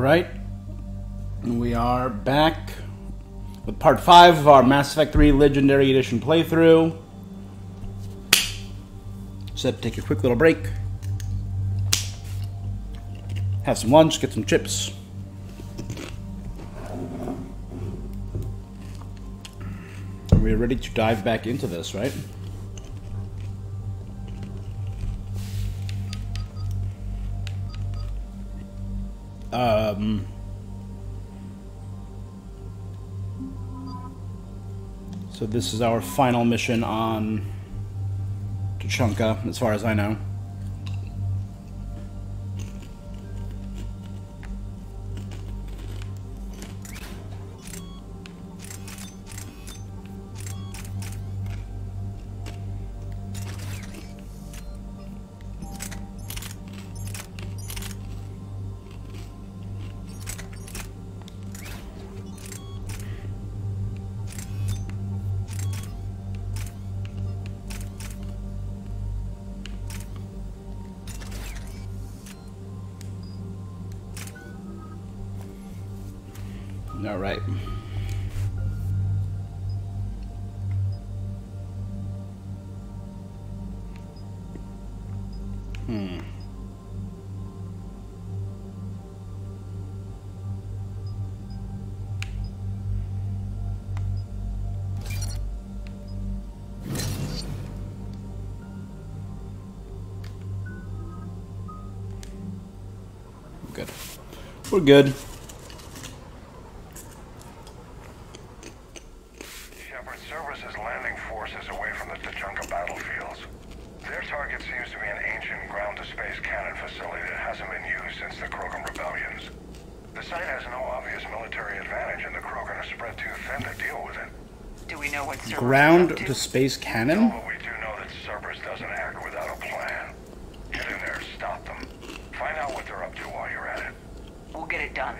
Right. And we are back with part 5 of our Mass Effect 3 Legendary Edition playthrough. So, take a quick little break. Have some lunch, get some chips. We're ready to dive back into this, right? Um, so this is our final mission on Tuchanka, as far as I know. We're good. Shepard services landing forces away from the Tuchanka battlefields. Their target seems to be an ancient ground-to-space cannon facility that hasn't been used since the Krogan rebellions. The site has no obvious military advantage, and the Krogan are spread too thin to deal with it. Do we know what ground-to-space cannon? But we do know that Cerberus doesn't act without a plan. Get in there, stop them. Find out what they're up to while you're at it. We'll get it done.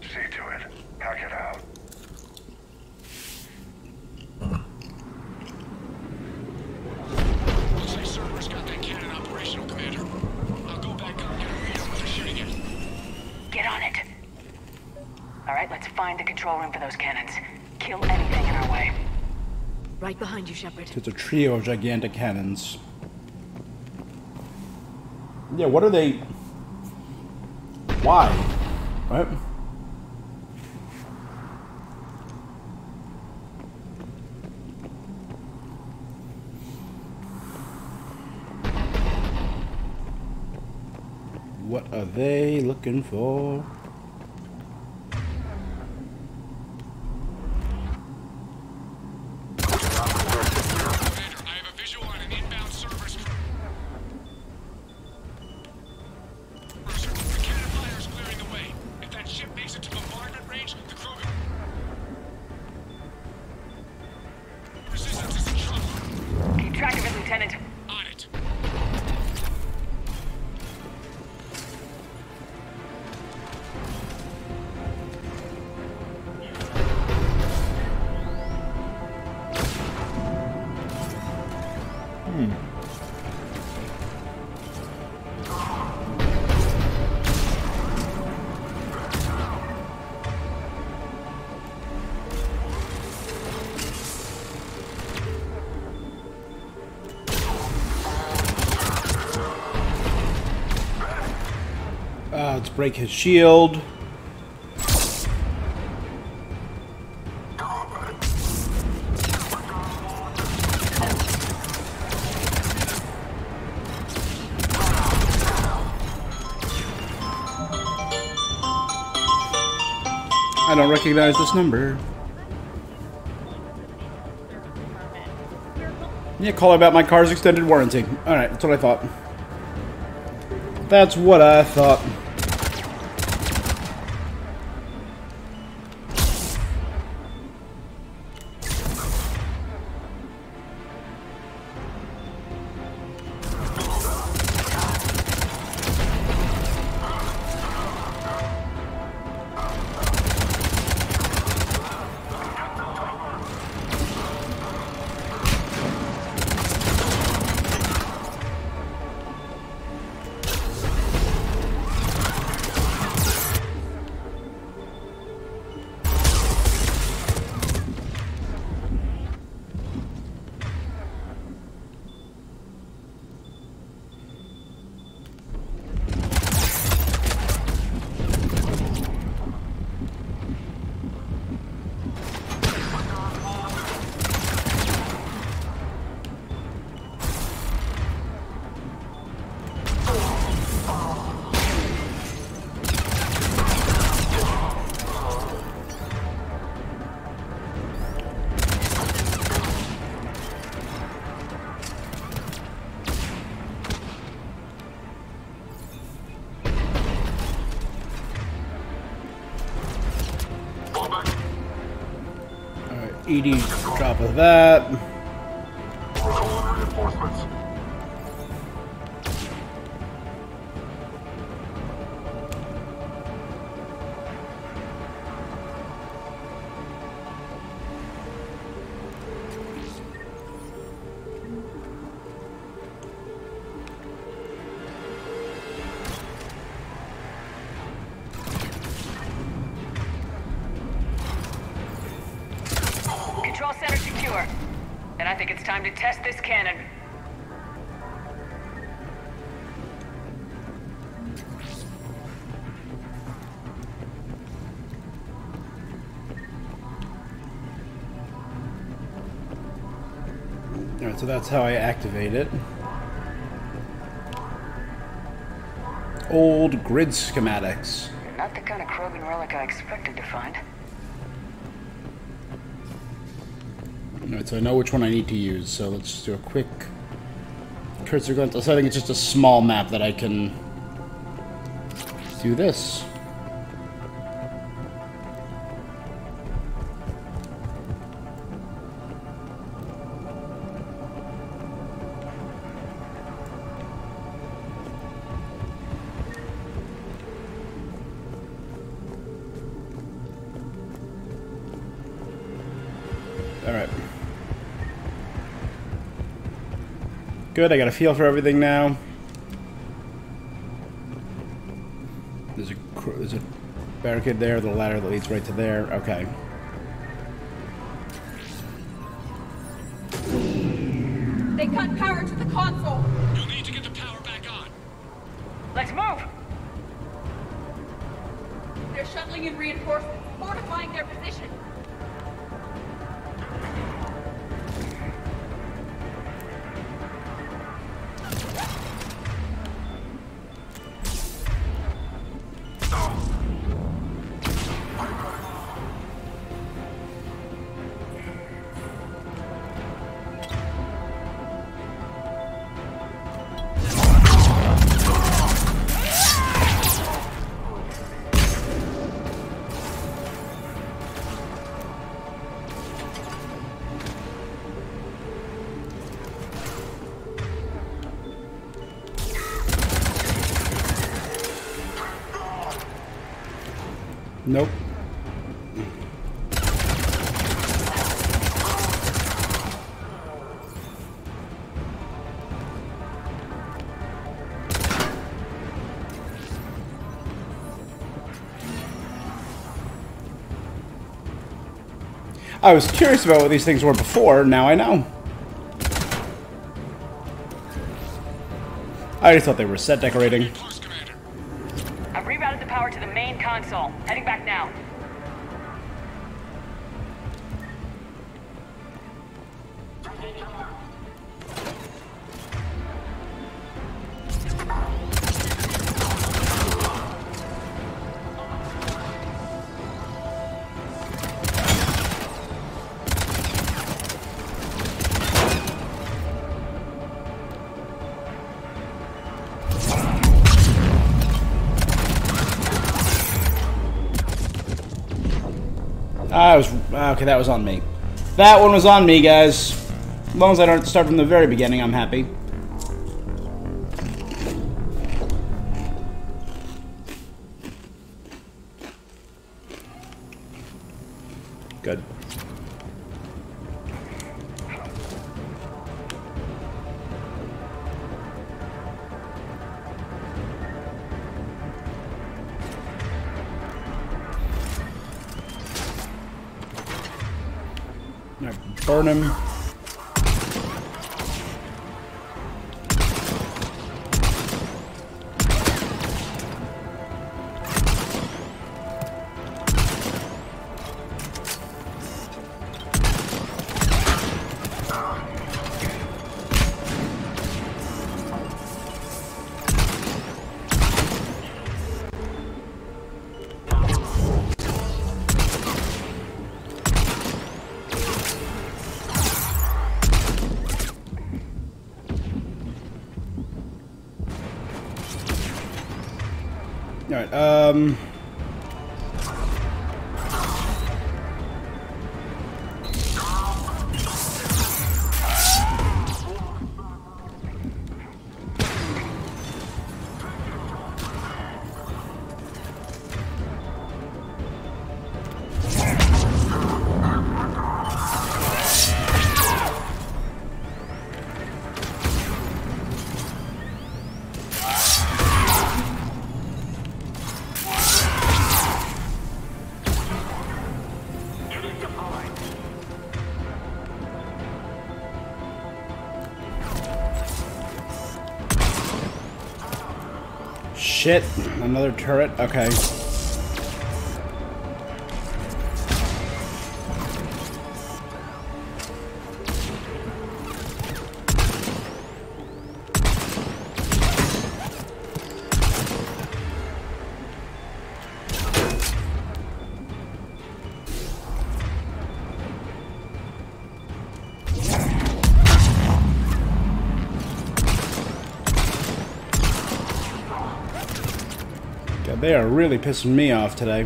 See to it. Hackett out. Looks like Cerberus got that cannon operational, Commander. I'll go back up and get a read on what they're shooting at. Get on it. All right, let's find the control room for those cannons. Kill anything in our way. Right behind you, Shepard. It's a trio of gigantic cannons. Yeah, what are they? Why? What? What are they looking for? Break his shield. I don't recognize this number. Yeah, call about my car's extended warranty. Alright, that's what I thought. That's what I thought. ED drop of that. That's how I activate it. Old grid schematics. Not the kind of Krogan relic I expected to find. Alright, so I know which one I need to use, so let's just do a quick cursor glance. I think it's just a small map that I can do this. Good, I got a feel for everything now. There's a there's a barricade there, the ladder that leads right to there. Okay. I was curious about what these things were before, now I know. I thought they were set decorating. Okay. That was on me. That one was on me, guys. As long as I don't start from the very beginning, I'm happy. Shit. Another turret. Okay. They are really pissing me off today.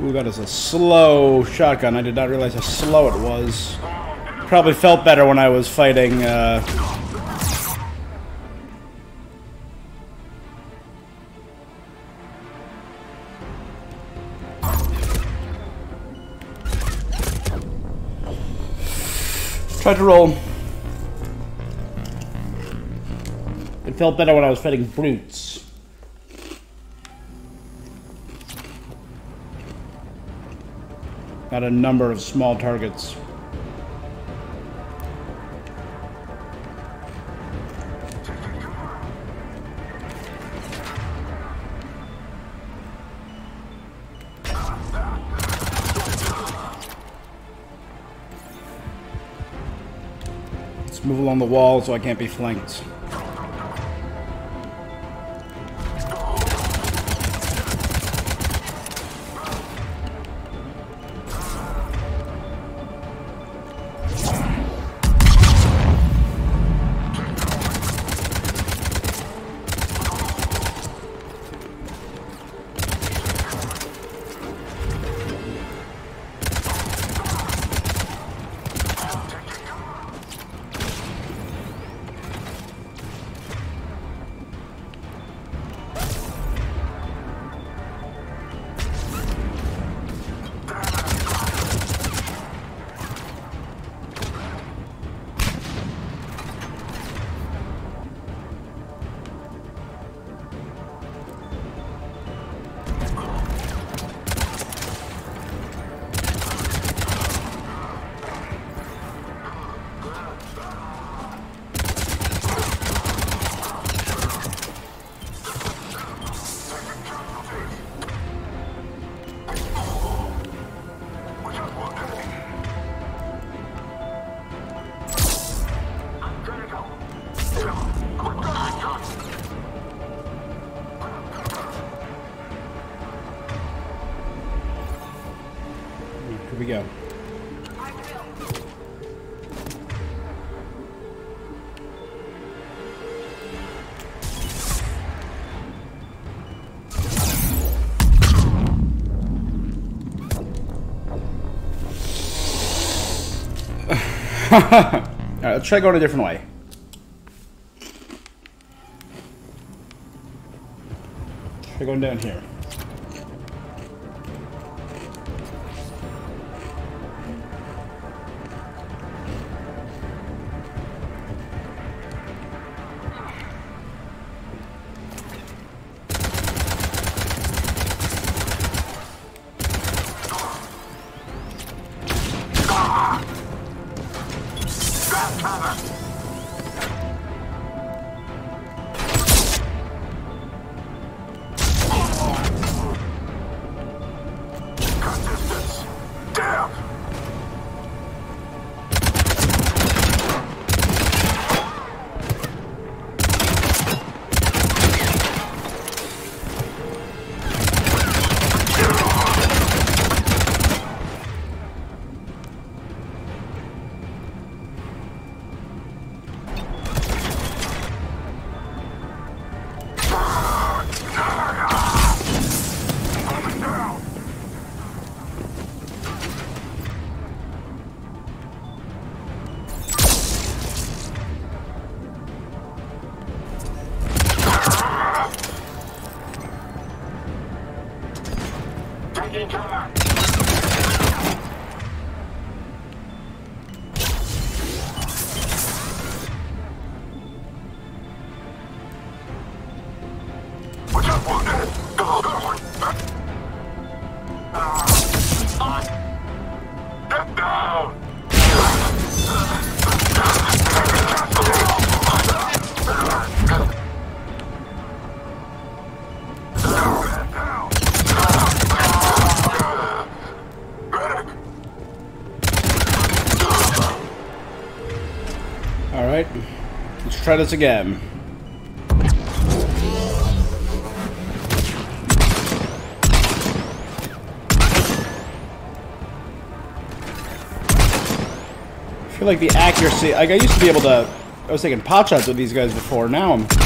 Ooh, that is a slow shotgun. I did not realize how slow it was. Probably felt better when I was fighting, uh... Tried to roll. It felt better when I was fighting brutes. Got a number of small targets. Along the wall so I can't be flanked. Alright, let's try going a different way. Try going down here. Try this again. I feel like the accuracy, like I used to be able to, I was taking pot shots with these guys before, now I'm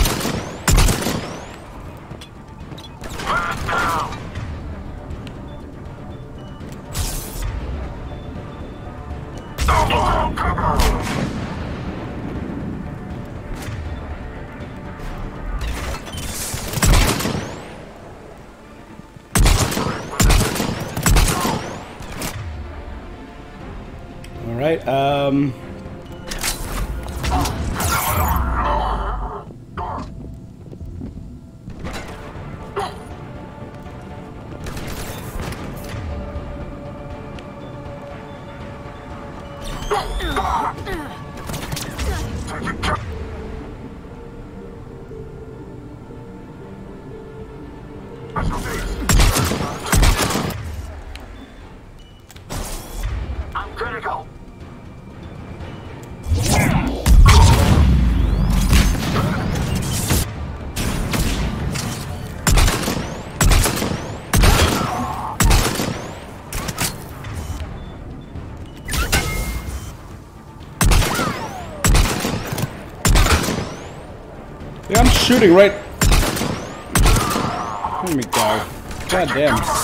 shooting right... Let me go. God damn.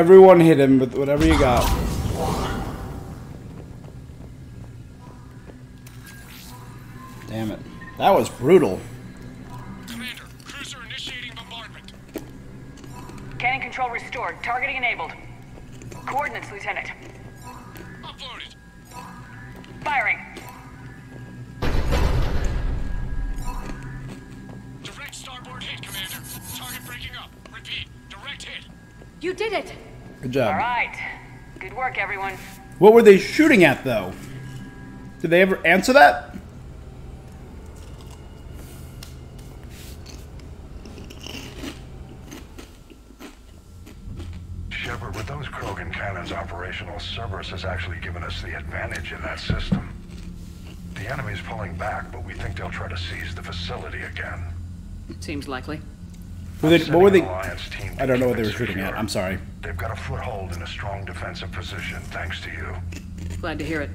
Everyone hit him with whatever you got. Damn it. That was brutal. What were they shooting at, though? Did they ever answer that? Shepard, with those Krogan cannons operational, Cerberus has actually given us the advantage in that system. The enemy's pulling back, but we think they'll try to seize the facility again. Seems likely. Were they, what were they? Sending an Alliance team to I don't know what they were shooting at. I'm sorry. They've got a foothold in a strong defensive position, thanks to you. Glad to hear it.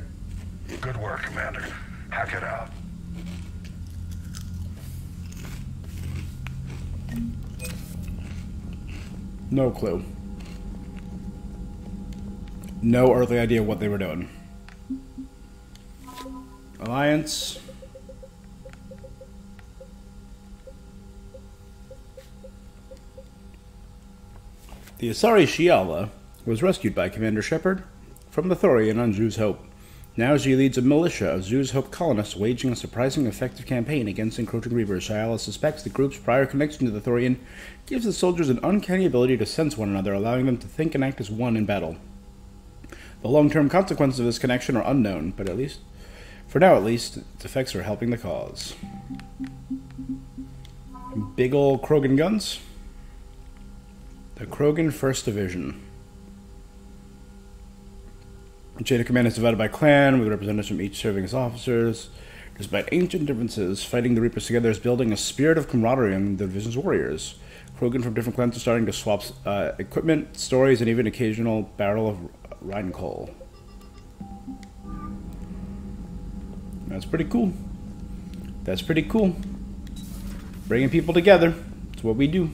Good work, Commander. Hackett out. No clue. No earthly idea what they were doing. Alliance. The Asari Shiala was rescued by Commander Shepard from the Thorian on Zhu's Hope. Now she leads a militia of Zhu's Hope colonists waging a surprisingly effective campaign against encroaching Reapers. Shiala suspects the group's prior connection to the Thorian gives the soldiers an uncanny ability to sense one another, allowing them to think and act as one in battle. The long-term consequences of this connection are unknown, but at least, for now at least, its effects are helping the cause. Big ol' Krogan guns. The Krogan First Division. Chain of command is divided by clan, with representatives from each serving as officers. Despite ancient differences, fighting the Reapers together is building a spirit of camaraderie among the division's warriors. Krogan from different clans are starting to swap uh, equipment, stories, and even occasional barrel of ryncol. That's pretty cool. That's pretty cool. Bringing people together. It's what we do.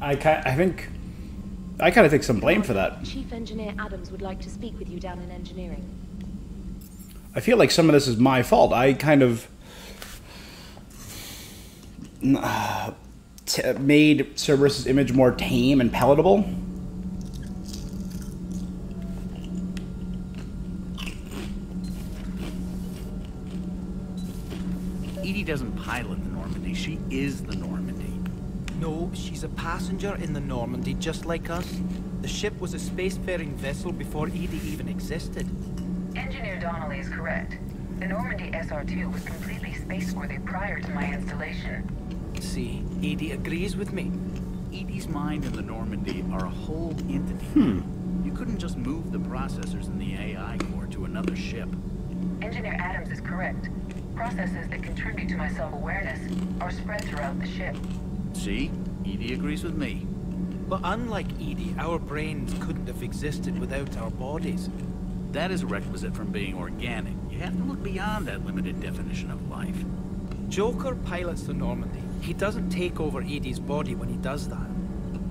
I, ki- I think. I kind of take some blame for that. Chief Engineer Adams would like to speak with you down in engineering. I feel like some of this is my fault. I kind of uh, t- made Cerberus's image more tame and palatable. EDI doesn't pilot the Normandy. She is the Normandy. No, she's a passenger in the Normandy, just like us. The ship was a spacefaring vessel before EDI even existed. Engineer Donnelly is correct. The Normandy SR-2 was completely spaceworthy prior to my installation. See, EDI agrees with me. EDI's mind and the Normandy are a whole entity. Hmm. You couldn't just move the processors in the AI core to another ship. Engineer Adams is correct. Processes that contribute to my self-awareness are spread throughout the ship. See? EDI agrees with me. But unlike EDI, our brains couldn't have existed without our bodies. That is a requisite from being organic. You have to look beyond that limited definition of life. Joker pilots the Normandy. He doesn't take over EDI's body when he does that.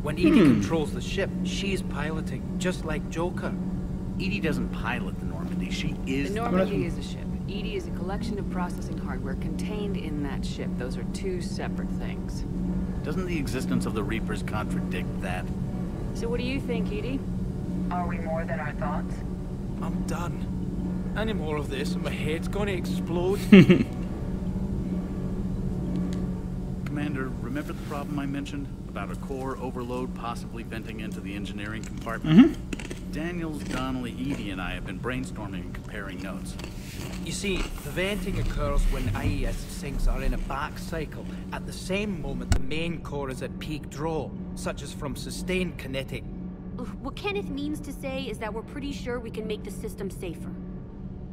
When EDI Hmm. controls the ship, she's piloting, just like Joker. EDI doesn't pilot the Normandy. She is The Normandy is a ship. EDI is a collection of processing hardware contained in that ship. Those are two separate things. Doesn't the existence of the Reapers contradict that? So what do you think, EDI? Are we more than our thoughts? I'm done. Any more of this and my head's gonna explode. Commander, remember the problem I mentioned? About a core overload possibly venting into the engineering compartment? Mm-hmm. Daniels, Donnelly, EDI, and I have been brainstorming and comparing notes. You see, the venting occurs when IES sinks are in a back cycle at the same moment the main core is at peak draw, such as from sustained kinetic. What Kenneth means to say is that we're pretty sure we can make the system safer.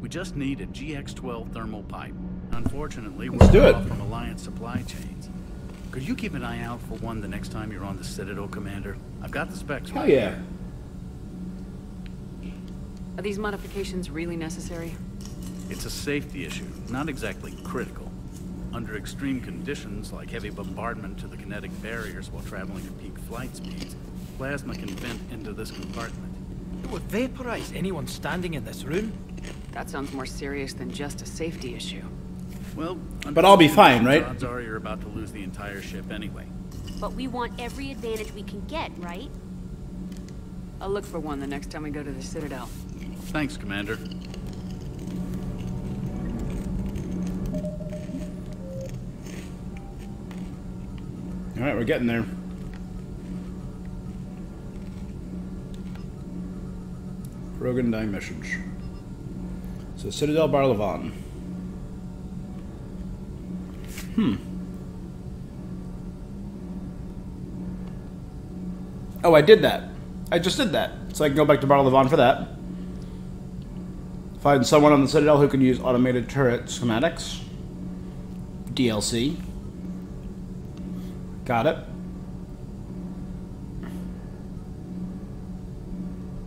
We just need a GX-12 thermal pipe. Unfortunately, we're Let's do cut it. off from Alliance supply chains. Could you keep an eye out for one the next time you're on the Citadel, Commander? I've got the specs Hell right yeah. here. Are these modifications really necessary? It's a safety issue, not exactly critical. Under extreme conditions, like heavy bombardment to the kinetic barriers while traveling at peak flight speeds, plasma can vent into this compartment. It would vaporize anyone standing in this room. That sounds more serious than just a safety issue. Well, But I'll be fine, right? Odds are you're about to lose the entire ship anyway. But we want every advantage we can get, right? I'll look for one the next time we go to the Citadel. Thanks, Commander. All right, we're getting there. Rogan die message. So Citadel Barla Von. Hmm. Oh, I did that. I just did that. So I can go back to Barla Von for that. Find someone on the Citadel who can use automated turret schematics. DLC. Got it.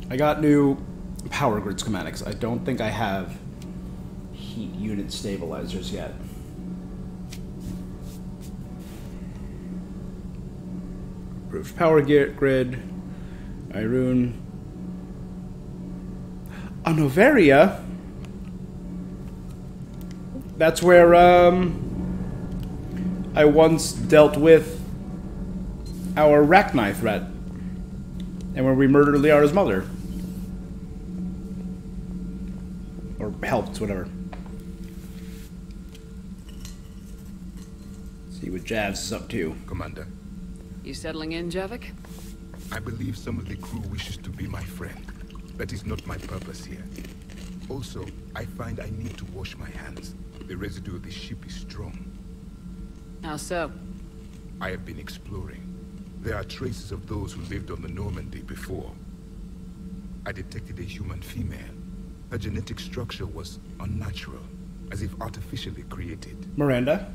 I got new power grid schematics. I don't think I have heat unit stabilizers yet. Approved power grid. Irune. A Noveria? That's where, um... I once dealt with our Rachni threat. And where we murdered Liara's mother. Or helped, whatever. See what Javs is up to. Commander, You settling in, Javik? I believe some of the crew wishes to be my friend. That is not my purpose here. Also, I find I need to wash my hands. The residue of the ship is strong. How so? I have been exploring. There are traces of those who lived on the Normandy before. I detected a human female. Her genetic structure was unnatural, as if artificially created. Miranda?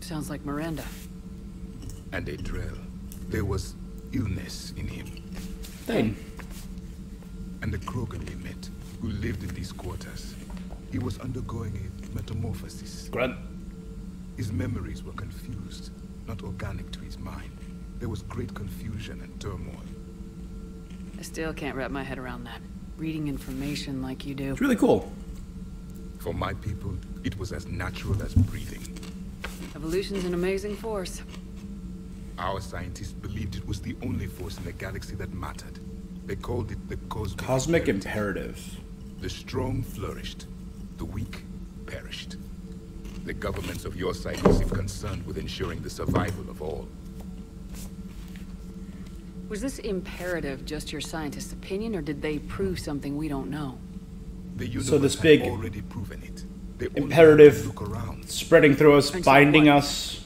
Sounds like Miranda. And a drell. There was illness in him. Thing. And the Krogan we met, who lived in these quarters. He was undergoing a metamorphosis. Grunt. His memories were confused, not organic to his mind. There was great confusion and turmoil. I still can't wrap my head around that. Reading information like you do. It's really cool. For my people, it was as natural as breathing. Evolution's an amazing force. Our scientists believed it was the only force in the galaxy that mattered. They called it the cosmic, Cosmic imperative. The strong flourished. The weak perished. The governments of your side seem concerned with ensuring the survival of all. Was this imperative just your scientist's opinion, or did they prove something we don't know? The So this big already proven it. They imperative look around. spreading through us, Principle binding us.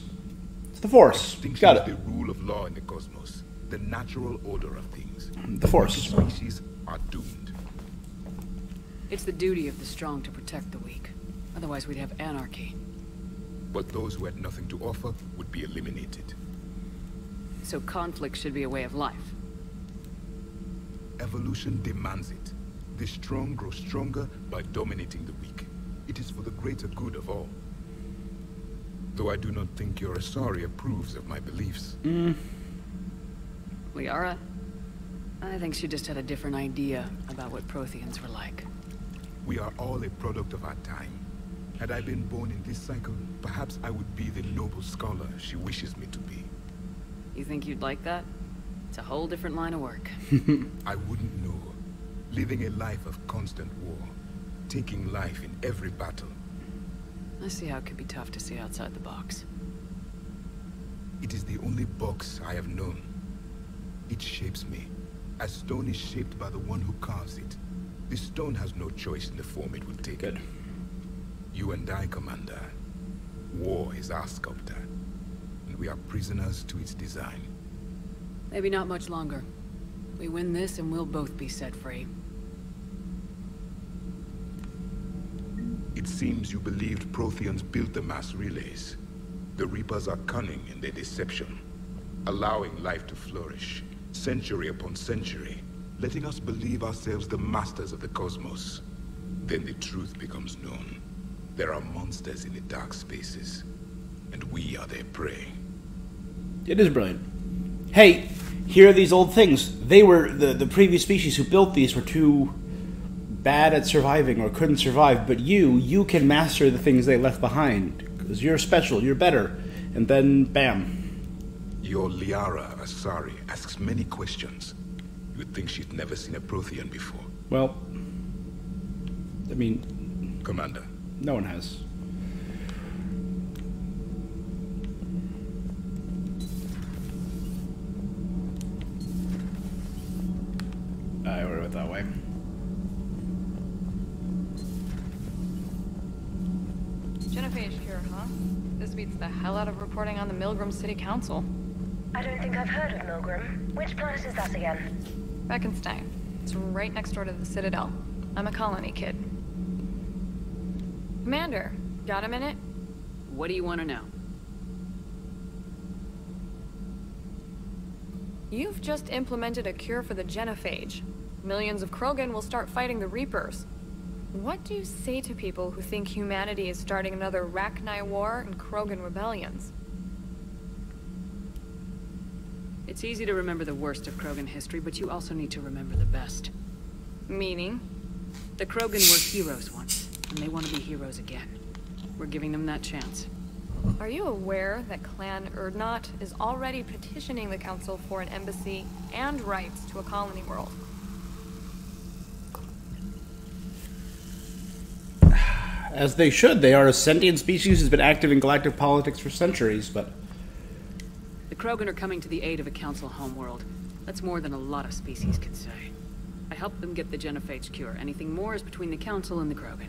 It's the Force. Extinction Got it. the rule of law in the cosmos. The natural order of things. The Force. Species are doomed. It's the duty of the strong to protect the weak. Otherwise, we'd have anarchy. But those who had nothing to offer would be eliminated. So conflict should be a way of life. Evolution demands it. The strong grow stronger by dominating the weak. It is for the greater good of all. Though I do not think your Asari approves of my beliefs. Mm. Liara? I think she just had a different idea about what Protheans were like. We are all a product of our time. Had I been born in this cycle, perhaps I would be the noble scholar she wishes me to be. You think you'd like that? It's a whole different line of work. I wouldn't know. Living a life of constant war. Taking life in every battle. I see how it could be tough to see outside the box. It is the only box I have known. It shapes me, as stone is shaped by the one who carves it. The stone has no choice in the form it will take. Good. You and I, Commander. War is our sculptor, and we are prisoners to its design. Maybe not much longer. We win this and we'll both be set free. It seems you believed Protheans built the mass relays. The Reapers are cunning in their deception, allowing life to flourish, century upon century, letting us believe ourselves the masters of the cosmos. Then the truth becomes known. There are monsters in the dark spaces, and we are their prey. It is brilliant. Hey, here are these old things. They were the the previous species who built these were too bad at surviving or couldn't survive. But you, you can master the things they left behind because you're special. You're better. And then, bam. Your Liara Asari asks many questions. You'd think she'd never seen a Prothean before. Well, I mean, Commander, no one has. Milgram City Council. I don't think I've heard of Milgram. Which planet is that again? Bekenstein. It's right next door to the Citadel. I'm a colony kid. Commander, got a minute? What do you want to know? You've just implemented a cure for the genophage. Millions of Krogan will start fighting the Reapers. What do you say to people who think humanity is starting another Rachni War and Krogan rebellions? It's easy to remember the worst of Krogan history, but you also need to remember the best. Meaning? The Krogan were heroes once, and they want to be heroes again. We're giving them that chance. Are you aware that Clan Urdnot is already petitioning the Council for an embassy and rights to a colony world? As they should. They are a sentient species who's been active in galactic politics for centuries, but The Krogan are coming to the aid of a Council homeworld. That's more than a lot of species could say. I helped them get the Genophage cure. Anything more is between the Council and the Krogan.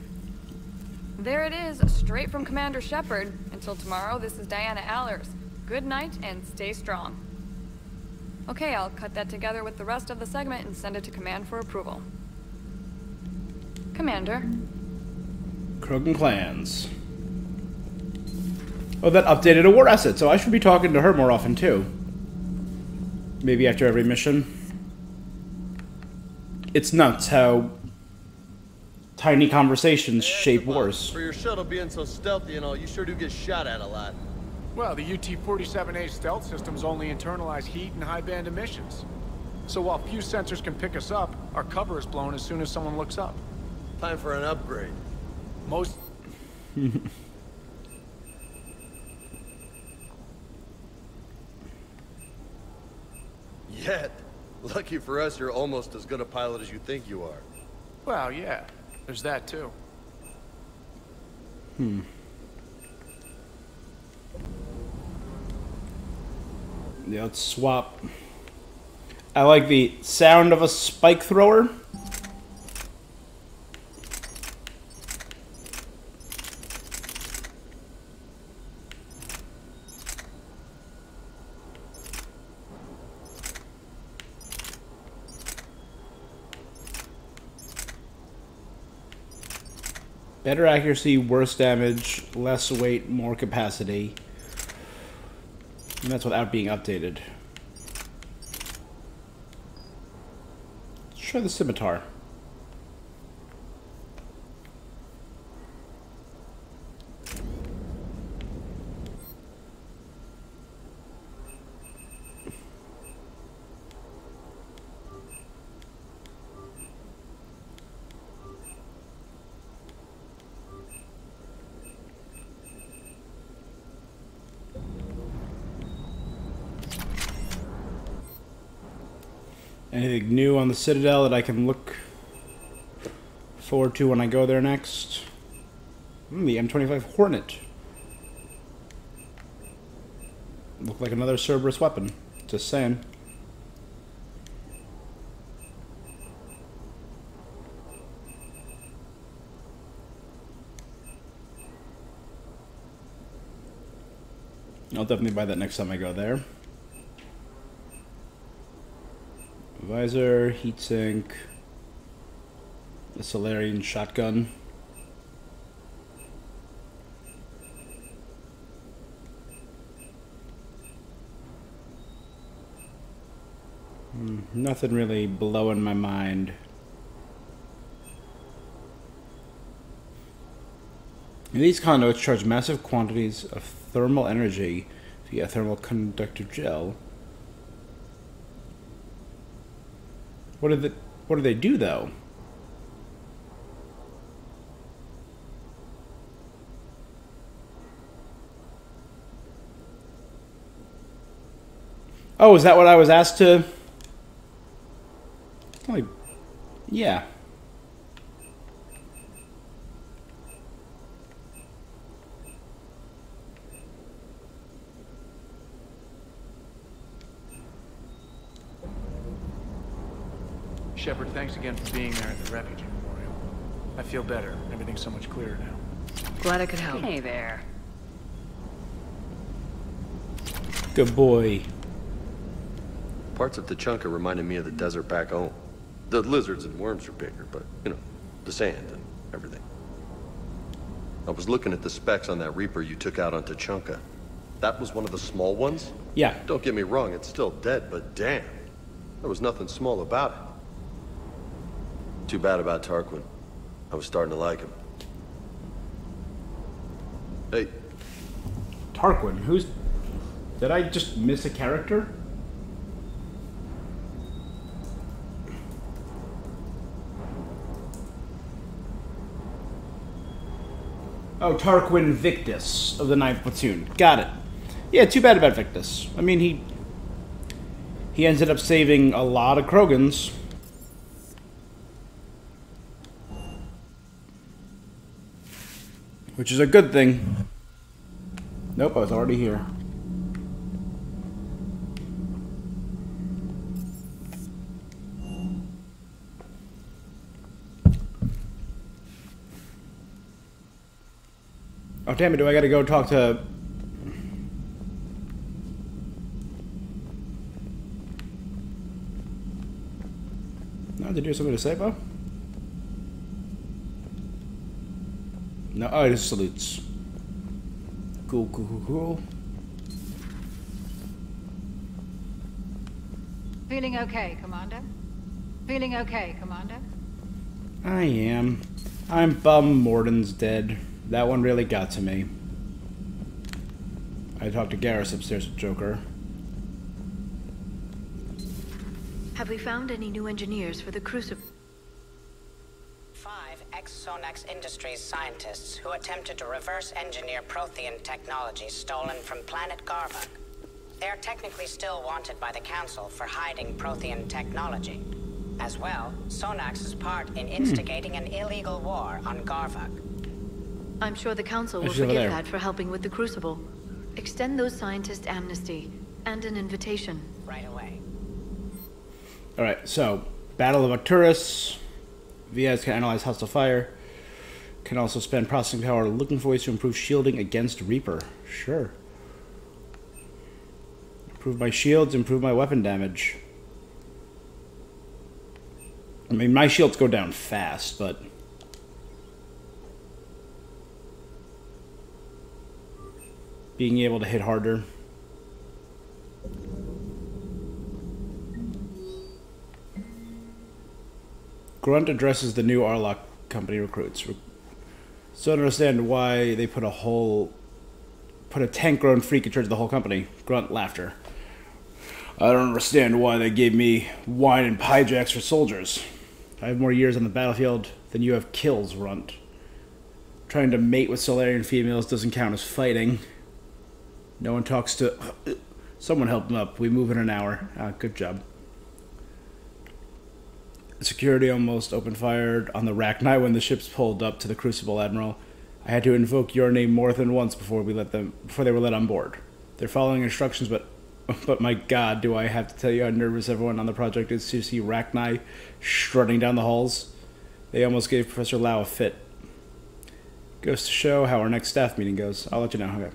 There it is, straight from Commander Shepard. Until tomorrow, this is Diana Allers. Good night and stay strong. Okay, I'll cut that together with the rest of the segment and send it to Command for approval. Commander. Krogan clans. Oh, that updated a war asset, so I should be talking to her more often too. Maybe after every mission. It's nuts how tiny conversations shape wars. For your shuttle being so stealthy and all, you sure do get shot at a lot. Well, the UT-47A stealth systems only internalize heat and high-band emissions. So while few sensors can pick us up, our cover is blown as soon as someone looks up. Time for an upgrade. Most... Yet. Lucky for us, you're almost as good a pilot as you think you are. Well, yeah. There's that, too. Hmm. Yeah, let's swap. I like the sound of a spike thrower. Better accuracy, worse damage, less weight, more capacity. And that's without being updated. Let's try the scimitar. Anything new on the Citadel that I can look forward to when I go there next? Hmm, the M25 Hornet. Look like another Cerberus weapon. Just saying. I'll definitely buy that next time I go there. Visor, heatsink, the Salarian shotgun. Hmm, nothing really blowing my mind. These conduits charge massive quantities of thermal energy via thermal conductive gel. What do they, what do they do though? Oh, is that what I was asked to? Like, yeah. Shepard, thanks again for being there at the Refugee Memorial. I feel better. Everything's so much clearer now. Glad I could help. Hey there. Good boy. Parts of Tuchanka reminded me of the desert back home. The lizards and worms are bigger, but, you know, the sand and everything. I was looking at the specs on that Reaper you took out on Tuchanka. That was one of the small ones? Yeah. Don't get me wrong, it's still dead, but damn. There was nothing small about it. Too bad about Tarquin. I was starting to like him. Hey. Tarquin? Who's... Did I just miss a character? Oh, Tarquin Victus of the 9th Platoon. Got it. Yeah, too bad about Victus. I mean, he he ended up saving a lot of Krogans. Which is a good thing. Nope, I was already here. Oh, damn it, do I gotta go talk to... No, did you have something to say, Bo? No, oh, it is salutes. Cool, cool, cool, cool. Feeling okay, Commander? Feeling okay, Commander? I am. I'm bum Mordin's dead. That one really got to me. I talked to Garrus upstairs with Joker. Have we found any new engineers for the Crucible? Five ex-Sonax Industries scientists who attempted to reverse engineer Prothean technology stolen from planet Garvok. They are technically still wanted by the Council for hiding Prothean technology. As well, Sonax's part in hmm. instigating an illegal war on Garvok. I'm sure the Council will forgive there. that for helping with the Crucible. Extend those scientists amnesty and an invitation. Right away. Alright, so, Battle of Arcturus. VS can analyze hostile fire. Can also spend processing power looking for ways to improve shielding against Reaper. Sure. Improve my shields, improve my weapon damage. I mean, my shields go down fast, but... Being able to hit harder. Grunt addresses the new Aralakh company recruits. So I don't understand why they put a whole put a tank grown freak in charge of the whole company. Grunt laughter. I don't understand why they gave me wine and pyjaks for soldiers. I have more years on the battlefield than you have kills, Runt. Trying to mate with Salarian females doesn't count as fighting. No one talks to. Someone help him up. We move in an hour. Ah, good job. Security almost opened fire on the Rachni when the ships pulled up to the Crucible, Admiral. I had to invoke your name more than once before we let them before they were let on board. They're following instructions, but but my God, do I have to tell you how nervous everyone on the project is to see Rachni strutting down the halls? They almost gave Professor Lau a fit. Goes to show how our next staff meeting goes. I'll let you know. Okay.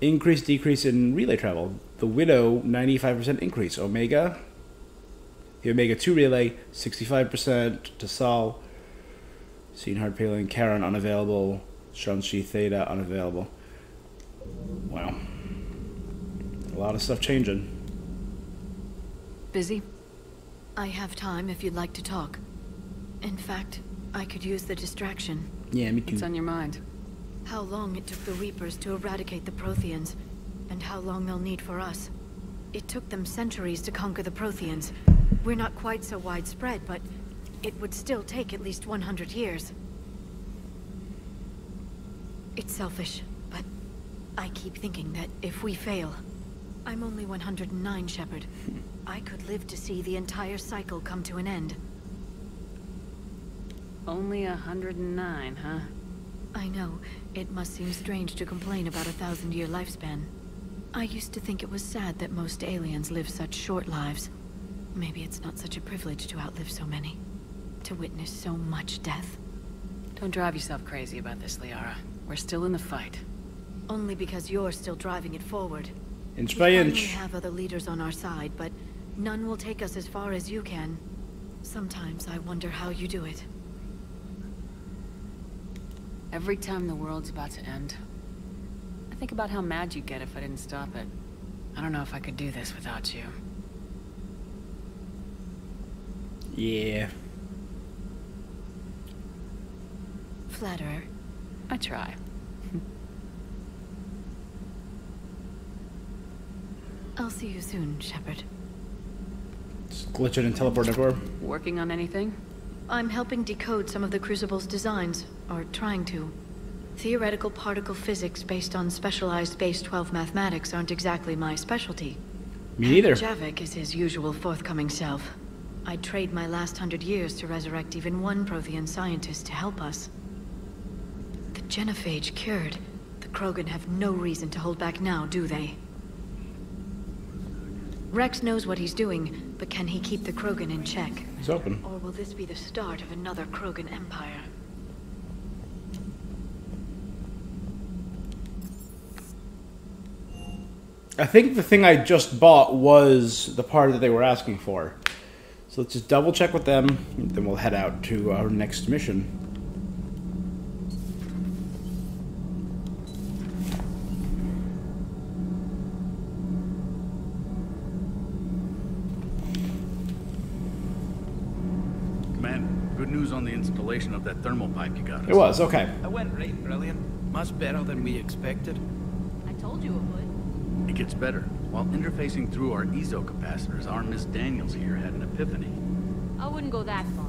Increase, decrease in relay travel. The Widow, 95% increase. Omega, the Omega 2 relay, 65%. To Sol, Seen Hard Paling, Karen unavailable. Shang-Chi Theta unavailable. Wow. A lot of stuff changing. Busy? I have time if you'd like to talk. In fact, I could use the distraction. Yeah, me too. What's on your mind? How long it took the Reapers to eradicate the Protheans, and how long they'll need for us. It took them centuries to conquer the Protheans. We're not quite so widespread, but it would still take at least 100 years. It's selfish, but I keep thinking that if we fail... I'm only 109, Shepard. I could live to see the entire cycle come to an end. Only 109, huh? I know. It must seem strange to complain about a thousand-year lifespan. I used to think it was sad that most aliens live such short lives. Maybe it's not such a privilege to outlive so many. To witness so much death. Don't drive yourself crazy about this, Liara. We're still in the fight. Only because you're still driving it forward. In Inch we by finally inch. have other leaders on our side, but none will take us as far as you can. Sometimes I wonder how you do it. Every time the world's about to end, I think about how mad you'd get if I didn't stop it. I don't know if I could do this without you. Yeah. Flatterer. I try. I'll see you soon, Shepard. Just glitch it and teleport everywhere. Working on anything? I'm helping decode some of the Crucible's designs, or trying to. Theoretical particle physics based on specialized Base 12 mathematics aren't exactly my specialty. Me neither. Javik is his usual forthcoming self. I'd trade my last hundred years to resurrect even one Prothean scientist to help us. The genophage cured. The Krogan have no reason to hold back now, do they? Wrex knows what he's doing, but can he keep the Krogan in check? He's open. Or will this be the start of another Krogan empire? I think the thing I just bought was the part that they were asking for. So let's just double check with them, then we'll head out to our next mission. Man, good news on the installation of that thermal pipe you got us. It was, okay. It went right brilliant. Much better than we expected. I told you it would. It gets better. While interfacing through our eezo capacitors, our Miss Daniels here had an epiphany. I wouldn't go that far.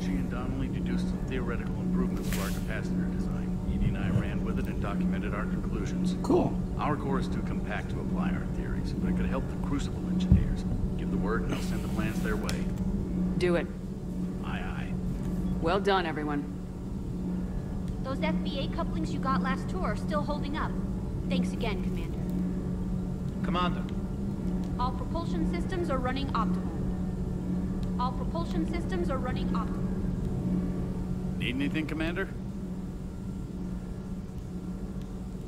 She and Donnelly deduced some theoretical improvements to our capacitor design. EDI and I ran with it and documented our conclusions. Cool. Our core is too compact to apply our theories, but it could help the Crucible engineers. Give the word and I'll send the plans their way. Do it. Aye, aye. Well done, everyone. Those FBA couplings you got last tour are still holding up. Thanks again, Commander. Commander, All propulsion systems are running optimal. All propulsion systems are running optimal. Need anything, Commander?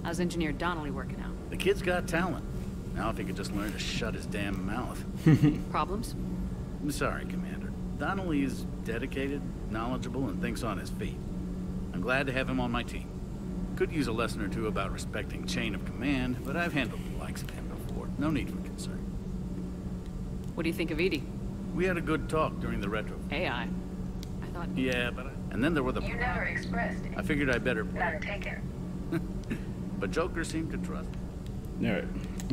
How's Engineer Donnelly working out? The kid's got talent. Now if he could just learn to shut his damn mouth. Problems? I'm sorry, Commander. Donnelly is dedicated, knowledgeable, and thinks on his feet. I'm glad to have him on my team. Could use a lesson or two about respecting chain of command, but I've handled the likes of him before. No need for concern. What do you think of EDI? We had a good talk during the retro. AI. I thought... Yeah, but I... And then there were the... You never expressed it. I figured I better... Not a taker. But Joker seemed to trust. Alright,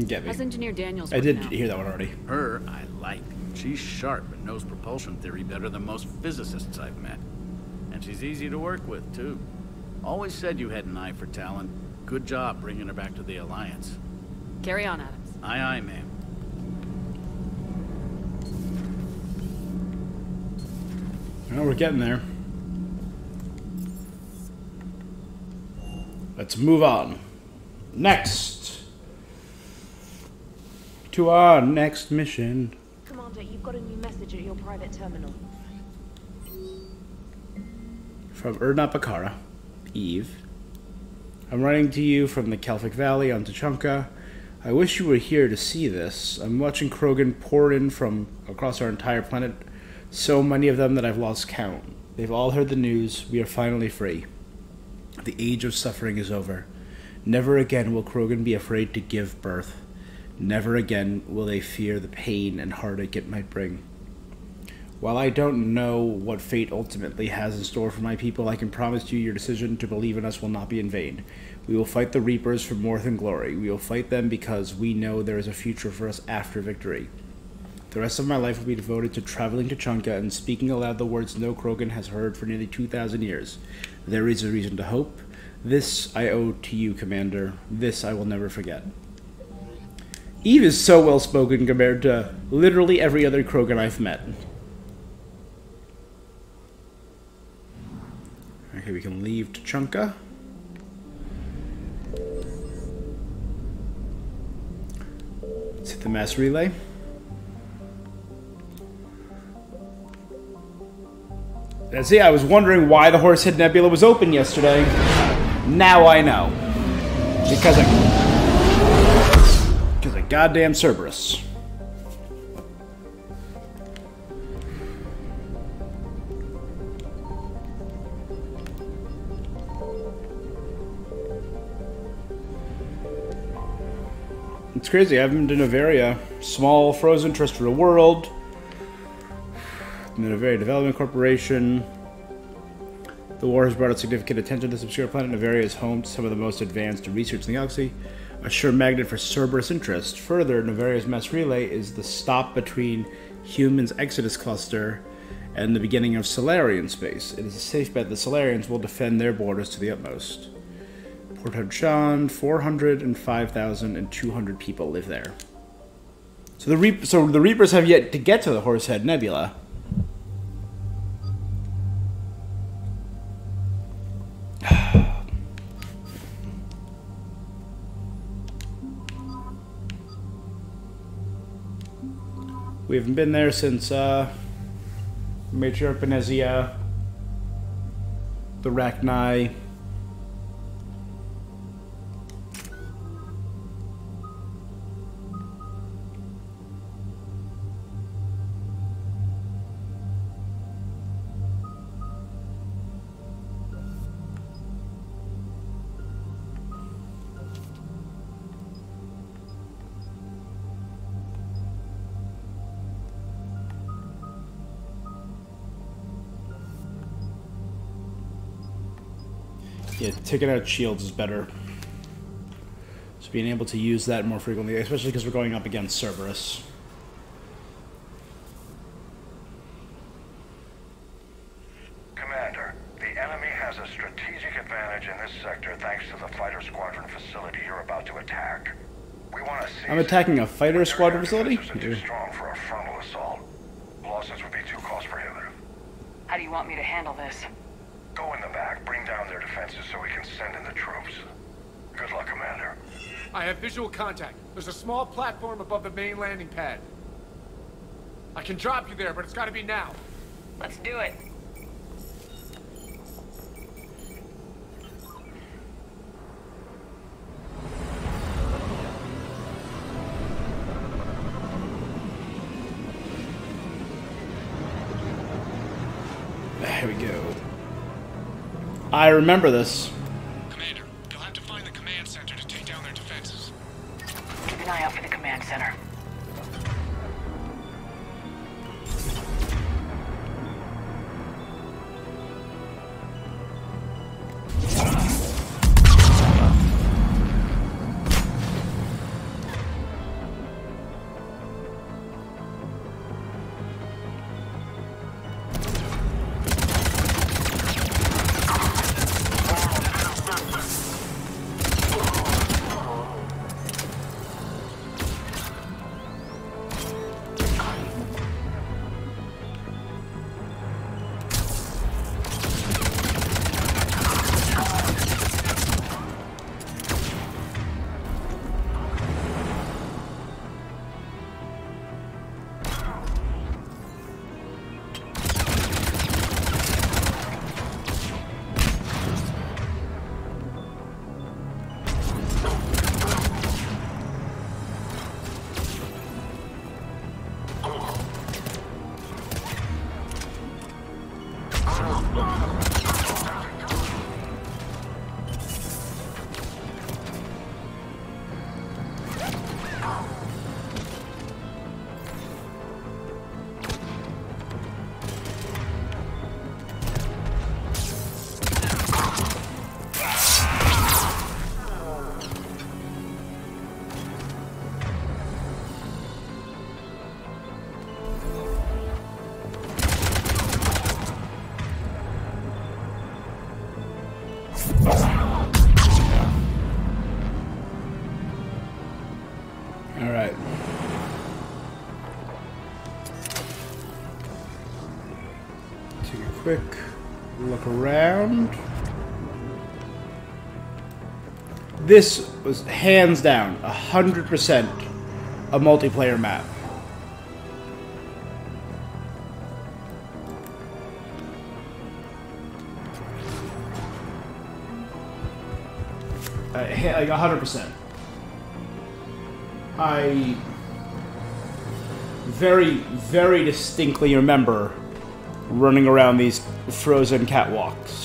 get me. How's Engineer Daniels I did out? hear that one already. Her, I like. She's sharp and knows propulsion theory better than most physicists I've met. And she's easy to work with, too. Always said you had an eye for talent. Good job bringing her back to the Alliance. Carry on, Adams. Aye, aye, ma'am. Well, we're getting there. Let's move on. Next. To our next mission. Commander, you've got a new message at your private terminal. From Urdnot Bakara, Eve. I'm writing to you from the Kelphic Valley on Tuchanka. I wish you were here to see this. I'm watching Krogan pour in from across our entire planet, so many of them that I've lost count. They've all heard the news. We are finally free. The age of suffering is over. Never again will Krogan be afraid to give birth. Never again will they fear the pain and heartache it might bring. While I don't know what fate ultimately has in store for my people, I can promise you your decision to believe in us will not be in vain. We will fight the Reapers for more than glory. We will fight them because we know there is a future for us after victory. The rest of my life will be devoted to traveling Tuchanka and speaking aloud the words no Krogan has heard for nearly 2,000 years. There is a reason to hope. This I owe to you, Commander. This I will never forget. Eve is so well spoken compared to literally every other Krogan I've met. Okay, we can leave Tuchanka. Let's hit the mass relay. And see, I was wondering why the Horsehead Nebula was open yesterday. Now I know. Because of... Because of goddamn Cerberus. It's crazy. I haven't been to Noveria. Small frozen terrestrial world. Noveria Development Corporation. The war has brought a significant attention to this obscure planet. Noveria is home to some of the most advanced research in the galaxy. A sure magnet for Cerberus interest. Further, Noveria's mass relay is the stop between humans' Exodus cluster and the beginning of Salarian space. It is a safe bet the Salarians will defend their borders to the utmost. Port Hudson, 405,200 people live there. So the Reap- so the Reapers have yet to get to the Horsehead Nebula. We haven't been there since uh, Major Benezia, the Rachni. Yeah, taking out shields is better. So being able to use that more frequently, especially because we're going up against Cerberus. Commander, the enemy has a strategic advantage in this sector thanks to the fighter squadron facility you're about to attack. We want to see I'm attacking a fighter squadron facility? too strong for a frontal assault. Losses would be too cost prohibitive. How do you want me to handle this? Go in the back, bring down their defenses so we can send in the troops. Good luck, Commander. I have visual contact. There's a small platform above the main landing pad. I can drop you there, but it's gotta be now. Let's do it. There we go. I remember this. This was hands down a hundred percent a multiplayer map. Uh, like a hundred percent. I very, very distinctly remember running around these frozen catwalks.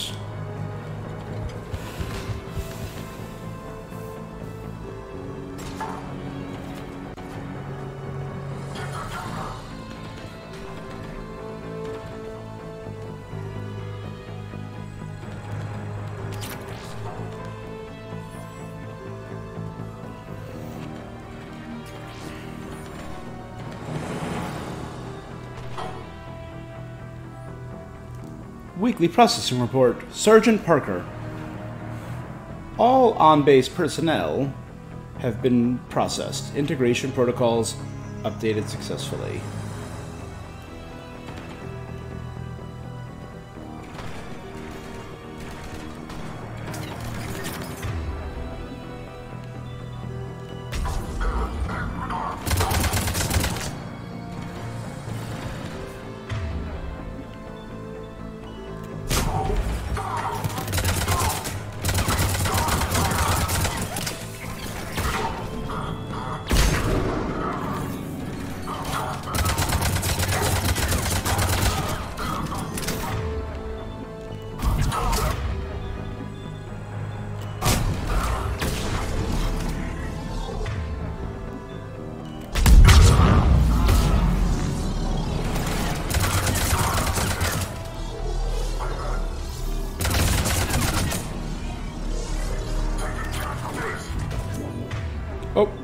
Weekly Processing Report Sergeant Parker. All on base personnel have been processed. Integration protocols updated successfully.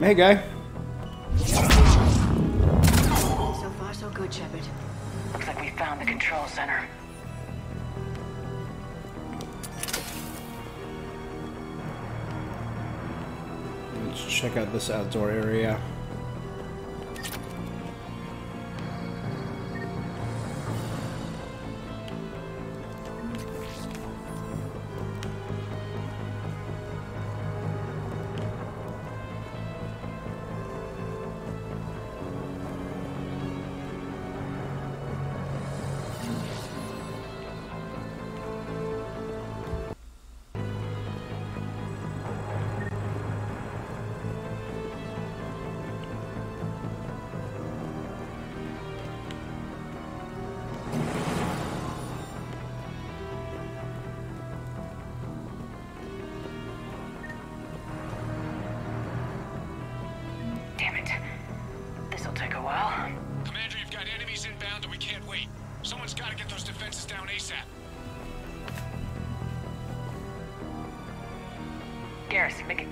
Hey, guy. So far, so good, Shepard. Looks like we found the control center. Let's check out this outdoor area.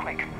atomic.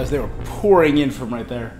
realized they were pouring in from right there.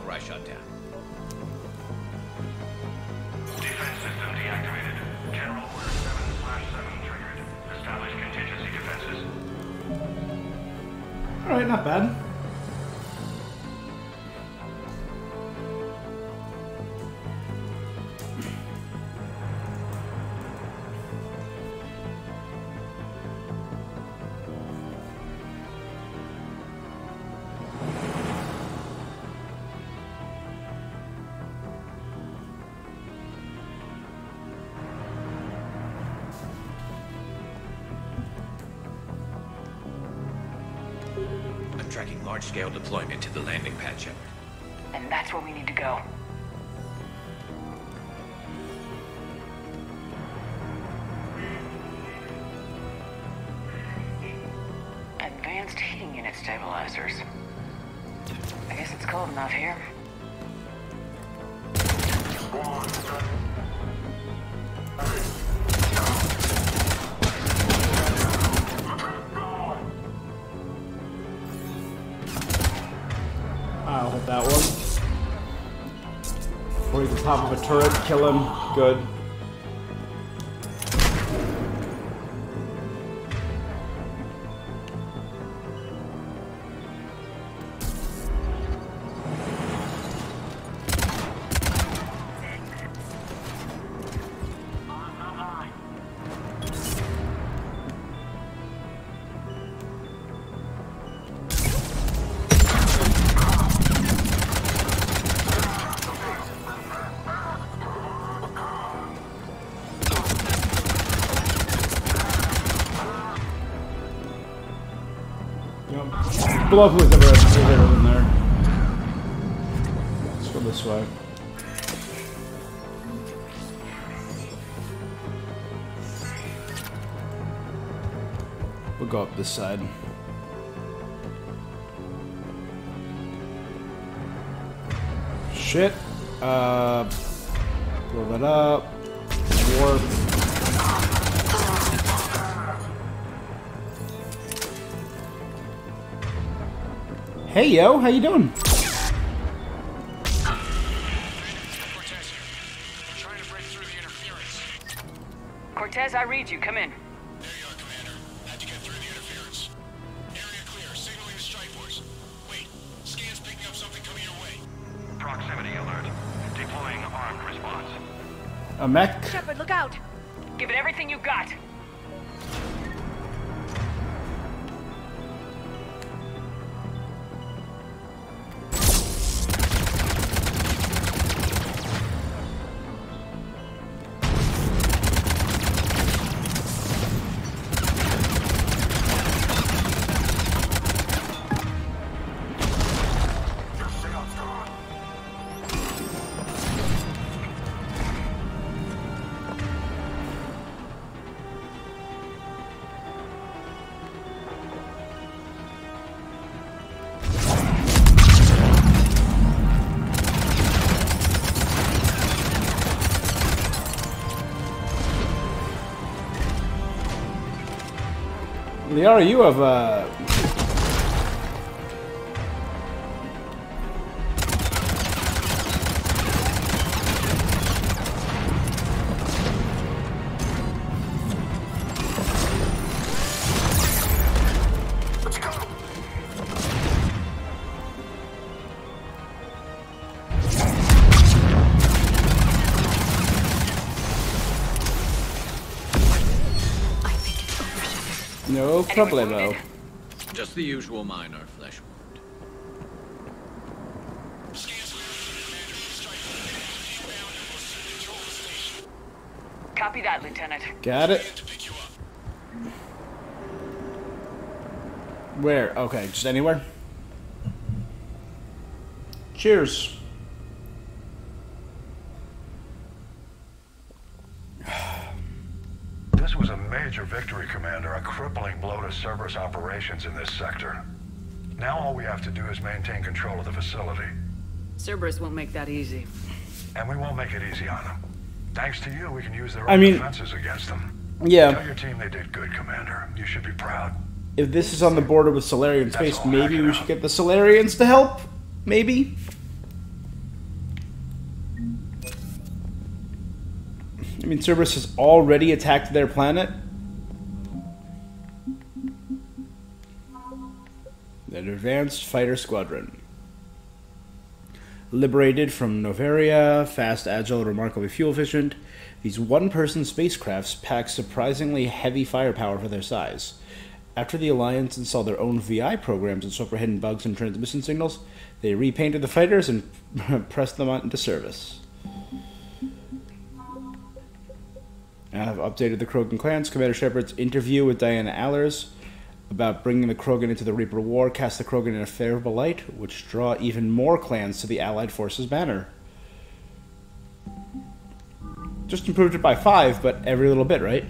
turret, kill him. Good. Ever there. Let's go this way. We'll go up this side. Shit. Uh, blow that up. Hey yo, how you doing? Cortez, I read you. Come in. There you are, Commander. How'd you get through the interference? Area clear. Signaling to Strike Force. Wait. Scan's picking up something coming your way. Proximity alert. Deploying armed response. A mech? Shepard, look out! Give it everything you got. Liara, you have uh problemo. Just the usual minor flesh wound. Copy that, Lieutenant. Got it. Where? Okay, just anywhere. Cheers. This was a major victory, Commander. A crippling blow to Cerberus operations in this sector. Now all we have to do is maintain control of the facility. Cerberus won't make that easy. And we won't make it easy on them. Thanks to you, we can use their I own mean- defenses against them. Yeah. Tell your team they did good, Commander. You should be proud. If this is on the border with Salarian space, maybe we should get the Salarians to help. Maybe. I mean, Cerberus has already attacked their planet. An advanced fighter squadron. Liberated from Noveria, fast, agile, remarkably fuel efficient, these one person spacecrafts pack surprisingly heavy firepower for their size. After the Alliance installed their own VI programs and for hidden bugs and transmission signals, they repainted the fighters and pressed them into service. I've updated the Krogan clans. Commander Shepard's interview with Diana Allers about bringing the Krogan into the Reaper War cast the Krogan in a favorable light, which draw even more clans to the Allied forces' banner. Just improved it by five, but every little bit, right?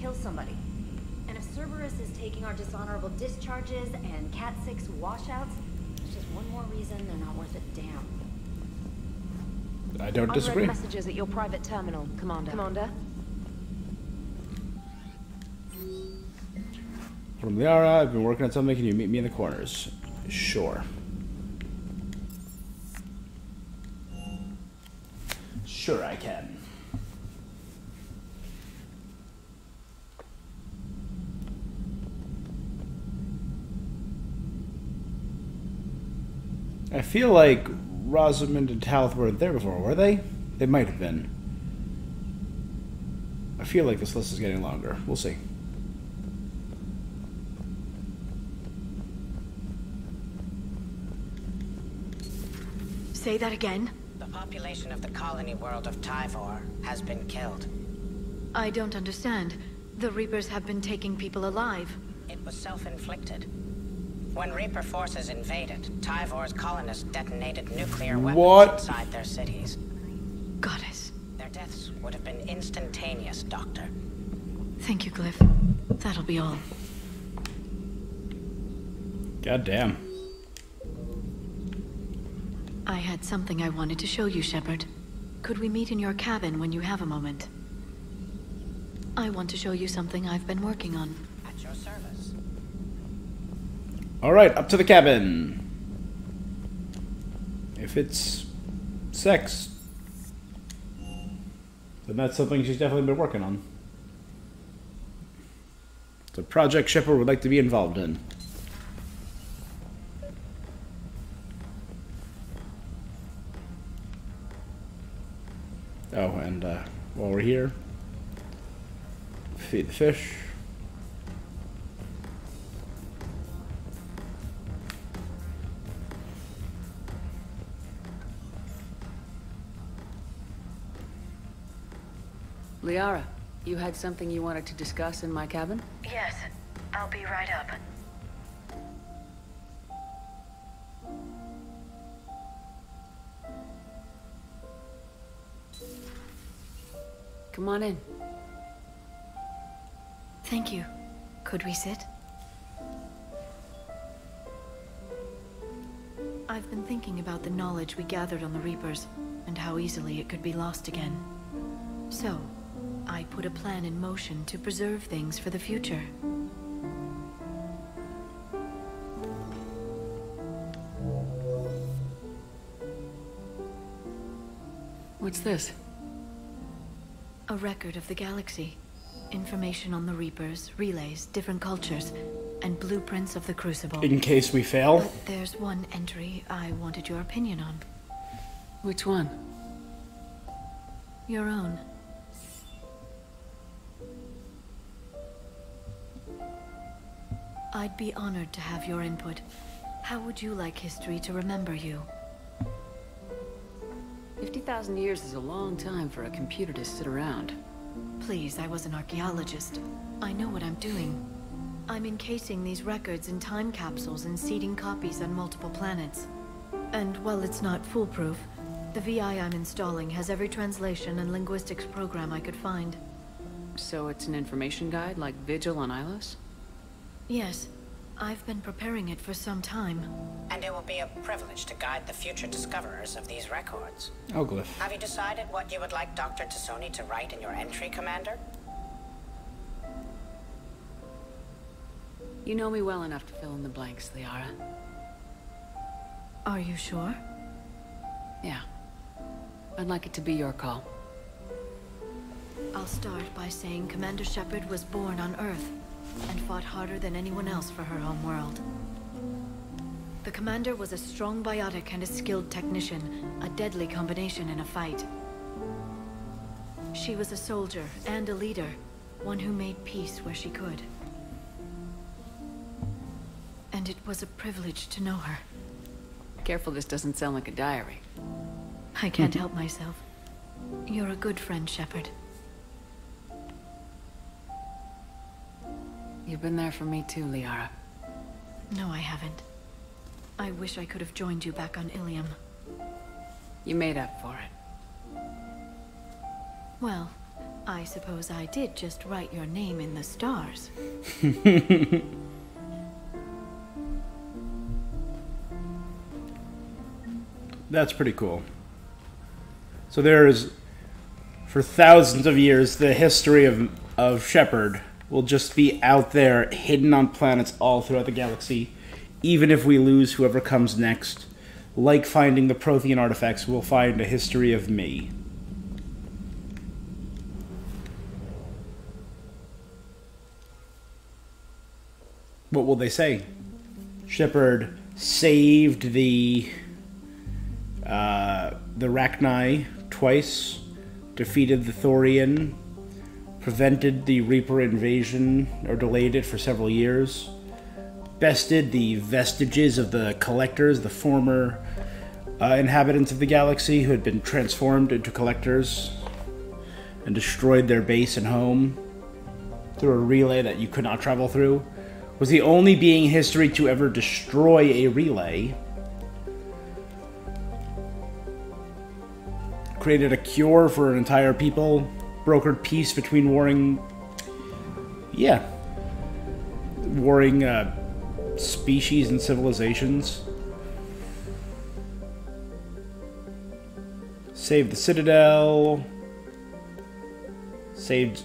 Kill somebody. And if Cerberus is taking our dishonorable discharges and Cat 6 washouts, it's just one more reason they're not worth a damn. I don't disagree. messages at your private terminal, Commander. Commander? From Liara, I've been working on something. Can you meet me in the corners? Sure. Sure, I can. I feel like Rosamund and Talith weren't there before, were they? They might have been. I feel like this list is getting longer. We'll see. Say that again? The population of the colony world of Tyvor has been killed. I don't understand. The Reapers have been taking people alive. It was self-inflicted. When Reaper forces invaded, Tyvor's colonists detonated nuclear weapons What? inside their cities. Goddess. Their deaths would have been instantaneous, Doctor. Thank you, Glyph. That'll be all. God damn. I had something I wanted to show you, Shepard. Could we meet in your cabin when you have a moment? I want to show you something I've been working on. Alright, up to the cabin. If it's sex, then that's something she's definitely been working on. It's a project Shepard would like to be involved in. Oh, and uh, while we're here, feed the fish. Liara, you had something you wanted to discuss in my cabin? Yes. I'll be right up. Come on in. Thank you. Could we sit? I've been thinking about the knowledge we gathered on the Reapers, and how easily it could be lost again. So, I put a plan in motion to preserve things for the future. What's this? A record of the galaxy. Information on the Reapers, relays, different cultures, and blueprints of the Crucible. In case we fail. But there's one entry I wanted your opinion on. Which one? Your own. I'd be honored to have your input. How would you like history to remember you? 50,000 years is a long time for a computer to sit around. Please, I was an archaeologist. I know what I'm doing. I'm encasing these records in time capsules and seeding copies on multiple planets. And while it's not foolproof, the VI I'm installing has every translation and linguistics program I could find. So it's an information guide like Vigil on Ilos? Yes, I've been preparing it for some time. And it will be a privilege to guide the future discoverers of these records. Oh, Glyph. Have you decided what you would like Dr. T'Soni to write in your entry, Commander? You know me well enough to fill in the blanks, Liara. Are you sure? Yeah. I'd like it to be your call. I'll start by saying Commander Shepard was born on Earth and fought harder than anyone else for her home world. The Commander was a strong biotic and a skilled technician, a deadly combination in a fight. She was a soldier and a leader, one who made peace where she could. And it was a privilege to know her. Careful this doesn't sound like a diary. I can't help myself. You're a good friend, Shepard. You've been there for me too, Liara. No, I haven't. I wish I could have joined you back on Ilium. You made up for it. Well, I suppose I did just write your name in the stars. That's pretty cool. So there is, for thousands of years, the history of of Shepard will just be out there, hidden on planets all throughout the galaxy. Even if we lose whoever comes next, like finding the Prothean artifacts, we'll find a history of me. What will they say? Shepard saved the uh, the Rachni twice, defeated the Thorian, prevented the Reaper invasion or delayed it for several years, bested the vestiges of the Collectors, the former uh, inhabitants of the galaxy who had been transformed into Collectors, and destroyed their base and home through a relay that you could not travel through. Was the only being in history to ever destroy a relay created a cure for an entire people, brokered peace between warring, yeah, warring uh, species and civilizations. Saved the Citadel, saved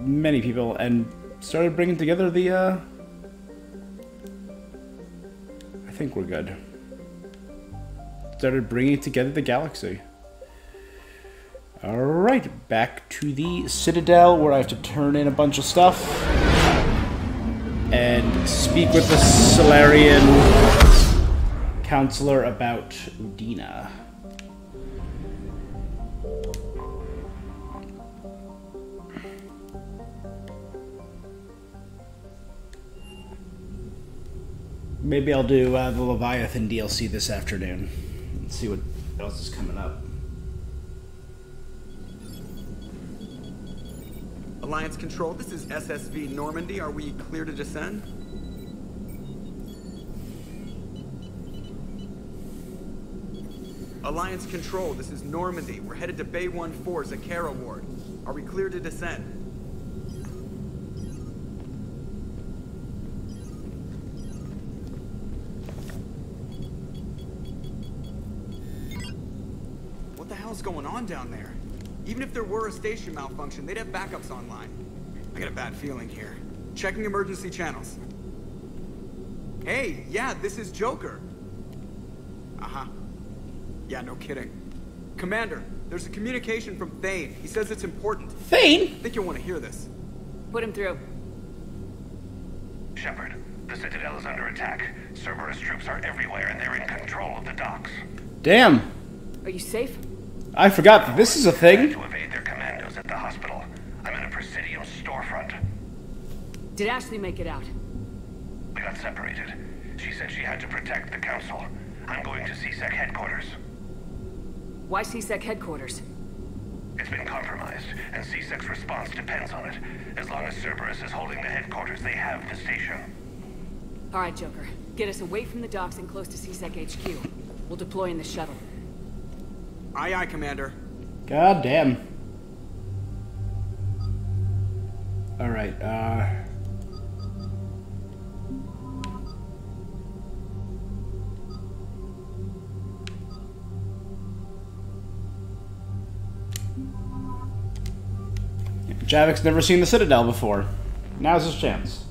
many people, and started bringing together the, uh, I think we're good. Started bringing together the galaxy. Alright, back to the Citadel where I have to turn in a bunch of stuff and speak with the Salarian councilor about Udina. Maybe I'll do uh, the Leviathan DLC this afternoon and see what else is coming up. Alliance Control, this is SSV Normandy. Are we clear to descend? Alliance Control, this is Normandy. We're headed to Bay 1-4, Zakera Ward. Are we clear to descend? What the hell's going on down there? Even if there were a station malfunction, they'd have backups online. I got a bad feeling here. Checking emergency channels. Hey, yeah, this is Joker. Uh-huh. Yeah, no kidding. Commander, there's a communication from Thane. He says it's important. Thane? I think you'll want to hear this. Put him through. Shepard, the Citadel is under attack. Cerberus troops are everywhere and they're in control of the docks. Damn. Are you safe? I forgot that this is a thing. To evade their commandos at the hospital. I'm in a Presidium storefront. Did Ashley make it out? We got separated. She said she had to protect the Council. I'm going to C-Sec headquarters. Why C-Sec headquarters? It's been compromised, and C-Sec's response depends on it. As long as Cerberus is holding the headquarters, they have the station. All right, Joker. Get us away from the docks and close to C-Sec HQ. We'll deploy in the shuttle. Aye, aye, Commander. God damn. All right. Uh... Javik's never seen the Citadel before. Now's his chance.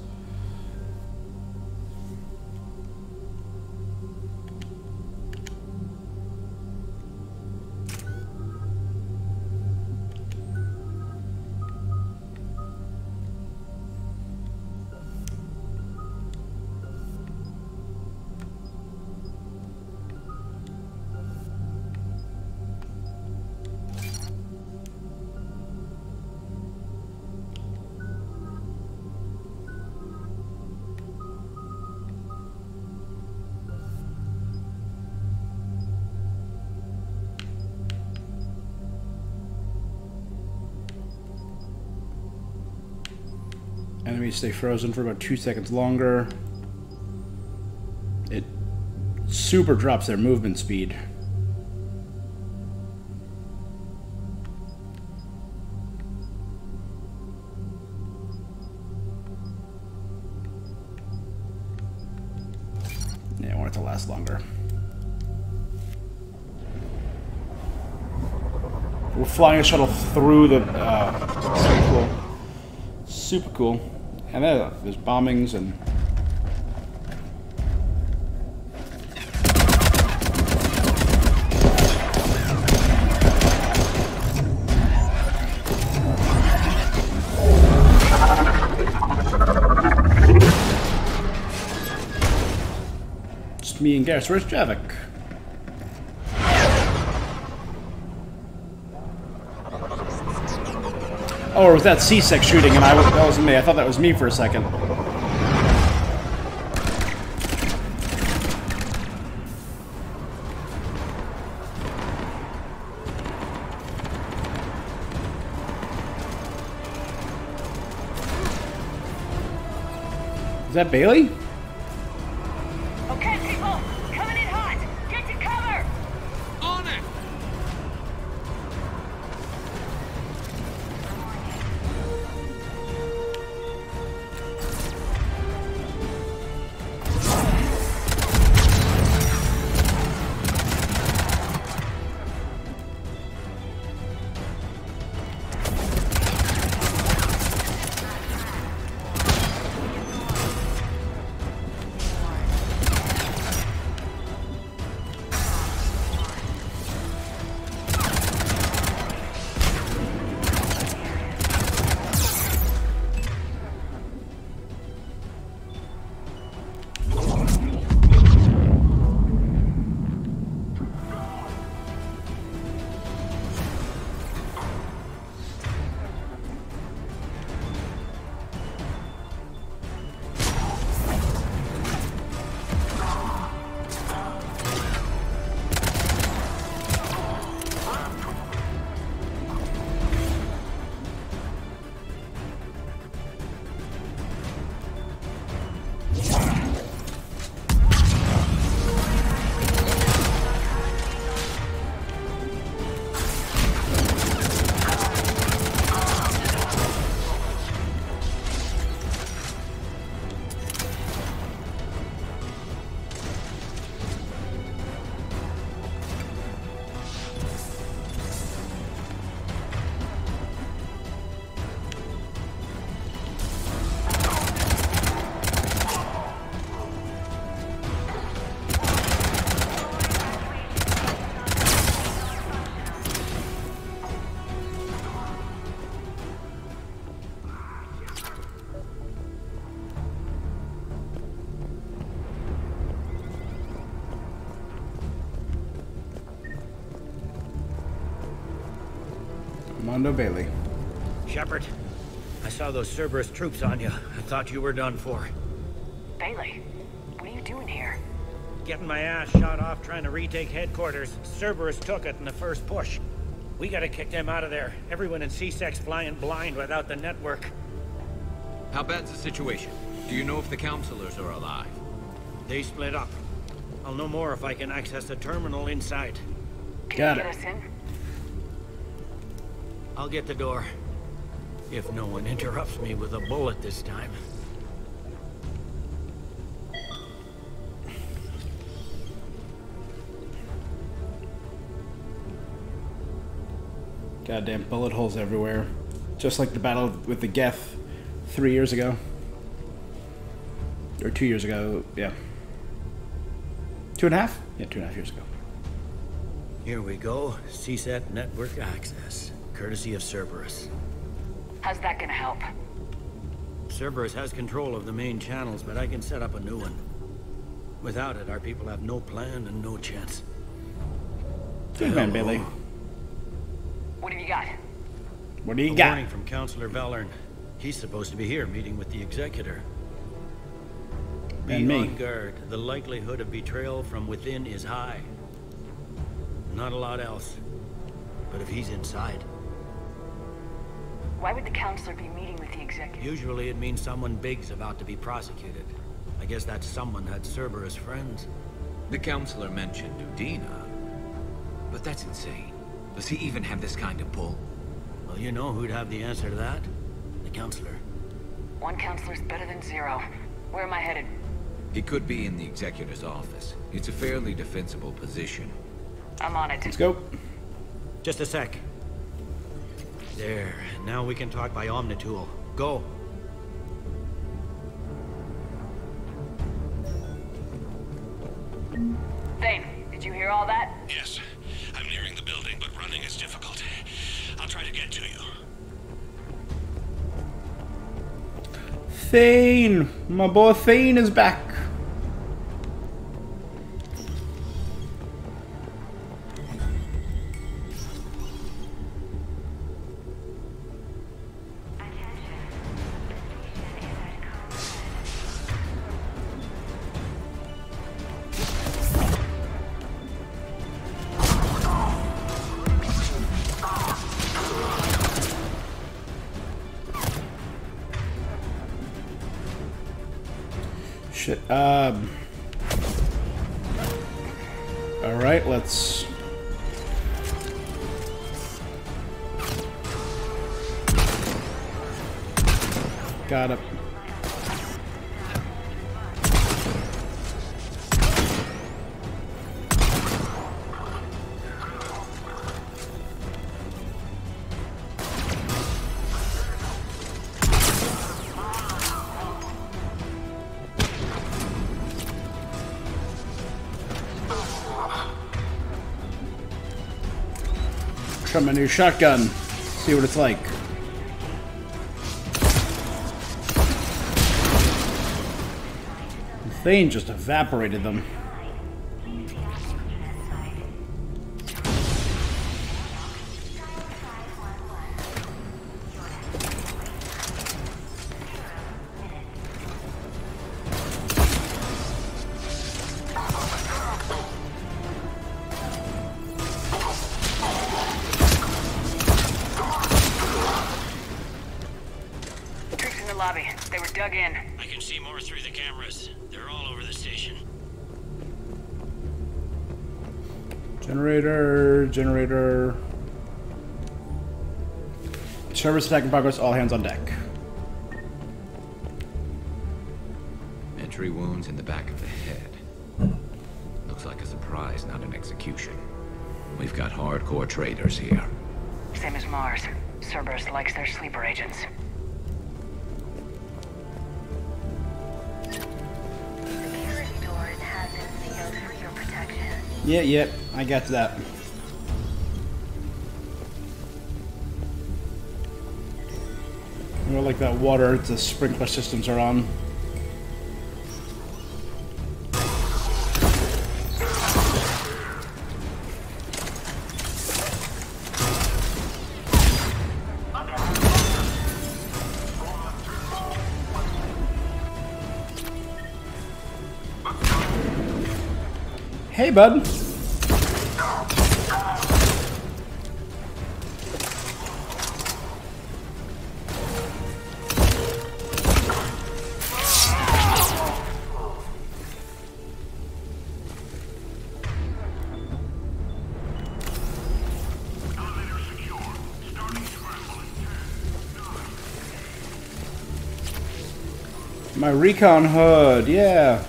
Stay frozen for about two seconds longer. It super drops their movement speed. Yeah, I want it to last longer. We're flying a shuttle through the. Uh, super cool. Super cool. And then there's bombings and. Me and Garrus. Where's Javik? Oh, or was that C-Sec shooting and I was, that wasn't me. I thought that was me for a second. Is that Bailey? Mondo Bailey. Shepard, I saw those Cerberus troops on you. I thought you were done for. Bailey, what are you doing here? Getting my ass shot off trying to retake headquarters. Cerberus took it in the first push. We gotta kick them out of there. Everyone in C-Sec's flying blind without the network. How bad's the situation? Do you know if the councilors are alive? They split up. I'll know more if I can access the terminal inside. Got Get it. us in? I'll get the door. If no one interrupts me with a bullet this time. Goddamn bullet holes everywhere. Just like the battle with the Geth three years ago. Or two years ago, yeah. Two and a half? Yeah, two and a half years ago. Here we go. C-Sec network access, courtesy of Cerberus. How's that gonna help? Cerberus has control of the main channels, but I can set up a new one. Without it, our people have no plan and no chance. Good man, Billy. What have you got? What do you a got? warning from Councilor Valern. He's supposed to be here meeting with the Executor. Be And me. on guard. The likelihood of betrayal from within is high. Not a lot else. But if he's inside, Why would the councilor be meeting with the executive? usually it means someone big's about to be prosecuted. I guess that someone had Cerberus friends. The councilor mentioned Udina. But that's insane. Does he even have this kind of pull? Well, you know who'd have the answer to that? The councilor. One councilor's better than zero. Where am I headed? He could be in the executor's office. It's a fairly defensible position. I'm on it. Let's go. Just a sec. There. Now we can talk by Omnitool. Go. Thane, did you hear all that? Yes. I'm nearing the building, but running is difficult. I'll try to get to you. Thane! My boy Thane is back. New shotgun. See what it's like. Thane just evaporated them. Service attack in progress. All hands on deck. Entry wounds in the back of the head. Looks like a surprise, not an execution. We've got hardcore traders here. Same as Mars. Cerberus likes their sleeper agents. Security doors have been sealed for your protection. Yeah, yeah, I got that. Well, like that water, the sprinkler systems are on. Hey, bud. recon hood, yeah.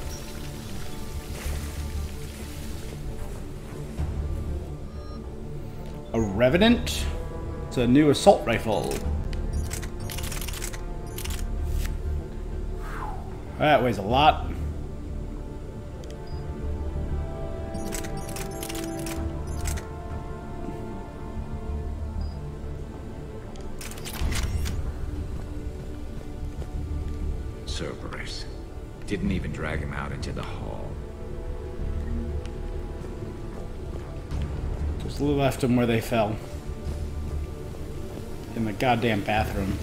A Revenant? It's a new assault rifle. That weighs a lot. Them where they fell. In the goddamn bathroom.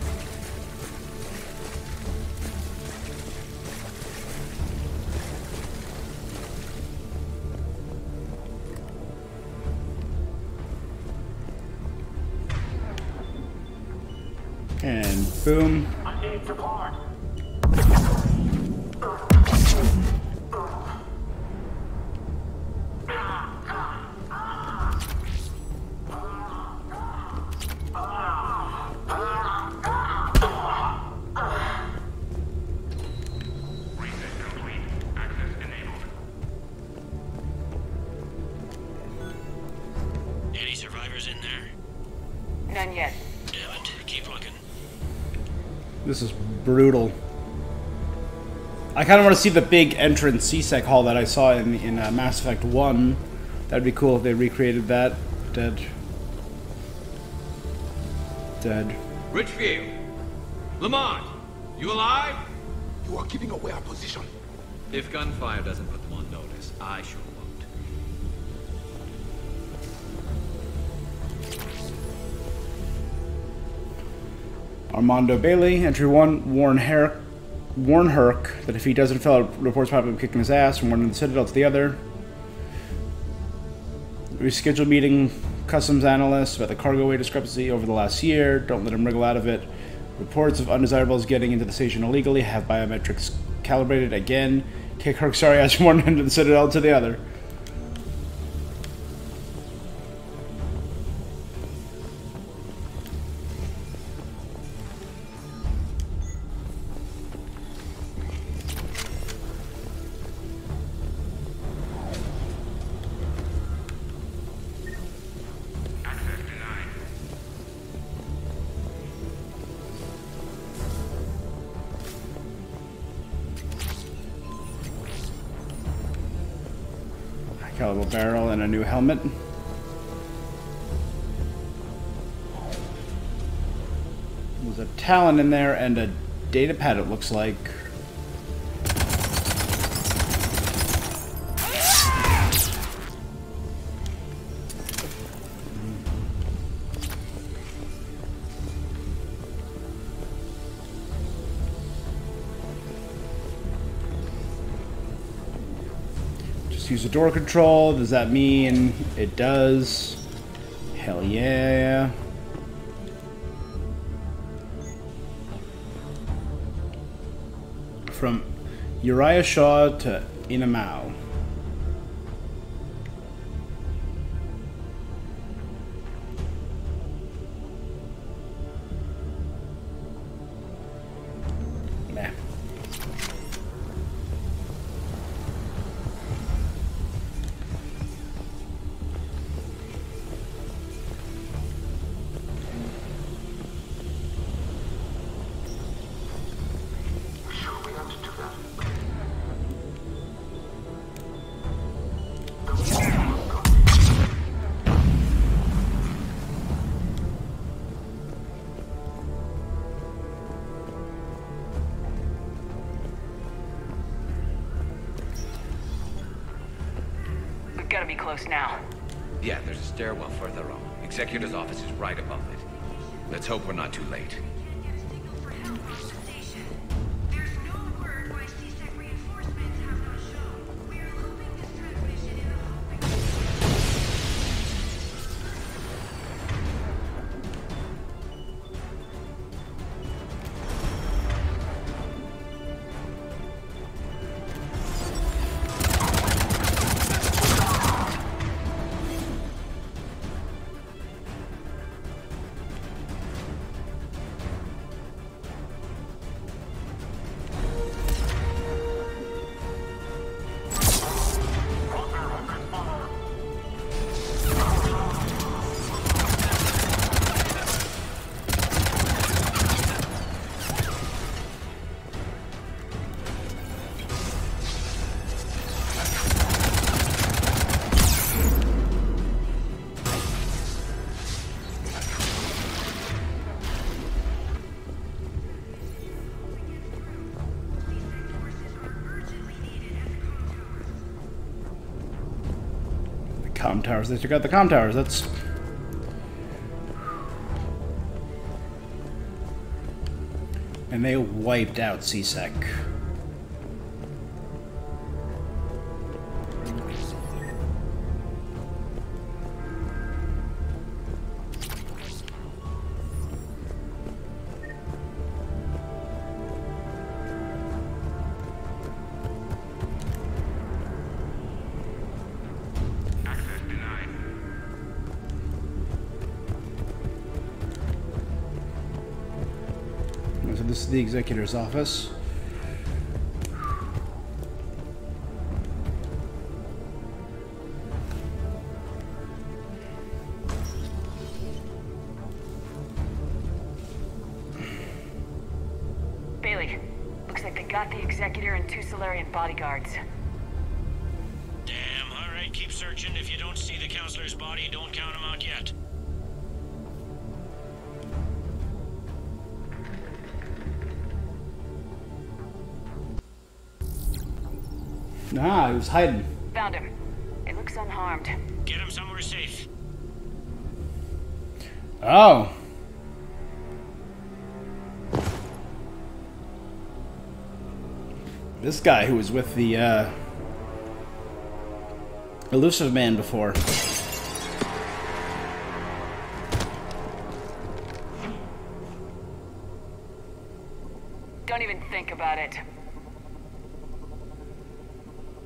None yet. Damn it. Keep looking. This is brutal. I kind of want to see the big entrance C-Sec hall that I saw in in uh, Mass Effect One. That'd be cool if they recreated that. Dead. Dead. Richfield! Lamont! You alive? You are giving away our position. If gunfire doesn't put them on notice, I sure Armando Bailey, entry one, warn Herc, warn Herc that if he doesn't fill out reports probably kicking his ass from one end of the Citadel to the other. Reschedule meeting customs analysts about the cargo weight discrepancy over the last year. Don't let him wriggle out of it. Reports of undesirables getting into the station illegally have biometrics calibrated again. Kick Herc's sorry ass from one end of the Citadel to the other. Barrel a new helmet. There's a talon in there and a data pad, it looks like. Use the door control. Does that mean it does? Hell yeah. From Uriah Shaw to Inamau. Towers. They took out the com towers. That's. And they wiped out C-Sec. The executor's office. Guy who was with the uh, Illusive Man before. Don't even think about it.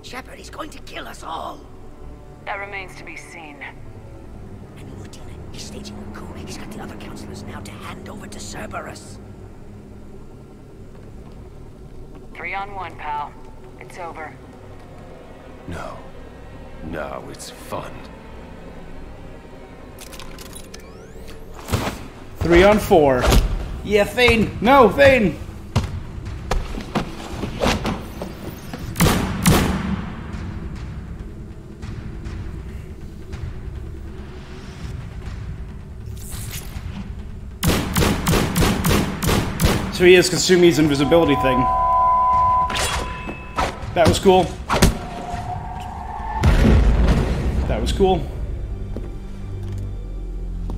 Shepard, he's going to kill us all. That remains to be seen. And Udin, he's staging a coup. He's got the other councilors now to hand over to Cerberus. Three on one, pal. It's over. No. No, it's fun. Three on four. Yeah, Thane. No, Thane. So he has Kasumi's invisibility thing. That was cool. That was cool.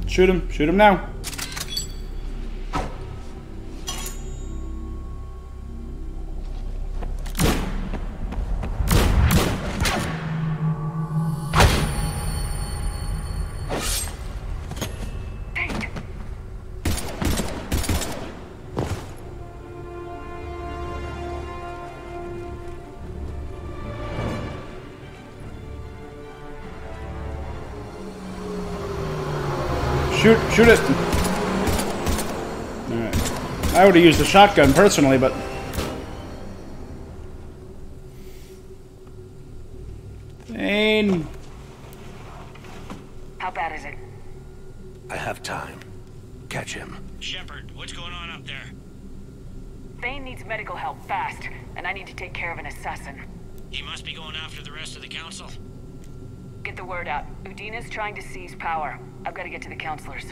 Shoot him. Shoot him now. Would have used a shotgun personally, but. Thane. How bad is it? I have time. Catch him. Shepard, what's going on up there? Thane needs medical help fast, and I need to take care of an assassin. He must be going after the rest of the council. Get the word out. Udina's trying to seize power. I've got to get to the councilors.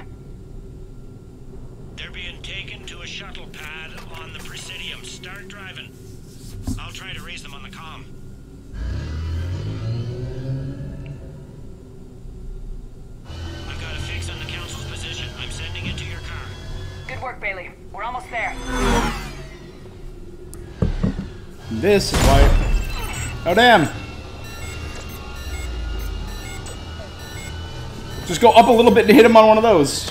This is why. Oh, damn. Just go up a little bit to hit him on one of those.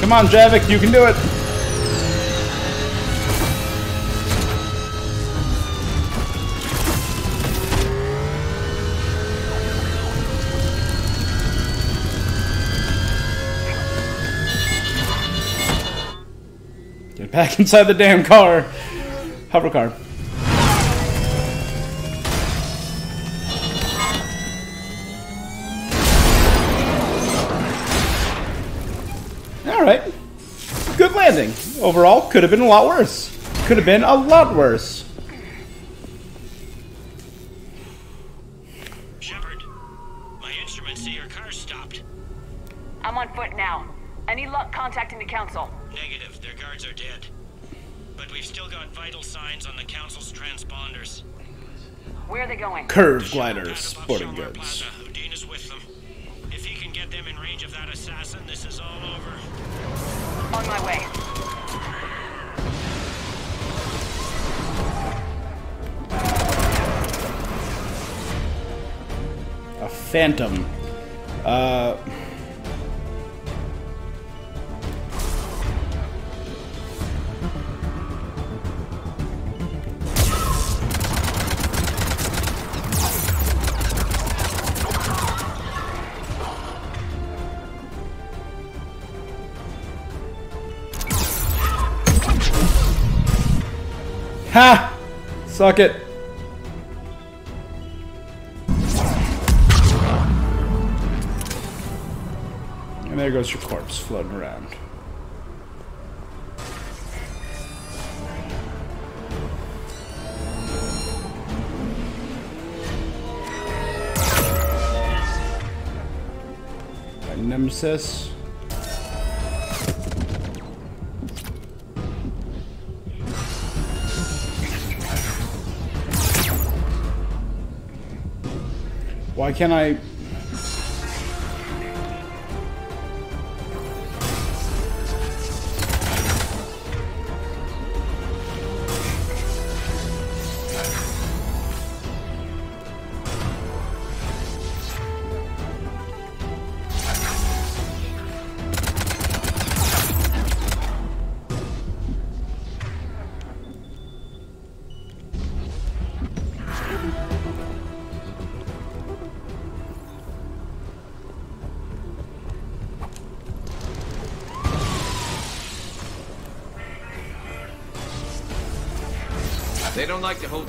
Come on, Javik, you can do it. Back inside the damn car. Hover car. Alright. Good landing. Overall, could have been a lot worse. Could have been a lot worse. Curve gliders, sporting goods. Plaza. Houdin is with them. If he can get them in range of that assassin, this is all over. On my way. A phantom. Uh. Ha! Suck it. And there goes your corpse floating around. Nemesis. Why can't I... like to hold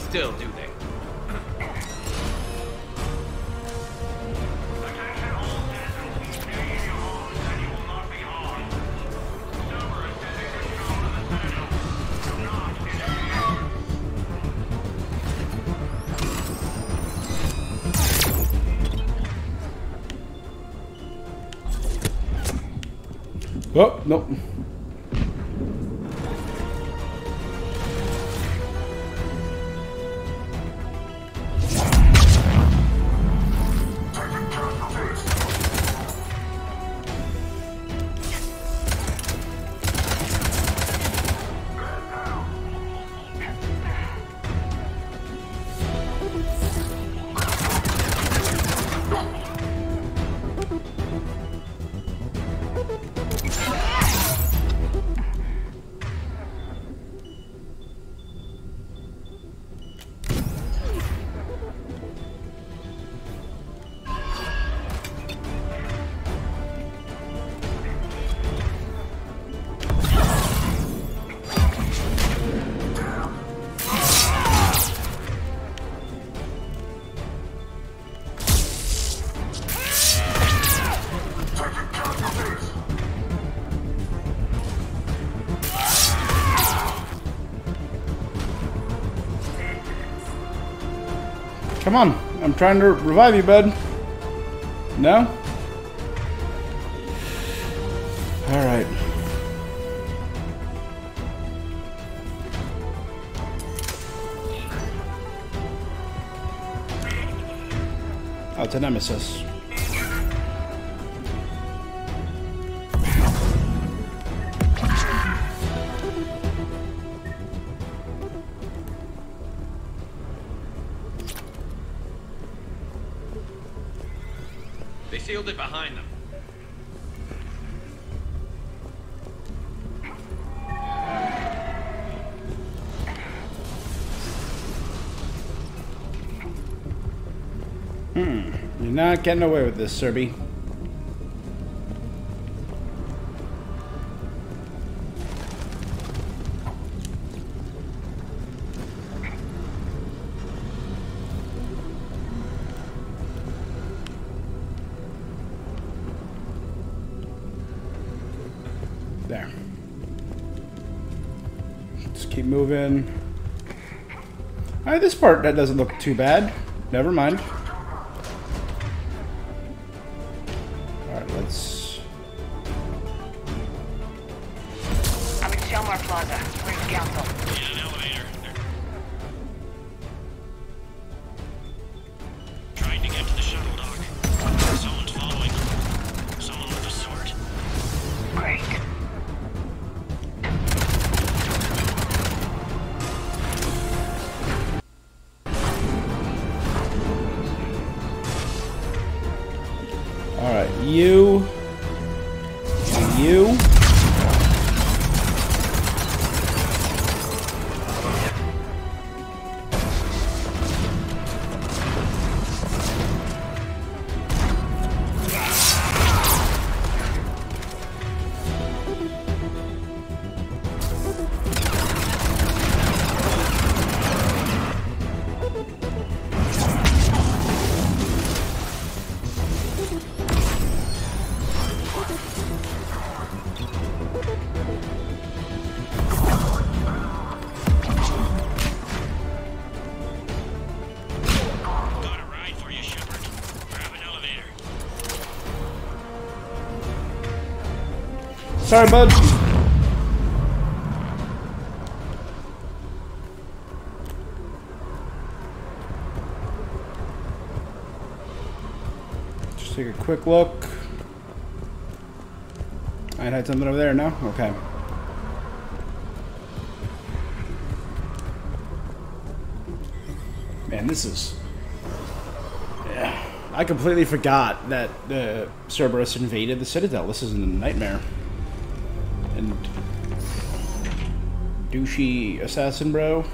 Come on. I'm trying to revive you, bud. No? Alright. It's a nemesis. Getting away with this, Serby. There. Just keep moving. Alright, this part that doesn't look too bad. Never mind. Bud. Just take a quick look. I had something over there, no? Okay. Man, this is. I completely forgot that the Cerberus invaded the Citadel. This is a nightmare. Douchey assassin, bro.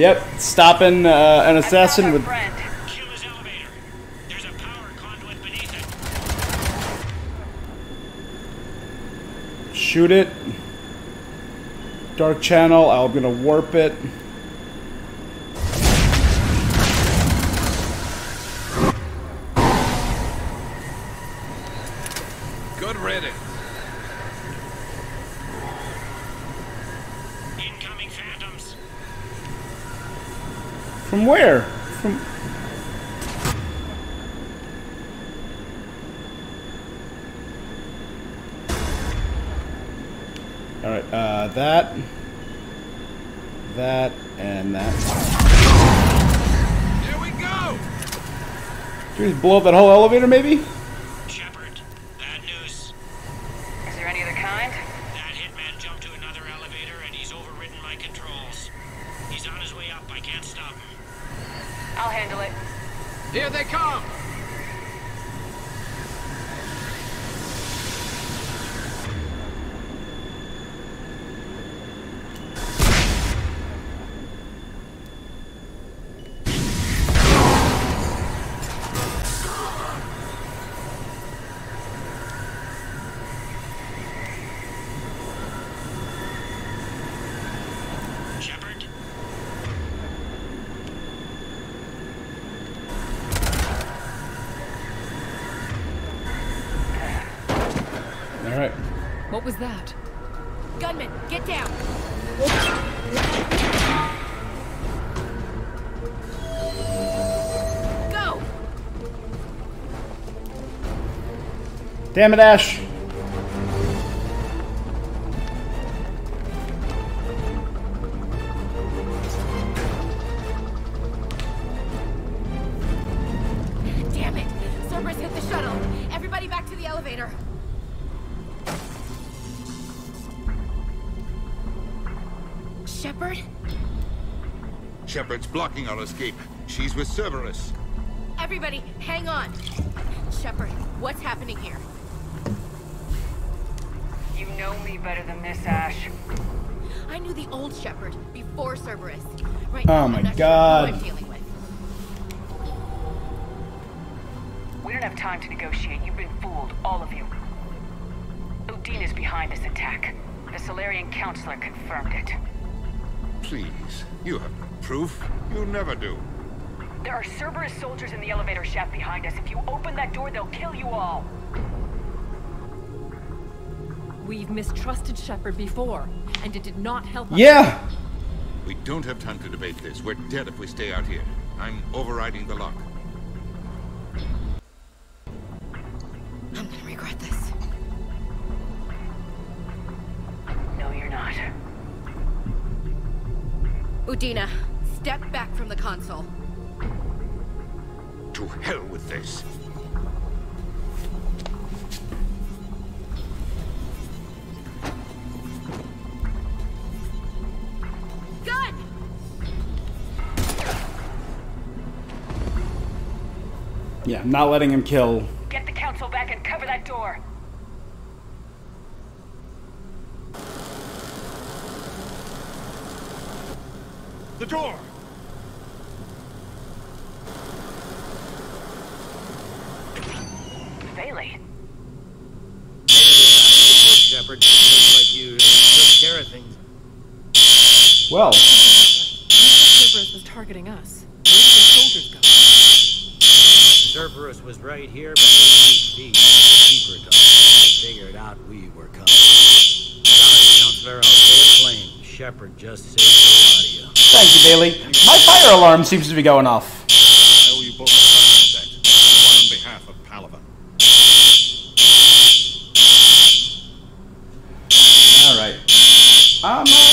Yep, stopping uh, an assassin with. Friend. Kill his elevator. There's a power conduit beneath it. Shoot it. Dark channel, I'm gonna warp it. Good riddance. Incoming phantoms. From where? From. Alright, uh, that. That, and that. Here we go! Should we blow up that whole elevator, maybe? Was that? Gunman, get down! Go! Damn it, Ash! Shepard's escape. She's with Cerberus. Everybody, hang on! Shepard, what's happening here? You know me better than this, Ash. I knew the old Shepard before Cerberus. Right Oh now, my I'm not God. Sure who I'm dealing with. We don't have time to negotiate. You've been fooled, all of you. Udina is behind this attack. The Salarian Councilor confirmed it. Please, you have no proof. You never do. There are Cerberus soldiers in the elevator shaft behind us. If you open that door, they'll kill you all. We've mistrusted Shepard before, and it did not help us. Yeah! We don't have time to debate this. We're dead if we stay out here. I'm overriding the lock. I'm gonna regret this. No, you're not. Udina, console. To hell with this. Gun! Yeah, I'm not letting him kill. Get the Council back and cover that door. The door! Bailey. Shepard, looks like you uh, took care of things. Well, Cerberus was targeting us. Where did the soldiers go? Cerberus was right here, but they beat feet. Keeper dog. They figured out we were coming. Sorry, Councilor, I'll say it plain. Shepard just saved a lot of you. thank you, Bailey. My fire alarm seems to be going off. I behalf of Palaven. Alright. Um, uh,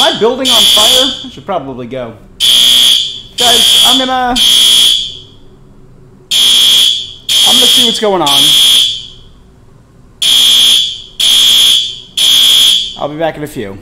my building on fire? I should probably go. Guys, I'm gonna... I'm gonna see what's going on. I'll be back in a few.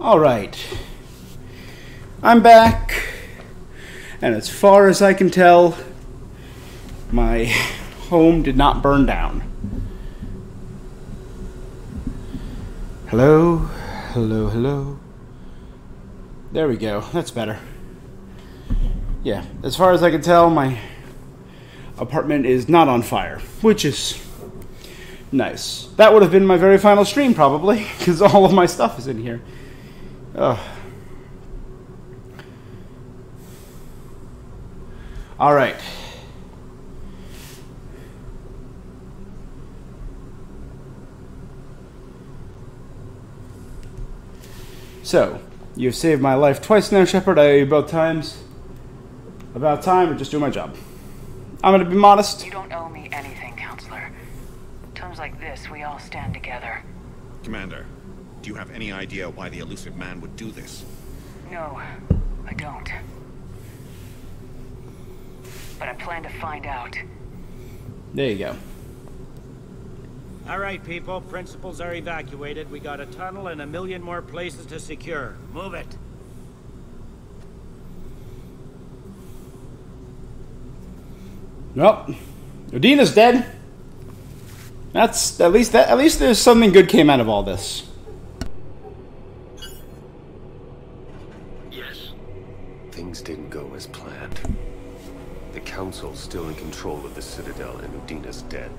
All right. I'm back. And as far as I can tell, my home did not burn down. Hello? Hello, hello. There we go. That's better. Yeah, as far as I can tell, my apartment is not on fire, which is nice. That would have been my very final stream, probably, because all of my stuff is in here. Ugh. All right. So, you've saved my life twice now, Shepard. I owe you both times. About time, or just do my job. I'm gonna be modest. You don't owe me anything, Councilor. Times like this, we all stand together. Commander, do you have any idea why the Illusive Man would do this? No, I don't. But I plan to find out. There you go. All right, people. Principals are evacuated. We got a tunnel and a million more places to secure. Move it. Well, Udina's dead. That's at least that. At least there's something good came out of all this. Yes. Things didn't go as planned. The Council's still in control of the Citadel and Udina's dead.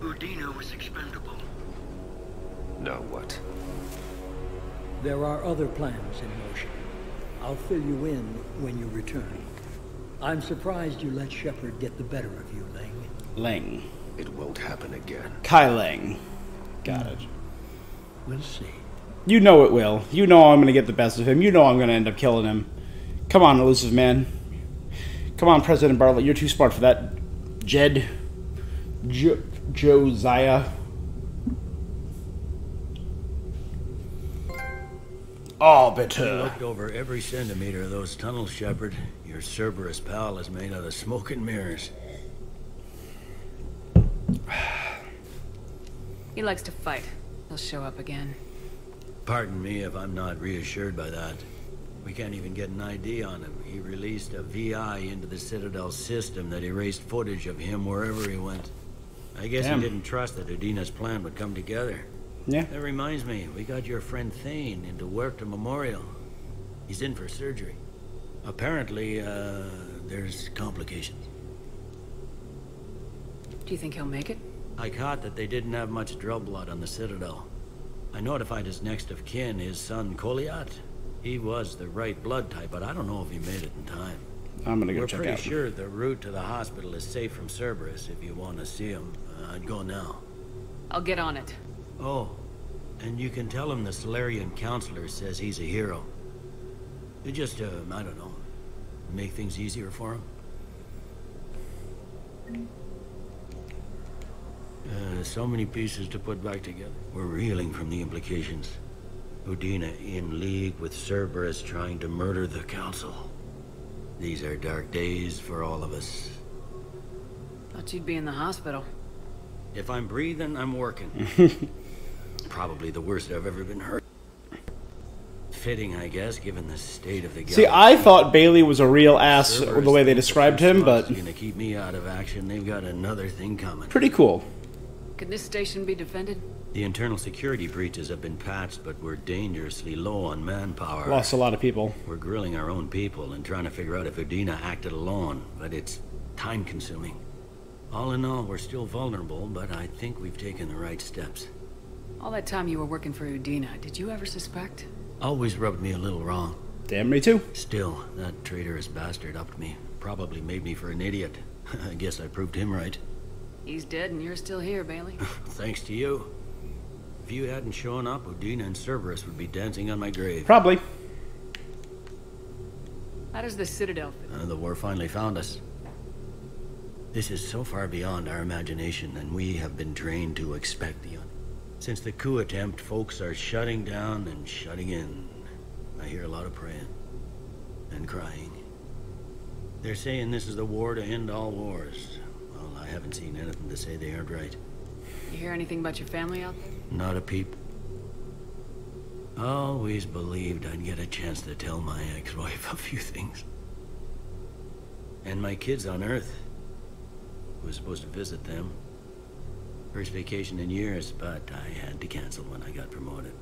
Udina was expendable. Now what? There are other plans in motion. I'll fill you in when you return. I'm surprised you let Shepard get the better of you, Leng. Leng. It won't happen again. Kai Leng. Got it. We'll see. You know it will. You know I'm gonna get the best of him. You know I'm gonna end up killing him. Come on, Illusive Man. Come on, President Bartlett. You're too smart for that. Jed. Jo- Josiah. Oh, You bitte. looked over every centimeter of those tunnels, Shepard. Your Cerberus pal is made out of smoke and mirrors. He likes to fight. He'll show up again. Pardon me if I'm not reassured by that. We can't even get an ID on him. He released a VI into the Citadel system that erased footage of him wherever he went. I guess Damn. he didn't trust that Udina's plan would come together. Yeah. That reminds me, we got your friend Thane into Huerta Memorial. He's in for surgery. Apparently, uh, there's complications. Do you think he'll make it? I caught that they didn't have much drell blood on the Citadel. I notified his next of kin, his son Kolyat. He was the right blood type, but I don't know if he made it in time. I'm gonna go We're check pretty sure the route to the hospital is safe from Cerberus. If you want to see him, uh, I'd go now. I'll get on it. Oh, and you can tell him the Salarian councilor says he's a hero. It just, uh, I don't know, make things easier for him. Uh, so many pieces to put back together. We're reeling from the implications. Udina in league with Cerberus trying to murder the Council. These are dark days for all of us. Thought you'd be in the hospital. If I'm breathing, I'm working. Probably the worst I've ever been hurt. Fitting, I guess, given the state of the game. See, I thought Bailey was a real ass Cerberus the way they described him, but is gonna keep me out of action. They've got another thing coming. pretty cool. Can this station be defended? The internal security breaches have been patched, but we're dangerously low on manpower. Lost a lot of people. We're grilling our own people and trying to figure out if Udina acted alone, but it's time-consuming. All in all, we're still vulnerable, but I think we've taken the right steps. All that time you were working for Udina, did you ever suspect? Always rubbed me a little wrong. Damn me too. Still, that traitorous bastard upped me. Probably made me for an idiot. I guess I proved him right. He's dead and you're still here, Bailey. Thanks to you. If you hadn't shown up, Udina and Cerberus would be dancing on my grave. Probably. How does the Citadel fit? Uh, the war finally found us. This is so far beyond our imagination, and we have been trained to expect the un. Since the coup attempt, folks are shutting down and shutting in. I hear a lot of praying. And crying. They're saying this is the war to end all wars. Well, I haven't seen anything to say they aren't right. You hear anything about your family out there? Not a peep. Always believed I'd get a chance to tell my ex-wife a few things. And my kids on Earth. Was supposed to visit them. First vacation in years, but I had to cancel when I got promoted.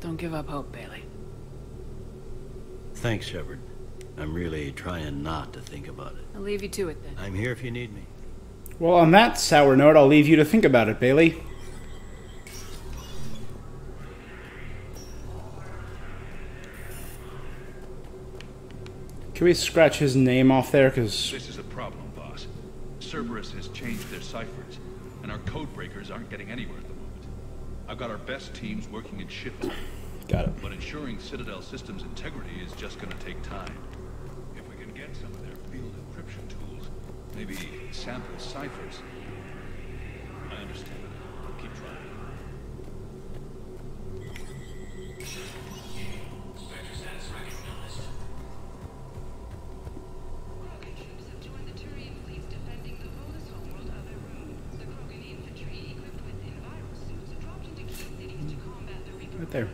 Don't give up hope, Bailey. Thanks, Shepard. I'm really trying not to think about it. I'll leave you to it then. I'm here if you need me. Well, on that sour note, I'll leave you to think about it, Bailey. Can we scratch his name off there? Because This is a problem, boss. Cerberus has changed their ciphers, and our code breakers aren't getting anywhere at the moment. I've got our best teams working in shifts. Got it. But ensuring Citadel systems integrity is just gonna take time. If we can get some of their field encryption tools, maybe sample ciphers. I understand. Keep trying. right there.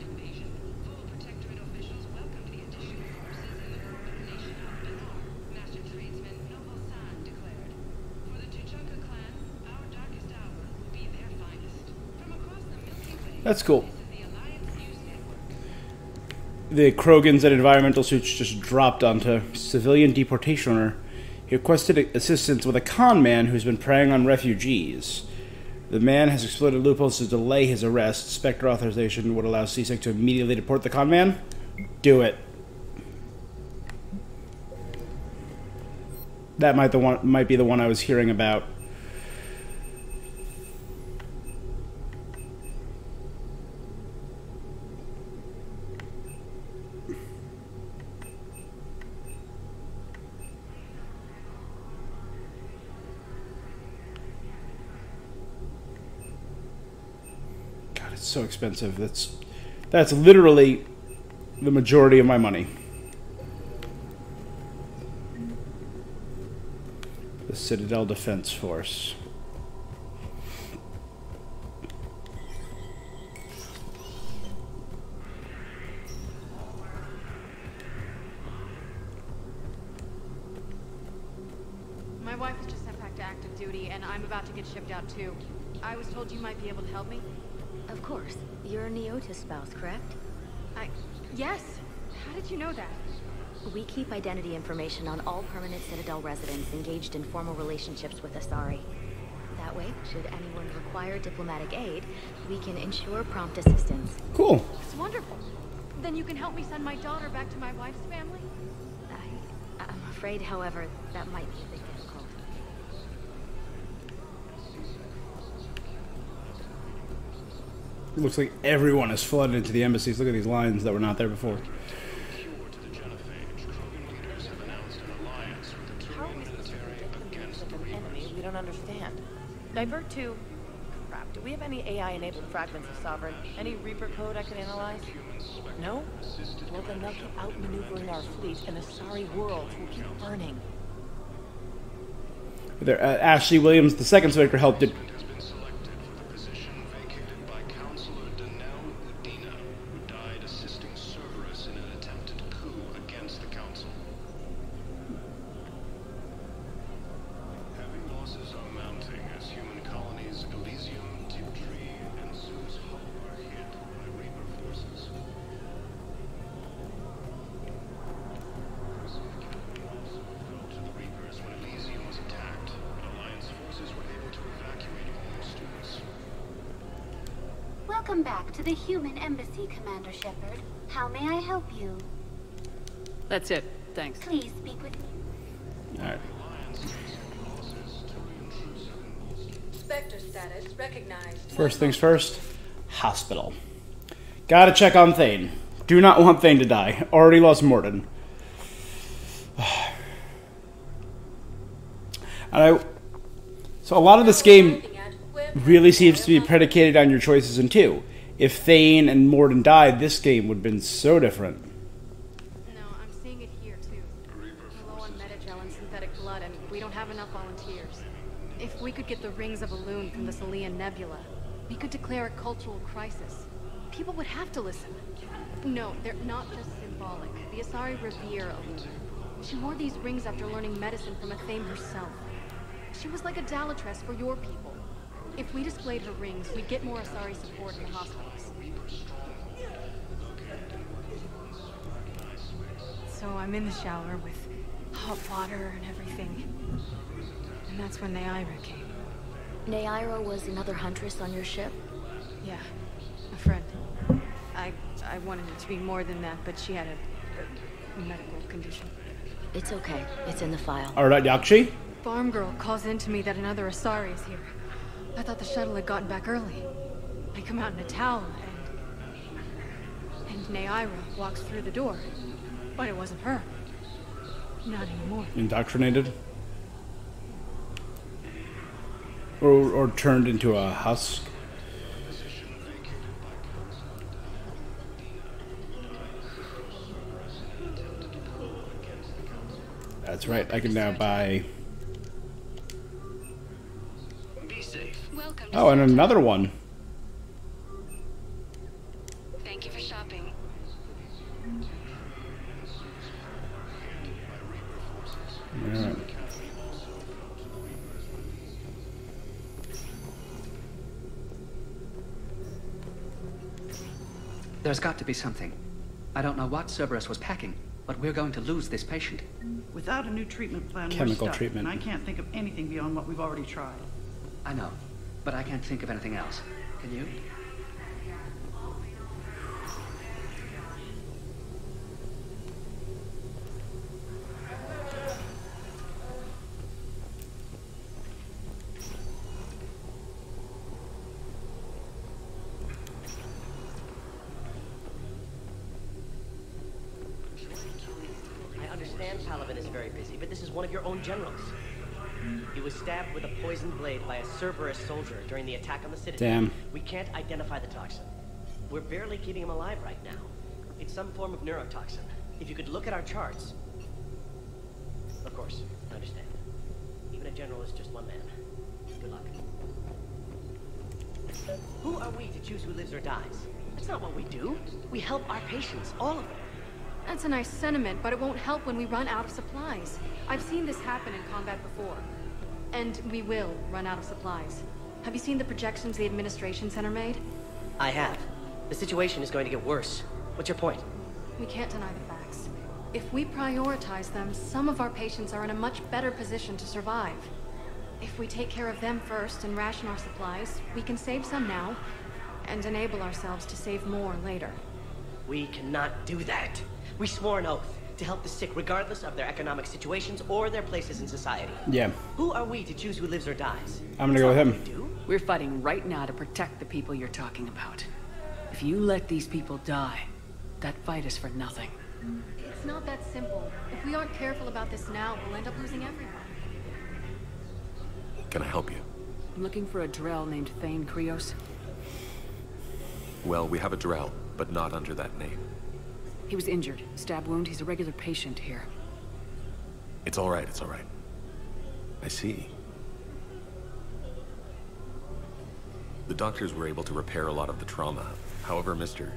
That's cool. The Krogans and environmental suits just dropped onto civilian deportation. He requested assistance with a con man who's been preying on refugees. The man has exploited loopholes to delay his arrest. Spectre authorization would allow C-Sec to immediately deport the con man. Do it. That might the one might be the one I was hearing about. So expensive. That's that's literally the majority of my money. The Citadel Defense Force. My wife was just sent back to active duty, and I'm about to get shipped out too. I was told you might be able to help me. Of course. You're a Neotis spouse, correct? I... Yes! How did you know that? We keep identity information on all permanent Citadel residents engaged in formal relationships with Asari. That way, should anyone require diplomatic aid, we can ensure prompt assistance. Cool. It's wonderful. Then you can help me send my daughter back to my wife's family? I, I'm afraid, however, that might be a bit It looks like everyone is flooded into the embassies. Look at these lines that were not there before. How is this against an enemy we don't understand? Divert to... Crap, do we have any AI-enabled fragments of Sovereign? Any Reaper code I can analyze? No? Well, then they'll keep outmaneuvering our fleet, and Asari worlds will keep burning. There, uh, Ashley Williams, the second Spectre, helped it. Shepard. How may I help you? That's it. Thanks. Please speak with me. Alright. Spectre status recognized. First things first, hospital. Gotta check on Thane. Do not want Thane to die. Already lost Mordin. And I. So a lot of this game really seems to be predicated on your choices in two. If Thane and Mordin died, this game would have been so different. No, I'm seeing it here too. Low on metagel and synthetic blood, and we don't have enough volunteers. If we could get the rings of Alune from the Silean Nebula, we could declare a cultural crisis. People would have to listen. No, they're not just symbolic. The Asari revere Alune. She wore these rings after learning medicine from Athame herself. She was like a Dalatress for your people. If we displayed her rings, we'd get more Asari support in the hospitals. So I'm in the shower with hot water and everything. And that's when Neaira came. Neaira was another huntress on your ship? Yeah, a friend. I I wanted it to be more than that, but she had a, a medical condition. It's okay. It's in the file. Alright, Yakshi? Farm girl calls in to me that another Asari is here. I thought the shuttle had gotten back early. I come out in a towel and... And Neaira walks through the door. But it wasn't her. Not anymore. Indoctrinated? Or, or turned into a husk? That's right, I can now buy... Oh, and another one. Thank you for shopping. Alright. There's got to be something. I don't know what Cerberus was packing, but we're going to lose this patient. Without a new treatment plan, Chemical we're stuck, treatment. and I can't think of anything beyond what we've already tried. I know, but I can't think of anything else. Can you? I understand Palaven is very busy, but this is one of your own generals. He was stabbed with a poisoned blade by a Cerberus soldier during the attack on the city. Damn. We can't identify the toxin. We're barely keeping him alive right now. It's some form of neurotoxin. If you could look at our charts. Of course, I understand. Even a general is just one man. Good luck. Who are we to choose who lives or dies? That's not what we do. We help our patients, all of them. That's a nice sentiment, but it won't help when we run out of supplies. I've seen this happen in combat before. And we will run out of supplies. Have you seen the projections the Administration Center made? I have. The situation is going to get worse. What's your point? We can't deny the facts. If we prioritize them, some of our patients are in a much better position to survive. If we take care of them first and ration our supplies, we can save some now, and enable ourselves to save more later. We cannot do that. We swore an oath to help the sick regardless of their economic situations or their places in society. Yeah. Who are we to choose who lives or dies? I'm gonna go with him. We're fighting right now to protect the people you're talking about. If you let these people die, that fight is for nothing. It's not that simple. If we aren't careful about this now, we'll end up losing everyone. Can I help you? I'm looking for a Drell named Thane Krios. Well, we have a Drell, but not under that name. He was injured. Stab wound. He's a regular patient here. It's all right, it's all right. I see. The doctors were able to repair a lot of the trauma. However, Mr.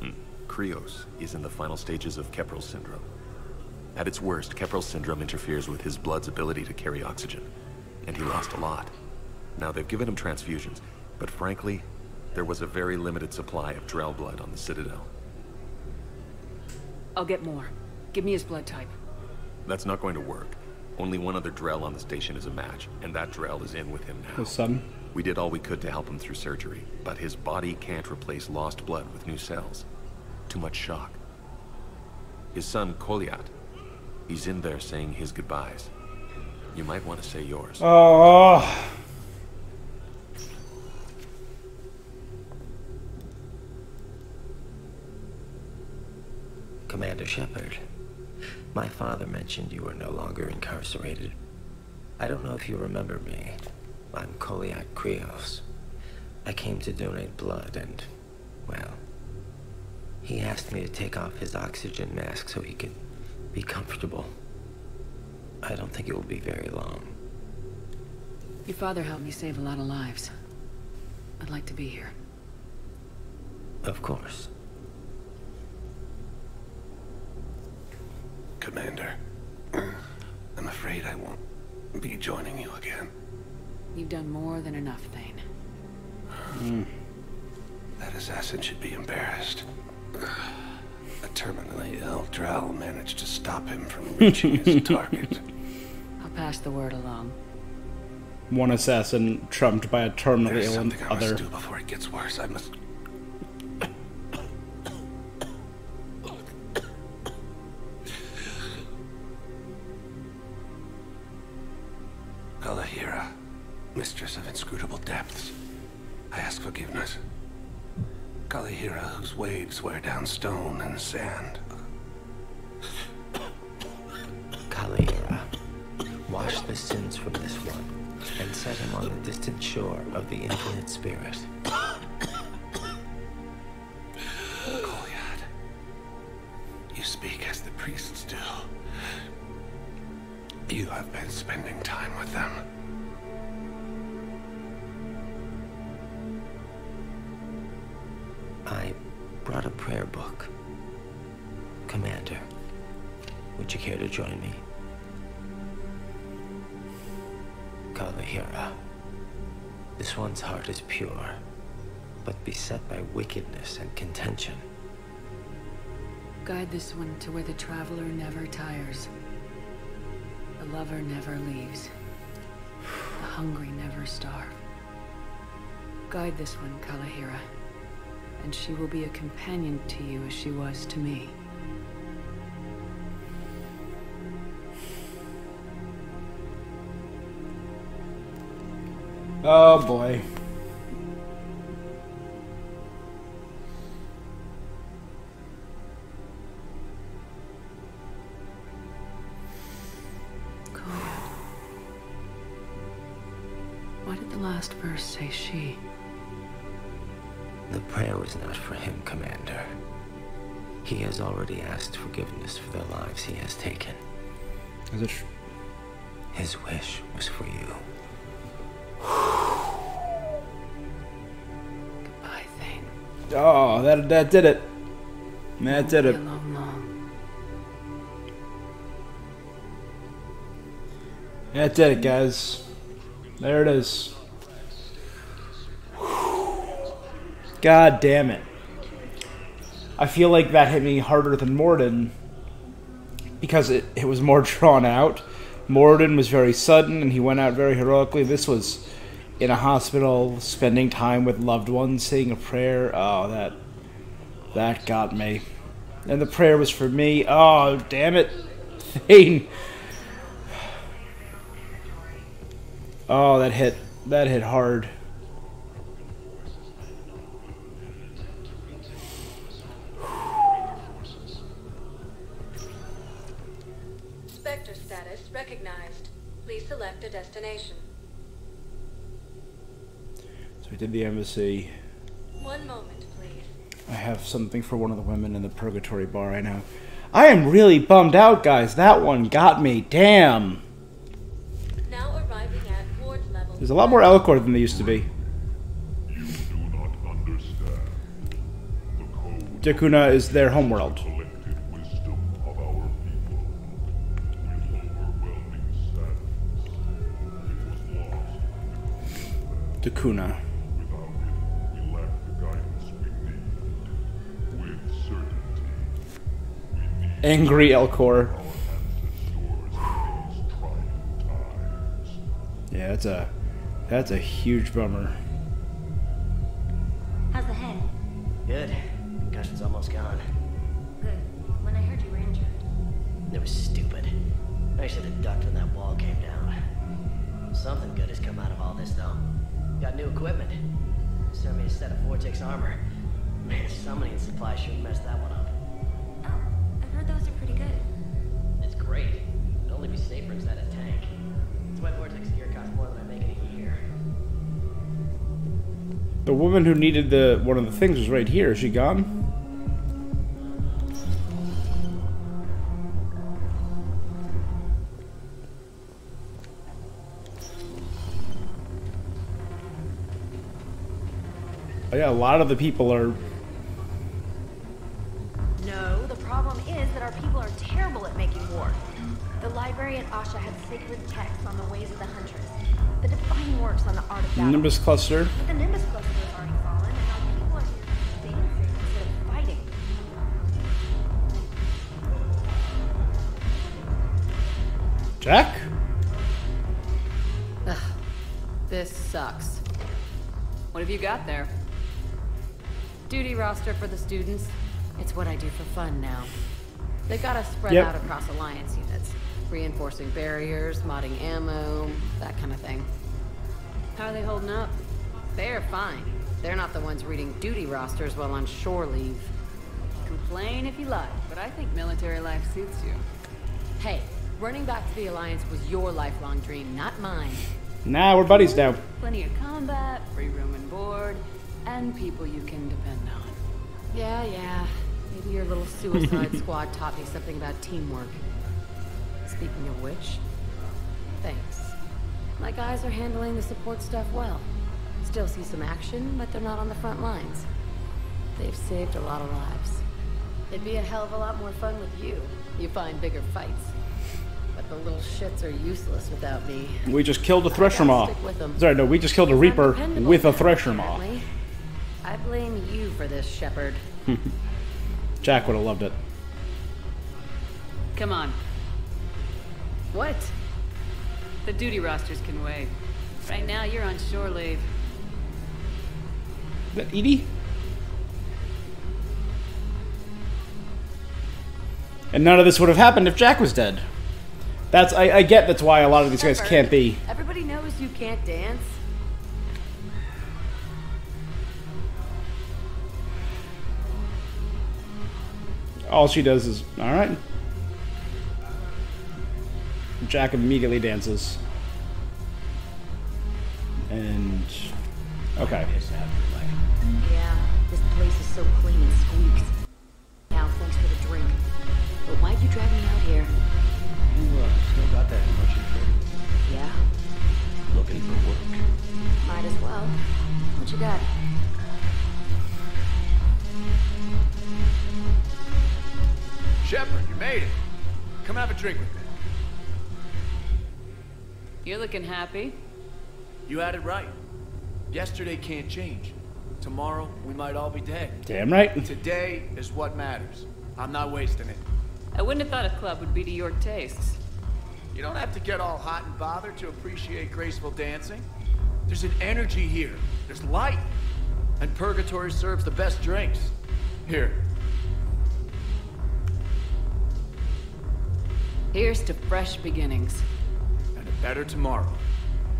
Hmm, Krios is in the final stages of Kepral syndrome. At its worst, Kepral syndrome interferes with his blood's ability to carry oxygen, and he lost a lot. Now, they've given him transfusions, but frankly, there was a very limited supply of Drell blood on the Citadel. I'll get more. Give me his blood type. That's not going to work. Only one other Drell on the station is a match, and that Drell is in with him now. His son? We did all we could to help him through surgery, but his body can't replace lost blood with new cells. Too much shock. His son, Kolyat, he's in there saying his goodbyes. You might want to say yours. Oh. Commander Shepard, my father mentioned you were no longer incarcerated. I don't know if you remember me. I'm Kolyat Krios. I came to donate blood and, well, he asked me to take off his oxygen mask so he could be comfortable. I don't think it will be very long. Your father helped me save a lot of lives. I'd like to be here. Of course. Commander, I'm afraid I won't be joining you again. You've done more than enough, Thane. Mm. That assassin should be embarrassed. A terminally ill Drell managed to stop him from reaching his target. I'll pass the word along. One assassin trumped by a terminally There's ill something I must do before it gets worse. I must. Kalahira, mistress of inscrutable depths, I ask forgiveness. Kalahira, whose waves wear down stone and sand. Kalahira, wash the sins from this one and set him on the distant shore of the infinite spirit. Kolyat, you speak as the priests do. You have been spending time with them. I brought a prayer book. Commander, would you care to join me? Kalahira, this one's heart is pure, but beset by wickedness and contention. Guide this one to where the traveler never tires. The lover never leaves. The hungry never starve. Guide this one, Kalahira, and she will be a companion to you as she was to me. Oh boy. The last verse say she? The prayer was not for him, Commander. He has already asked forgiveness for the lives he has taken. Is it? tr- His wish was for you. Goodbye, Thane. Oh, that that did it. That did it. Long, long. That did it, guys. There it is. God damn it. I feel like that hit me harder than Mordin because it, it was more drawn out. Mordin was very sudden and he went out very heroically. This was in a hospital, spending time with loved ones, saying a prayer. Oh, that that got me. And the prayer was for me. Oh, damn it. Thane. Oh, that hit that hit hard. We did the embassy. One moment, please. I have something for one of the women in the purgatory bar right now. I am really bummed out, guys. That one got me. Damn. Now arriving at ward level. There's a lot more Elcor than there used to be. You do not understand. Dekuuna is their homeworld. Dekuuna. Angry Elcor. Yeah, that's a that's a huge bummer. How's the head? Good. Concussion's almost gone. Good. When I heard you were injured. It was stupid. I should have ducked when that wall came down. Something good has come out of all this, though. Got new equipment. Sent me a set of Vortex armor. Man, summoning supply sure messed that one up. I've heard those are pretty good. It's great. It'd only be safer inside a tank. That's why Vortex gear costs more than I make in a year. The woman who needed the one of the things was right here. Is she gone? Oh yeah, a lot of the people are war. The library at Asha had sacred texts on the ways of the Huntress. The defining works on the art of battle. Nimbus cluster. But the Nimbus cluster has already fallen, and our people are here dancing instead of fighting. Jack? Ugh, this sucks. What have you got there? Duty roster for the students. It's what I do for fun now. They got us spread Yep. out across Alliance units. Reinforcing barriers, modding ammo, that kind of thing. How are they holding up? They're fine. They're not the ones reading duty rosters while on shore leave. Complain if you like, but I think military life suits you. Hey, running back to the Alliance was your lifelong dream, not mine. Nah, we're buddies now. Plenty of combat, free room and board, and people you can depend on. Yeah, yeah. Maybe your little suicide squad taught me something about teamwork. Speaking of which, thanks. My guys are handling the support stuff well. Still see some action, but they're not on the front lines. They've saved a lot of lives. It'd be a hell of a lot more fun with you. You find bigger fights. But the little shits are useless without me. We just killed a Thresher Maw. stick with 'em. Sorry, no, we just killed a Reaper with a Thresher Maw. I blame you for this, Shepard. Jack would have loved it. Come on. What? The duty rosters can wait. Right now, you're on shore leave. That EDI? And none of this would have happened if Jack was dead. That's I, I get that's why a lot of these guys can't be. Everybody knows you can't dance. All she does is all right. Jack immediately dances. And okay. Yeah, this place is so clean and squeaks. Now, thanks for the drink. But why'd you drag me out here? You uh, still got that motion trade? Yeah, Looking for work. might as well. What you got? Shepard, you made it. Come have a drink with me. You're looking happy. You had it right. Yesterday can't change. Tomorrow, we might all be dead. Damn right. Today is what matters. I'm not wasting it. I wouldn't have thought a club would be to your tastes. You don't have to get all hot and bothered to appreciate graceful dancing. There's an energy here. There's light. And Purgatory serves the best drinks. Here. Here's to fresh beginnings. And a better tomorrow.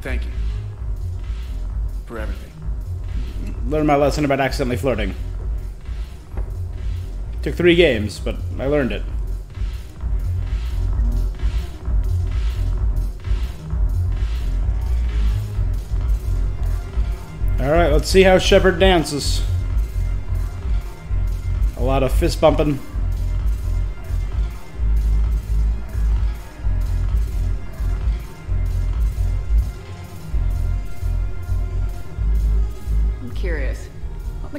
Thank you. For everything. Learned my lesson about accidentally flirting. Took three games, but I learned it. Alright, let's see how Shepard dances. A lot of fist bumping.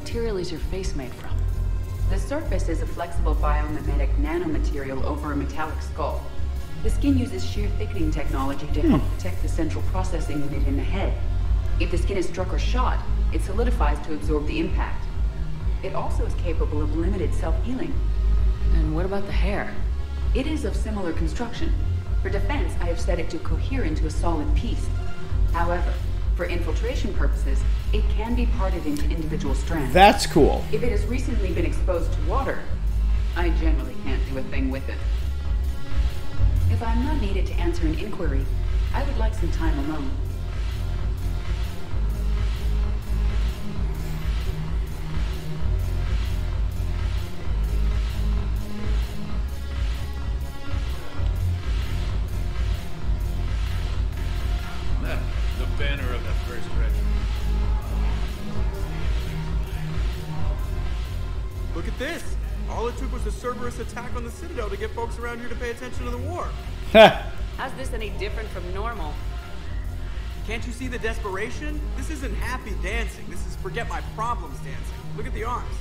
Material is your face made from? The surface is a flexible biomimetic nanomaterial over a metallic skull. The skin uses shear thickening technology to help hmm. protect the central processing unit in the head. If the skin is struck or shot, it solidifies to absorb the impact. It also is capable of limited self-healing. And what about the hair? It is of similar construction. For defense, I have set it to cohere into a solid piece. However, for infiltration purposes, it can be parted into individual strands. That's cool. If it has recently been exposed to water, I generally can't do a thing with it. If I'm not needed to answer an inquiry, I would like some time alone. The banner at this! All it took was a Cerberus attack on the Citadel to get folks around here to pay attention to the war. How's this any different from normal? Can't you see the desperation? This isn't happy dancing. This is forget my problems dancing. Look at the arms.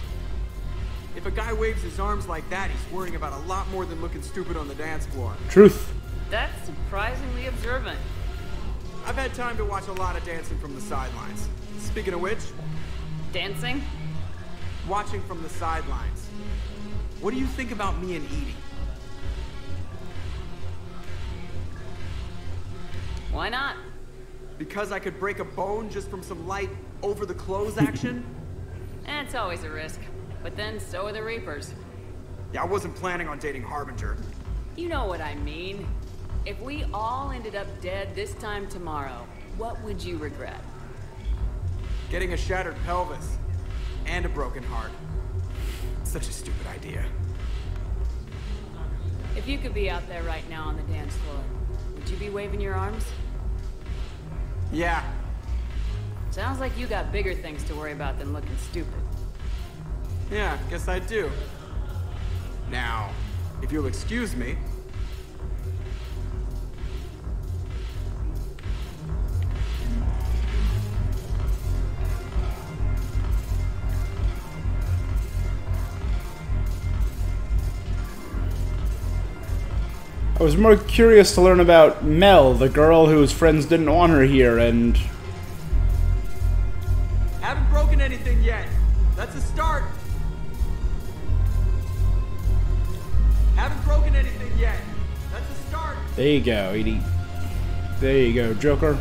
If If a guy waves his arms like that, he's worrying about a lot more than looking stupid on the dance floor. Truth. That's surprisingly observant. I've had time to watch a lot of dancing from the sidelines. Speaking of which, Dancing? Watching from the sidelines. What do you think about me and EDI? Why not? Because I could break a bone just from some light over the clothes action? It's always a risk. But then so are the Reapers. Yeah, I wasn't planning on dating Harbinger. You know what I mean. If we all ended up dead this time tomorrow, what would you regret? Getting a shattered pelvis and a broken heart. Such a stupid idea. If you could be out there right now on the dance floor, would you be waving your arms? Yeah. Sounds like you got bigger things to worry about than looking stupid. Yeah, guess I do. Now, if you'll excuse me. I was more curious to learn about Mel, the girl whose friends didn't want her here, and Haven't broken anything yet. That's a start. Haven't broken anything yet. That's a start. there you go, EDI. There you go, Joker.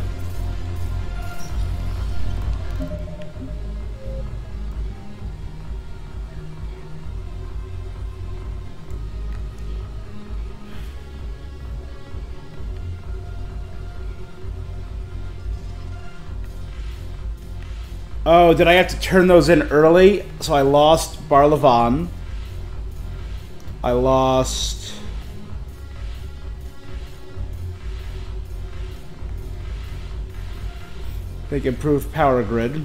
Oh, did I have to turn those in early? So I lost Barla Von. I lost. I think improved power grid.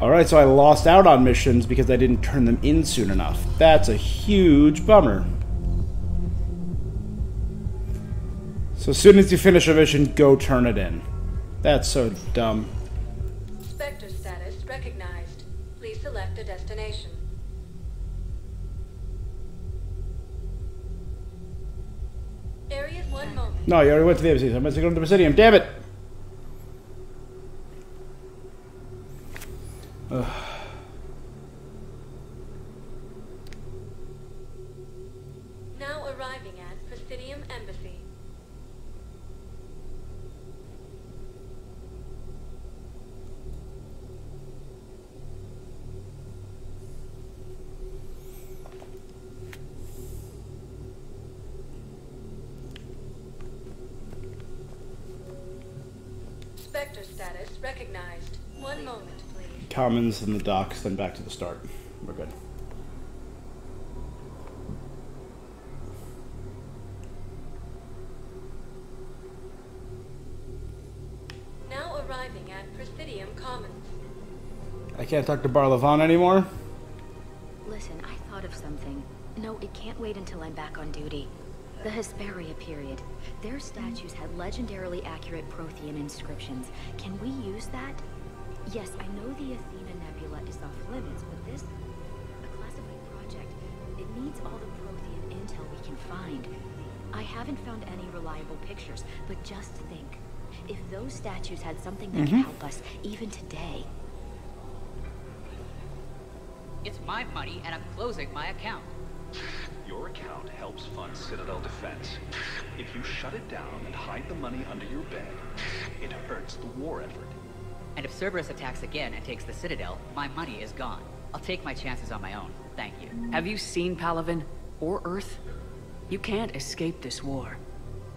Alright, so I lost out on missions because I didn't turn them in soon enough. That's a huge bummer. So as soon as you finish a mission, go turn it in. That's so dumb. Spectre status recognized. Please select a destination. Area one moment. No, you already went to the embassy. so I'm going to go to the Presidium. Damn it! Ugh. Now arriving at Presidium Embassy. Spectre status recognized. One moment, please. Commons and the docks, then back to the start. We're good. Now arriving at Presidium Commons. I can't talk to Barla Von anymore. Listen, I thought of something. No, it can't wait until I'm back on duty. The Hesperia period. Their statues had legendarily accurate Prothean inscriptions. Can we use that? Yes, I know the Athena Nebula is off limits, but this, a classified project, it needs all the Prothean intel we can find. I haven't found any reliable pictures, but just think. If those statues had something that could Mhm. help us, even today, It's my money, and I'm closing my account. Your account helps fund Citadel defense. If you shut it down and hide the money under your bed, it hurts the war effort. And if Cerberus attacks again and takes the Citadel, my money is gone. I'll take my chances on my own. Thank you. Have you seen Palaven? Or Earth? You can't escape this war.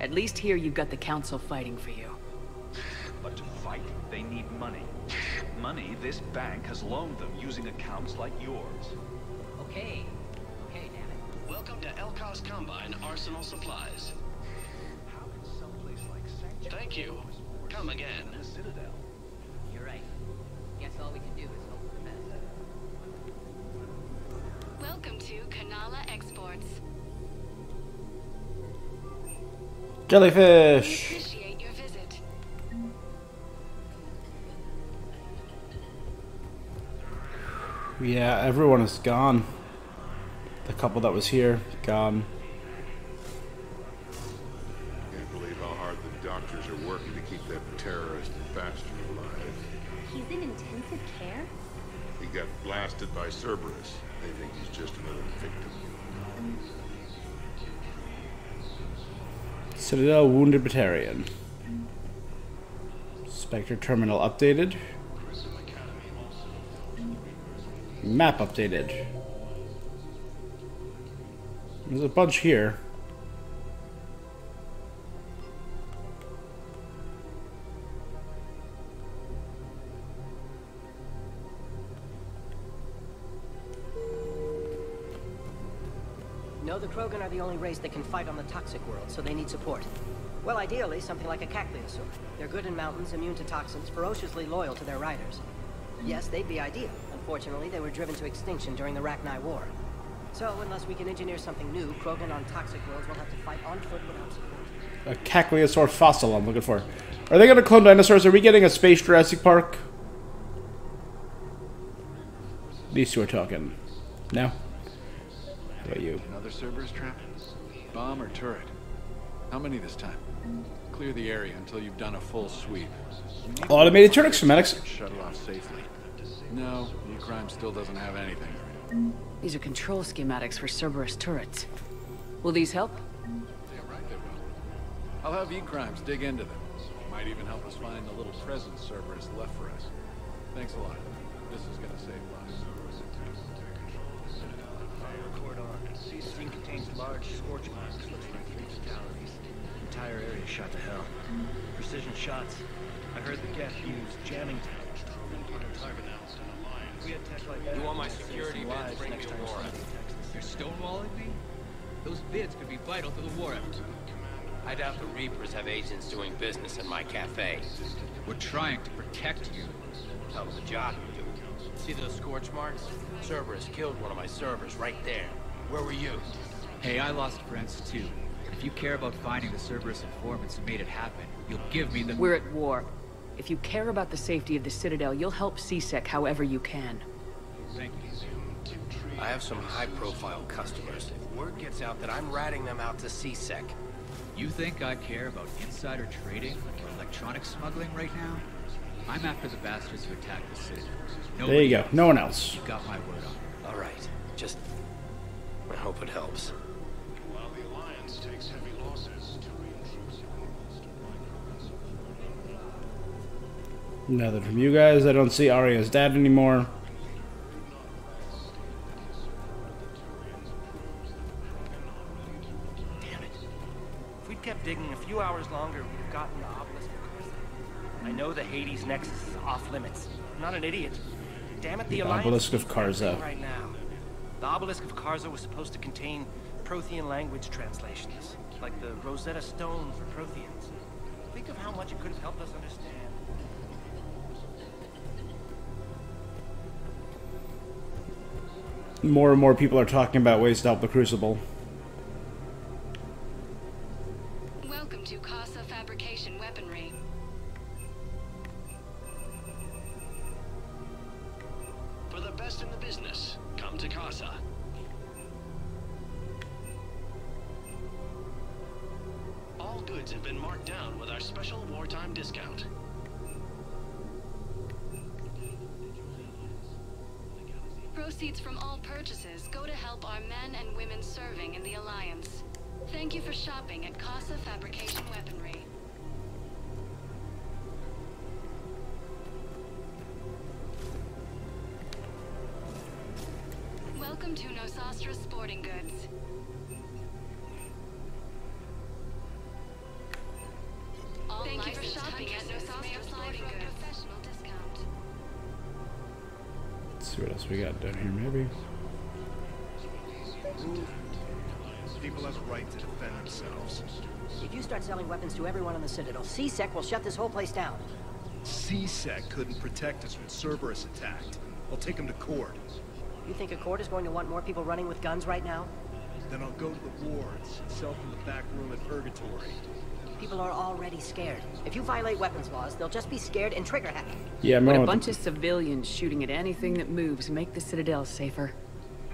At least here you've got the Council fighting for you. But to fight, they need money. Money this bank has loaned them using accounts like yours. Okay. Okay, damn it. Welcome to Elkoss Combine Arsenal Supplies. Thank you. Come again. Citadel all we can do is hope for the best. Welcome to Kanala Exports. Jellyfish! Yeah, everyone is gone. The couple that was here, gone. Got blasted by Cerberus. They think he's just another victim. Citadel Wounded Battalion. Spectre Terminal updated. Map updated. There's a bunch here. No, the Krogan are the only race that can fight on the toxic world, so they need support. Well, ideally, something like a Kakliosaur. They're good in mountains, immune to toxins, ferociously loyal to their riders. Yes, they'd be ideal. Unfortunately, they were driven to extinction during the Rachni War. So, unless we can engineer something new, Krogan on toxic worlds will have to fight on foot without support. A Kakliosaur fossil I'm looking for. Are they going to clone dinosaurs? Are we getting a space Jurassic Park? These two are talking. No? How about you? Another Cerberus trap? Bomb or turret? How many this time? Clear the area until you've done a full sweep. Automated to turret schematics. Shut it off safely. No, E-Crime still doesn't have anything. These are control schematics for Cerberus turrets. Will these help? Yeah, right, they will. I'll have E-Crimes dig into them. Might even help us find the little present Cerberus left for us. Thanks a lot. This is gonna save lives. On. Scene contains large scorch marks. Looks like three fatalities. Entire area shot to hell. Precision shots. I heard the Geth used jamming towers to prevent our target We had tech like that. You want my security some bids, lives bring next me a time warrant. somebody attacks the You're stonewalling me? Those bids could be vital to the war effort. I doubt the Reapers have agents doing business in my cafe. We're trying to protect you. Hell of a job you do. See those scorch marks? Cerberus killed one of my servers right there. Where were you? Hey, I lost friends too. If you care about finding the Cerberus informants who made it happen, you'll give me the- We're at war. If you care about the safety of the Citadel, you'll help C-Sec however you can. Thank you. I have some high-profile customers. If word gets out that I'm ratting them out to C-Sec, You think I care about insider trading or electronic smuggling right now? I'm after the bastards who attacked the city. There you go. No one else. You got my word on. all right. Just, I hope it helps. While the Alliance takes heavy losses, Nothing from you guys. I don't see Arya's dad anymore. Damn it. If we'd kept digging a few hours longer, we'd have gotten the obelisk of Karza. I know the Hades Nexus is off limits. I'm not an idiot. Damn it, the, The Alliance obelisk of needs Karza. Right now. The obelisk of Karza was supposed to contain Prothean language translations, like the Rosetta Stone for Protheans. Think of how much it could have helped us understand. More and more people are talking about ways to help the Crucible. Welcome to Kassa Fabrication Weaponry. For the best in the business, come to Kassa. All goods have been marked down with our special wartime discount. Proceeds from all purchases go to help our men and women serving in the Alliance. Thank you for shopping at Kassa Fabrication Weaponry. Welcome to Nos Astra Sporting Goods. All Thank you for shopping at Nos Astra Sporting Goods. Professional discount. Let's see what else we got down here, maybe. People have a right to defend themselves. If you start selling weapons to everyone on the Citadel, C-Sec will shut this whole place down. C-Sec couldn't protect us when Cerberus attacked. I'll take him to court. You think a court is going to want more people running with guns right now? Then I'll go to the wards and sell from the back room at Purgatory. People are already scared. If you violate weapons laws, they'll just be scared and trigger happy. Yeah, I'm Would a bunch of civilians shooting at anything that moves make the Citadel safer?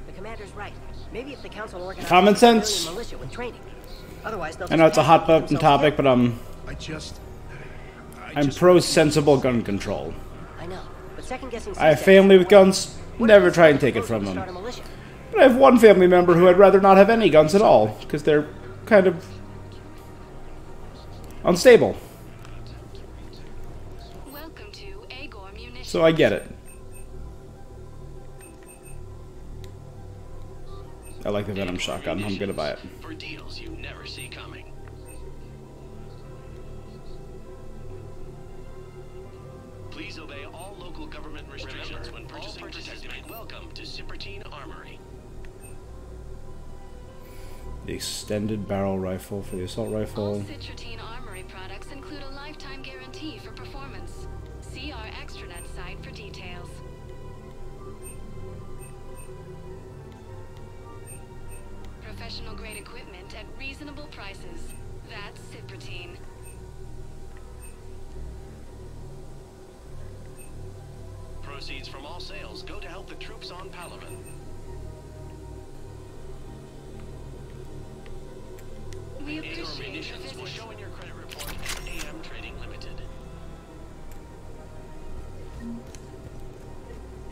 The commander's right. Maybe if the council organized Common a civilian sense. militia with training. Otherwise, they'll I know it's a hot button topic, but I'm I just... I'm pro sensible gun control. I know, but second guessing. I have family with guns. Never try and take it from them. But I have one family member who I'd rather not have any guns at all because they're kind of unstable. So I get it. I like the Venom shotgun. I'm gonna buy it. For deals you never see coming. Please obey all local government restrictions when purchasing protective. Welcome to Cipritine Armory. The extended barrel rifle for the assault rifle. Cipritine guarantee for performance. See our extranet site for details. Professional grade equipment at reasonable prices. That's Cipritine. Proceeds from all sales go to help the troops on Palaven. We appreciate your visit.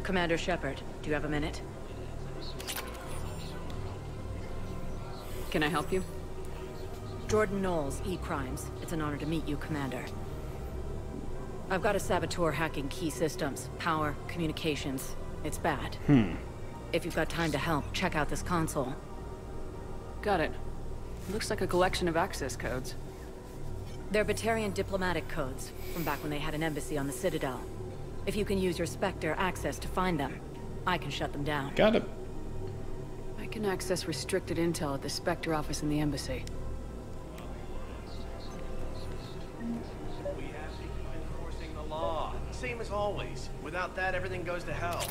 Commander Shepard, do you have a minute? Can I help you? Jordan Knowles, E-Crimes. It's an honor to meet you, Commander. I've got a saboteur hacking key systems, power, communications. It's bad. Hmm. If you've got time to help, check out this console. Got it. Looks like a collection of access codes. They're Batarian diplomatic codes, from back when they had an embassy on the Citadel. If you can use your Spectre access to find them, I can shut them down. Got it. I can access restricted intel at the Spectre office in the embassy. We have to keep enforcing the law. Same as always. Without that, everything goes to hell.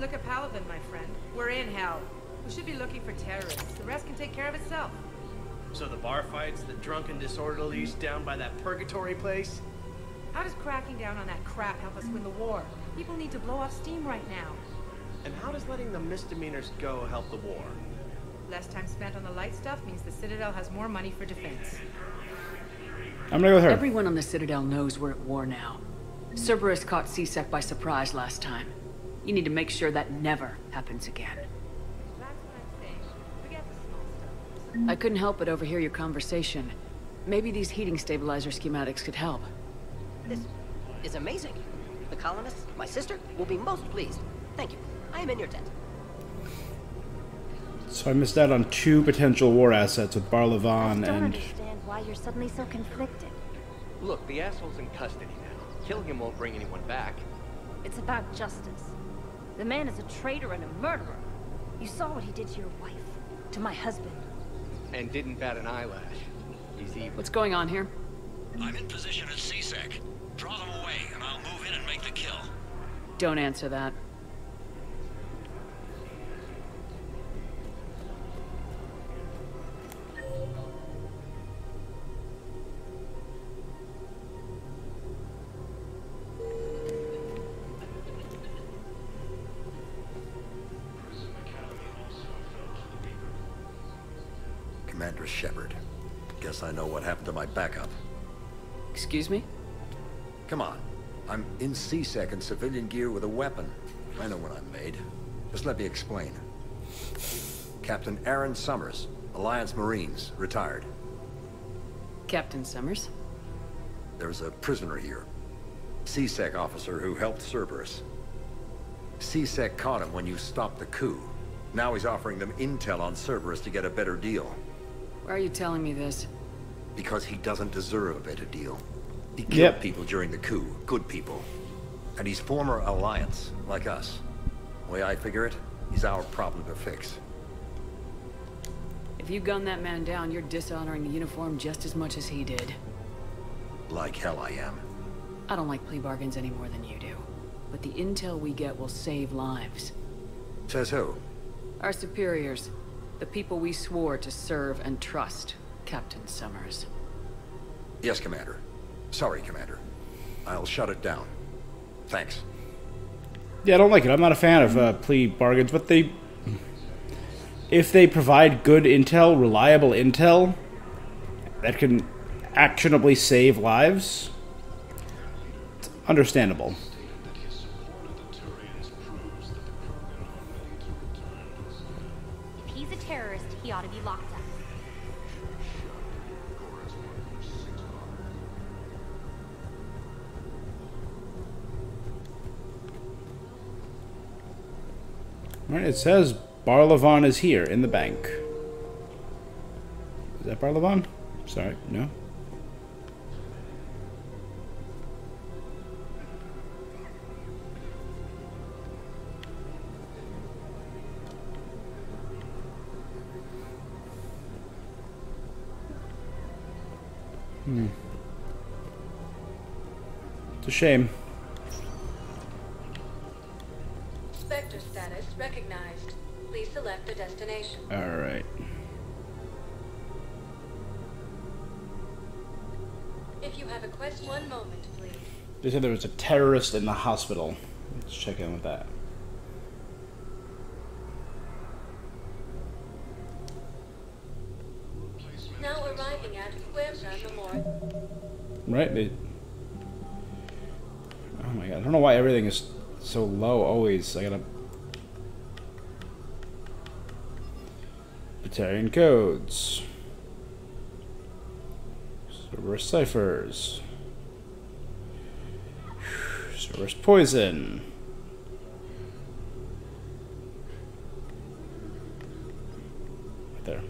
Look at Palaven, my friend. We're in hell. We should be looking for terrorists. The rest can take care of itself. So the bar fights, the drunken disorderlies down by that purgatory place? How does cracking down on that crap help us win the war? People need to blow off steam right now. And how does letting the misdemeanors go help the war? Less time spent on the light stuff means the Citadel has more money for defense. I'm gonna go with her. Everyone on the Citadel knows we're at war now. Cerberus caught C-Sec by surprise last time. You need to make sure that never happens again. I couldn't help but overhear your conversation. Maybe these heating stabilizer schematics could help. This is amazing. The colonists, my sister, will be most pleased. Thank you. I am in your tent. So I missed out on two potential war assets with Barla Von and. Don't understand why you're suddenly so conflicted. Look, the asshole's in custody now. Killing him won't bring anyone back. It's about justice. The man is a traitor and a murderer. You saw what he did to your wife, to my husband. And didn't bat an eyelash. He's evil. What's going on here? I'm in position at C-Sec. Draw them away, and I'll move in and make the kill. Don't answer that. Commander Shepard. Guess I know what happened to my backup. Excuse me? Come on. I'm in C-Sec in civilian gear with a weapon. I know what I'm made. Just let me explain. Captain Aaron Summers, Alliance Marines, retired. Captain Summers? There's a prisoner here. C-Sec officer who helped Cerberus. C-Sec caught him when you stopped the coup. Now he's offering them intel on Cerberus to get a better deal. Why are you telling me this? Because he doesn't deserve a better deal. He killed Yep. people during the coup, good people. And he's former Alliance, like us. The way I figure it, he's our problem to fix. If you gun that man down, you're dishonoring the uniform just as much as he did. Like hell I am. I don't like plea bargains any more than you do. But the intel we get will save lives. Says who? Our superiors. The people we swore to serve and trust, Captain Summers. Yes, Commander. Sorry, Commander. I'll shut it down. Thanks. Yeah, I don't like it. I'm not a fan of uh, plea bargains, but they, if they provide good intel, reliable intel, that can actionably save lives, it's understandable. Right, it says Barla Von is here in the bank. Is that Barla Von? Sorry, no. Hmm. It's a shame. Recognized. Please select a destination. Alright. If you have a quest, one moment, please. They said there was a terrorist in the hospital. Let's check in with that. Now arriving at Puebla Memorial. Right? They... Oh my god, I don't know why everything is so low always. I gotta... Batarian codes. Cerberus ciphers. Cerberus poison. Right there.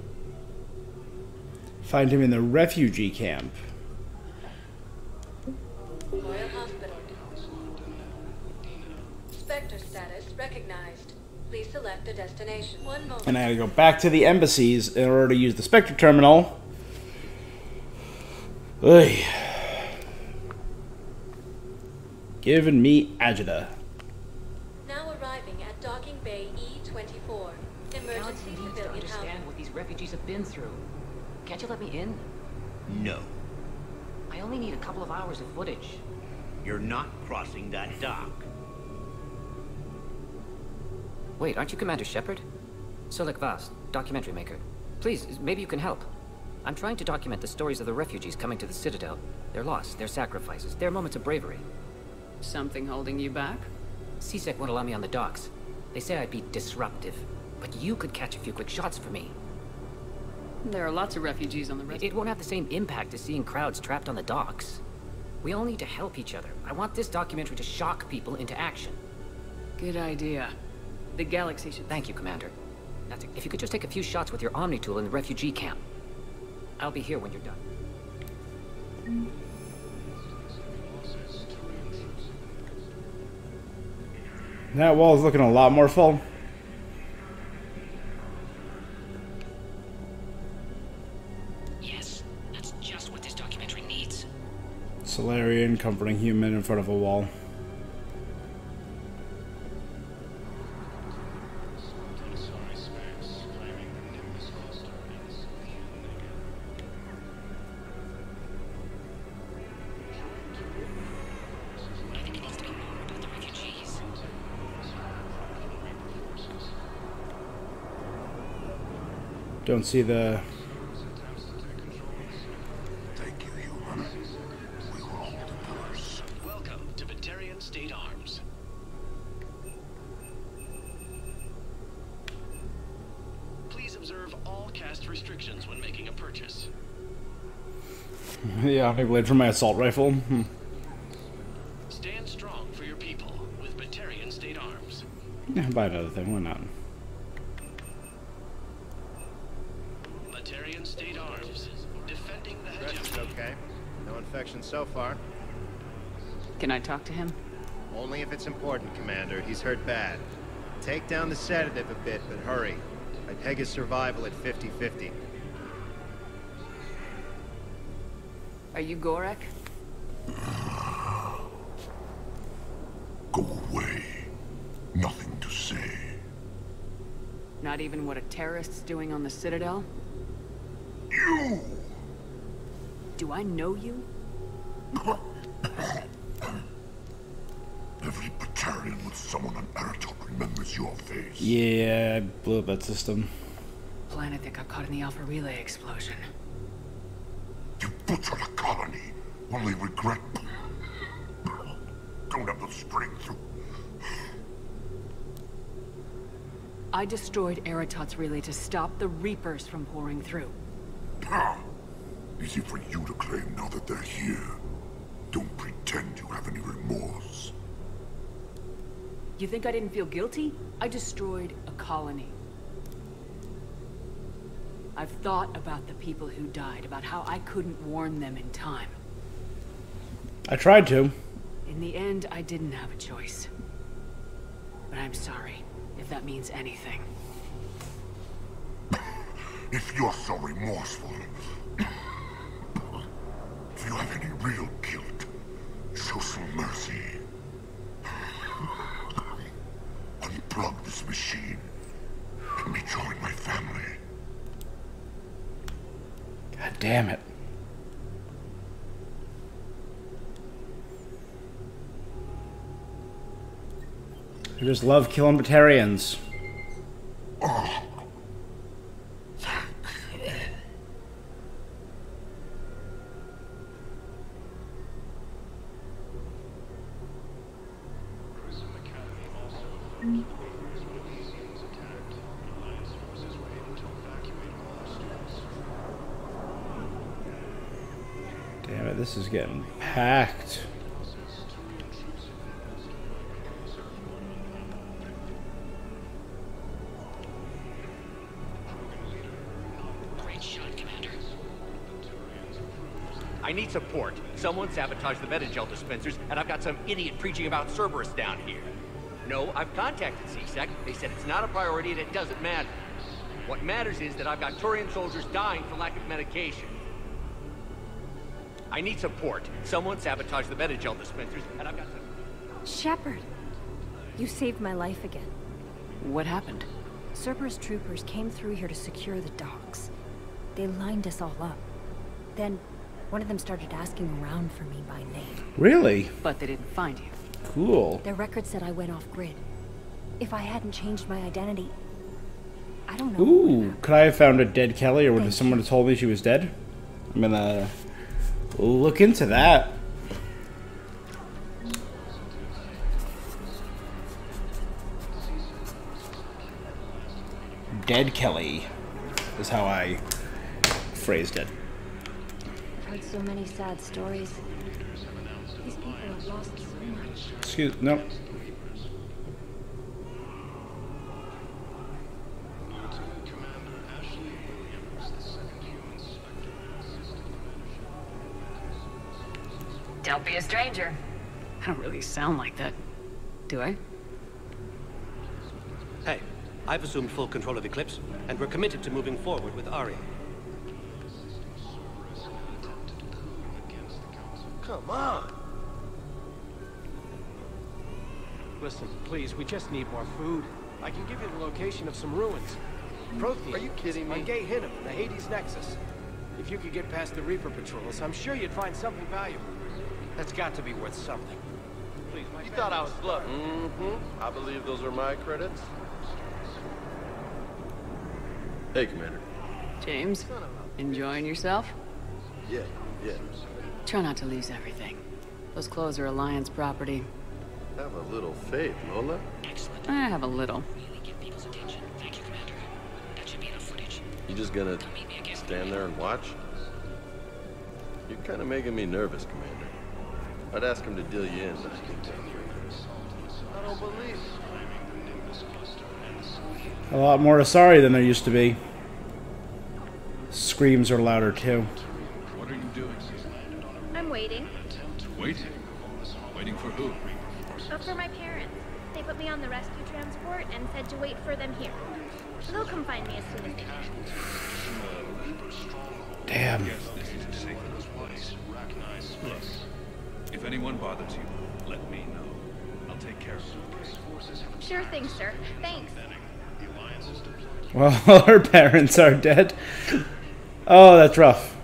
Find him in the refugee camp. Spectre status recognized. Please select a destination. One moment. And I gotta go back to the embassies in order to use the Spectre terminal. Ugh. Giving me agita. Now arriving at Docking Bay E24. Emergency Galaxy needs to understand housing. what these refugees have been through. Can't you let me in? No. I only need a couple of hours of footage. You're not crossing that dock. Wait, aren't you Commander Shepard? Solik Vast, documentary maker. Please, maybe you can help. I'm trying to document the stories of the refugees coming to the Citadel. Their loss, their sacrifices, their moments of bravery. Something holding you back? C-Sec won't allow me on the docks. They say I'd be disruptive. But you could catch a few quick shots for me. There are lots of refugees on the rest. It won't have the same impact as seeing crowds trapped on the docks. We all need to help each other. I want this documentary to shock people into action. Good idea. The galaxy should. Thank you, Commander. That's it. If you could just take a few shots with your Omni tool in the refugee camp. I'll be here when you're done. That wall is looking a lot more full. Yes, that's just what this documentary needs. Salarian comforting human in front of a wall. Making a purchase. the Omni blade for my assault rifle. Hmm. Stand strong for your people with Batarian State Arms. Yeah, buy another thing. Why not? Batarian State Arms. Defending the Rest is hegemony. okay. No infection so far. Can I talk to him? Only if it's important, Commander. He's hurt bad. Take down the sedative a bit, but hurry. I peg his survival at 50-50. Are you Gorak? Go away. Nothing to say. Not even what a terrorist's doing on the Citadel? You! Do I know you? Every Batarian with someone on Aratoht remembers your face. Yeah, I blew up that system. Planet that got caught in the Alpha Relay explosion. You butchered a colony. Only regret. Don't have the strength to. I destroyed Aratoht's relay to stop the Reapers from pouring through. Ah, easy for you to claim now that they're here. Don't pretend you have any remorse. You think I didn't feel guilty? I destroyed a colony. I've thought about the people who died, about how I couldn't warn them in time. I tried to. In the end, I didn't have a choice. But I'm sorry, if that means anything. If you're so remorseful, if you have any real guilt, show some mercy. Unplug this machine. Let me join my family. God damn it. I just love killing Batarians. Dispensers, and I've got some idiot preaching about Cerberus down here. No, I've contacted C-Sec. They said it's not a priority and it doesn't matter. What matters is that I've got Turian soldiers dying for lack of medication. I need support. Someone sabotaged the Medi-gel dispensers, and I've got some... Shepard, you saved my life again. What happened? Cerberus troopers came through here to secure the docks. They lined us all up. Then, one of them started asking around for me by name. Really? But they didn't find you. Cool. Their record said I went off grid. If I hadn't changed my identity, I don't know. Ooh, could I have found a dead Kelly, or would have someone have told me she was dead? I'm gonna look into that. Dead Kelly is how I phrased it. I've heard so many sad stories. These people have lost so much. Excuse me. no. Don't be a stranger. I don't really sound like that. Do I? Hey, I've assumed full control of Eclipse, and we're committed to moving forward with Aria. Come on. Listen, please, we just need more food. I can give you the location of some ruins. Prothean. Are you kidding me? On Gei Hinnom, the Hades Nexus. If you could get past the Reaper patrols, I'm sure you'd find something valuable. That's got to be worth something. Please, my You thought I was bluffing? Mm-hmm. I believe those are my credits. Hey, Commander. James, enjoying yourself? Yeah, yeah. Try not to lose everything. Those clothes are Alliance property. Have a little faith, Lola. I have a little. You just gonna stand there and watch? You're kind of making me nervous, Commander. I'd ask him to deal you in, but I think I don't believe it. A lot more Asari than there used to be. Screams are louder too. wait for them here. They'll come find me as soon as they can. Damn. Yes, If anyone bothers you, let me know. I'll take care of it. Sure thing, sir. Thanks. Well, her parents are dead. Oh, that's rough.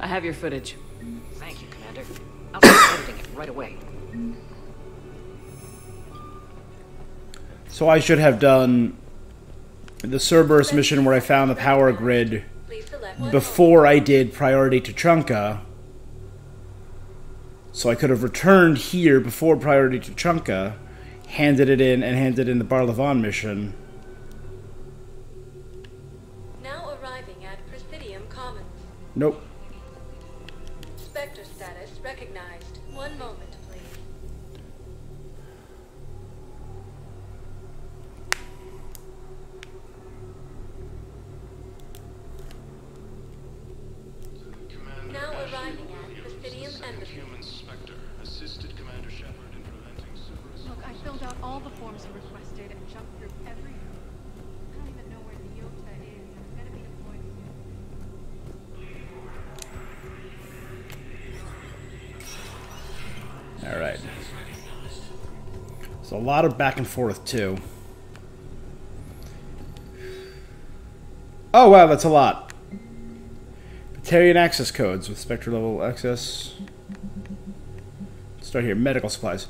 I have your footage right away. So I should have done the Cerberus mission where I found the power grid before I did Priority Tuchanka. So I could have returned here before Priority Tuchanka, handed it in, and handed in the Barla Von mission. Now arriving at Presidium Commons. Nope. Lot of back and forth, too. Oh, wow, that's a lot. Batarian access codes with Spectre level access. Start here. Medical supplies.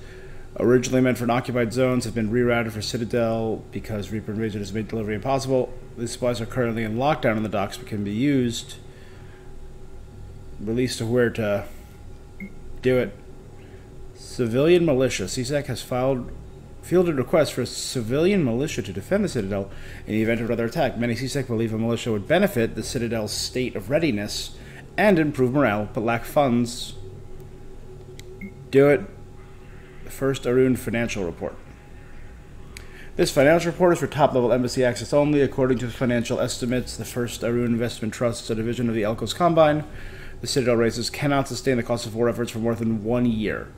Originally meant for an occupied zones have been rerouted for Citadel because Reaper invasion has made delivery impossible. These supplies are currently in lockdown in the docks but can be used. Released to where to do it. Civilian militia. C-Sec has filed fielded requests for a civilian militia to defend the Citadel in the event of another attack. Many C-Sec believe a militia would benefit the Citadel's state of readiness and improve morale, but lack funds. Do it. The first Arun financial report. This financial report is for top level embassy access only. According to financial estimates, the first Arun Investment Trust, a division of the Elkoss Combine, the Citadel races cannot sustain the cost of war efforts for more than one year.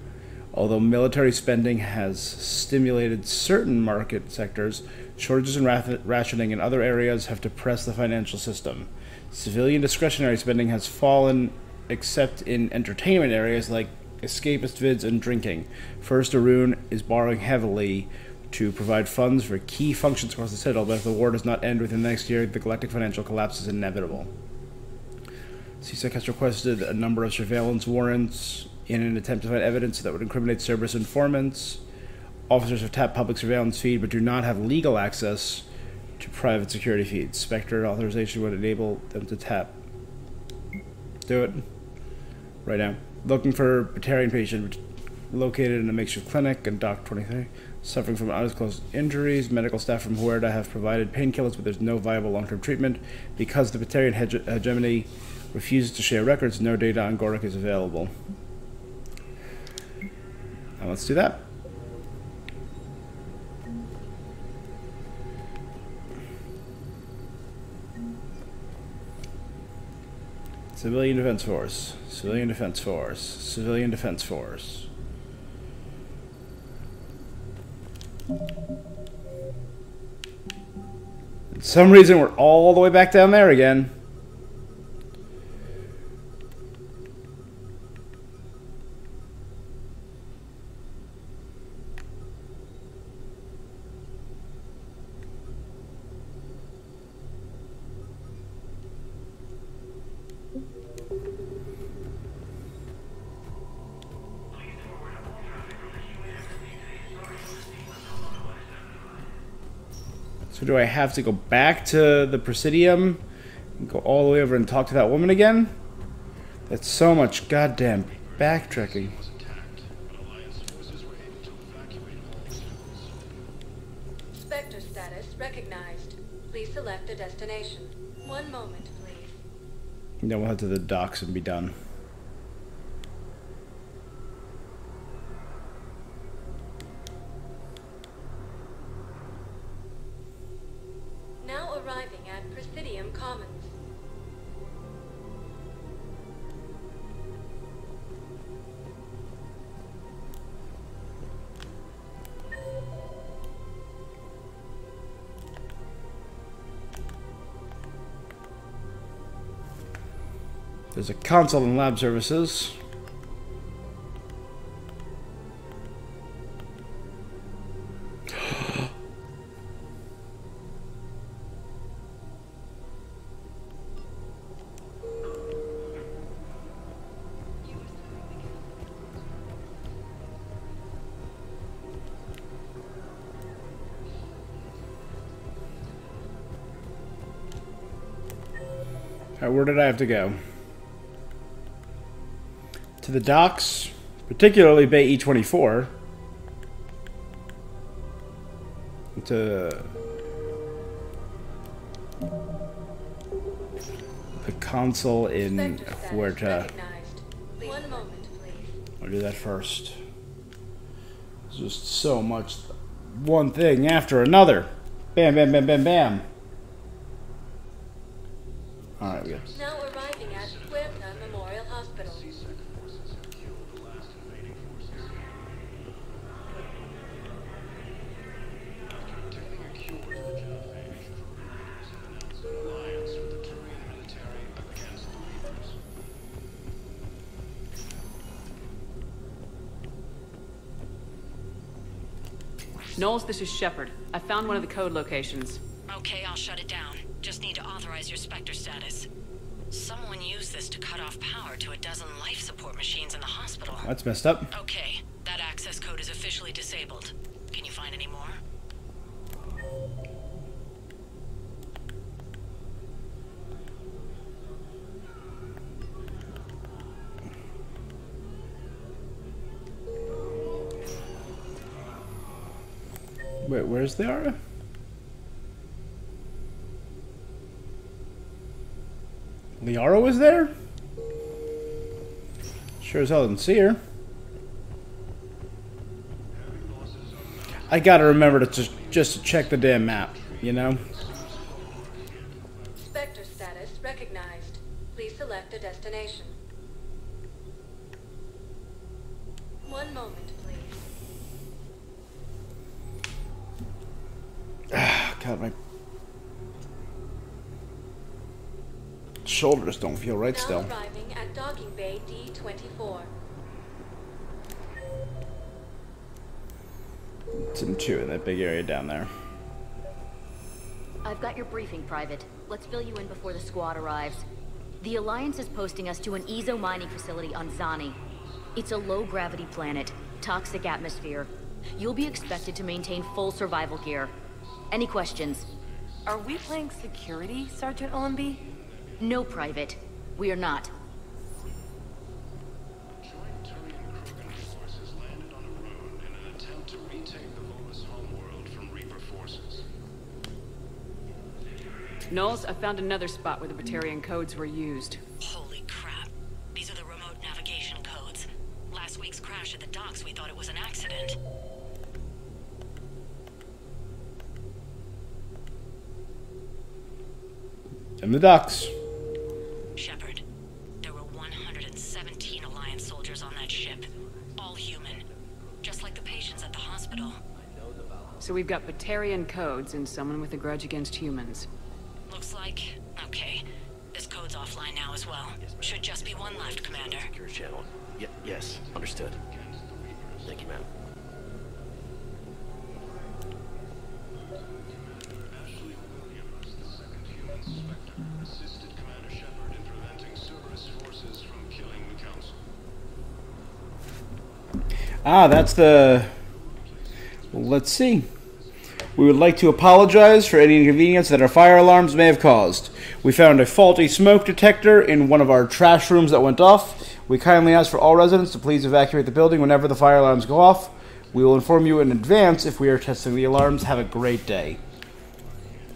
Although military spending has stimulated certain market sectors, shortages in rationing in other areas have depressed the financial system. Civilian discretionary spending has fallen, except in entertainment areas like escapist vids and drinking. First, Arun is borrowing heavily to provide funds for key functions across the Citadel, but if the war does not end within the next year, the galactic financial collapse is inevitable. C-Sec has requested a number of surveillance warrants in an attempt to find evidence that would incriminate Cerberus informants. Officers have tapped public surveillance feed but do not have legal access to private security feeds. Spectre authorization would enable them to tap. Do it. Right now. Looking for Batarian patient located in a makeshift clinic in Dock 23. Suffering from undisclosed injuries. Medical staff from Huerta have provided painkillers, but there's no viable long term treatment. Because the Batarian hege- hegemony refuses to share records, no data on Gorik is available. Now let's do that. Civilian Defense Force, Civilian Defense Force, Civilian Defense Force. For some reason, we're all the way back down there again. Do I have to go back to the Presidium and go all the way over and talk to that woman again? That's so much goddamn backtracking. Spectre status recognized. Please select a destination. One moment, please. Then we'll head to the docks and be done. Now arriving at Presidium Commons. There's a console and lab services. Alright, where did I have to go? To the docks, particularly Bay E24. To the consul in Huerta. One moment, please. I'll do that first. There's just so much, one thing after another. Bam, bam, bam, bam, bam. All right, we got. Now arriving at Huerta Memorial Hospital. Knowles, this is Shepard. I found one of the code locations. Okay, I'll shut it down. Your Spectre status. Someone used this to cut off power to a dozen life support machines in the hospital. That's messed up. Okay, that access code is officially disabled. Can you find any more? Wait, where's the aura? Liara was there? Sure as hell didn't see her. I gotta remember to just, just to check the damn map, you know? Spectre status recognized. Please select a destination. One moment, please. God, my shoulders don't feel right now still. arriving at Docking Bay D24. Some two in that big area down there. I've got your briefing, Private. Let's fill you in before the squad arrives. The Alliance is posting us to an eezo mining facility on Zani. It's a low-gravity planet, toxic atmosphere. You'll be expected to maintain full survival gear. Any questions? Are we playing security, Sergeant Allenby? No, Private. We are not. Forces landed on a road in an attempt to retake the Volus homeworld from Reaper forces. Knowles, I found another spot where the Batarian codes were used. Holy crap. These are the remote navigation codes. Last week's crash at the docks, we thought it was an accident. In the docks. So we've got Batarian codes and someone with a grudge against humans. Looks like... Okay. This code's offline now as well. Should just be one left, Commander. Secure channel. Y yes, understood. Thank you, ma'am. Assisted Commander Shepard in preventing Cerberus forces from killing the Council. Ah, that's the. Let's see. We would like to apologize for any inconvenience that our fire alarms may have caused. We found a faulty smoke detector in one of our trash rooms that went off. We kindly ask for all residents to please evacuate the building whenever the fire alarms go off. We will inform you in advance if we are testing the alarms. Have a great day.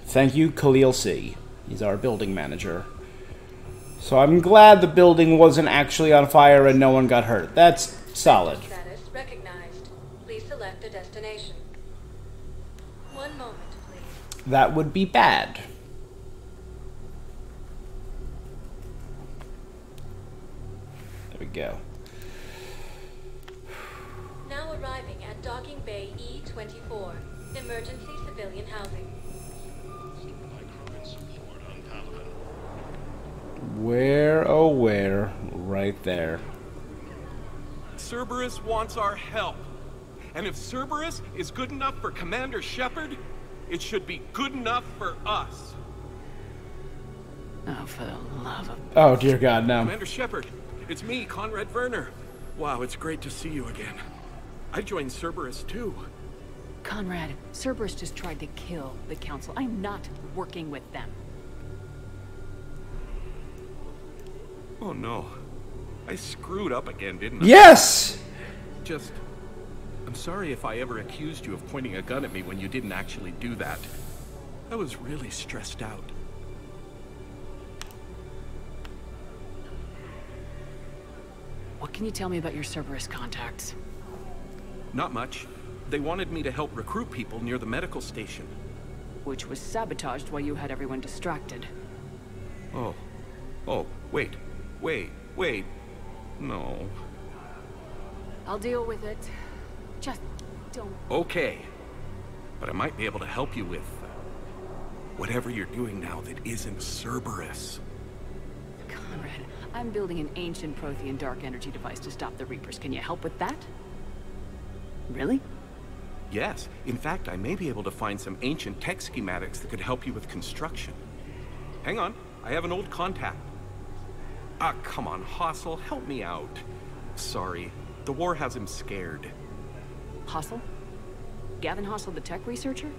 Thank you, Khalil C. He's our building manager. So I'm glad the building wasn't actually on fire and no one got hurt. That's solid. Status recognized. Please select a destination. One moment, please. That would be bad. There we go. Now arriving at Docking Bay E24. Emergency civilian housing. Where, oh, where? Right there. Cerberus wants our help. And if Cerberus is good enough for Commander Shepard, it should be good enough for us. Oh, for the love of... Oh, dear God, no. Commander Shepard, it's me, Conrad Werner. Wow, it's great to see you again. I joined Cerberus too. Conrad, Cerberus just tried to kill the Council. I'm not working with them. Oh no. I screwed up again, didn't I? Yes! Just. I'm sorry if I ever accused you of pointing a gun at me when you didn't actually do that. I was really stressed out. What can you tell me about your Cerberus contacts? Not much. They wanted me to help recruit people near the medical station. Which was sabotaged while you had everyone distracted. Oh. Oh, wait. Wait, wait. No. I'll deal with it. Just don't. Okay. But I might be able to help you with uh, whatever you're doing now that isn't Cerberus. Conrad, I'm building an ancient Prothean dark energy device to stop the Reapers. Can you help with that? Really? Yes. In fact, I may be able to find some ancient tech schematics that could help you with construction. Hang on. I have an old contact. Ah, come on, Hossle, help me out. Sorry. The war has him scared. Hossle? Gavin Hossle, the tech researcher?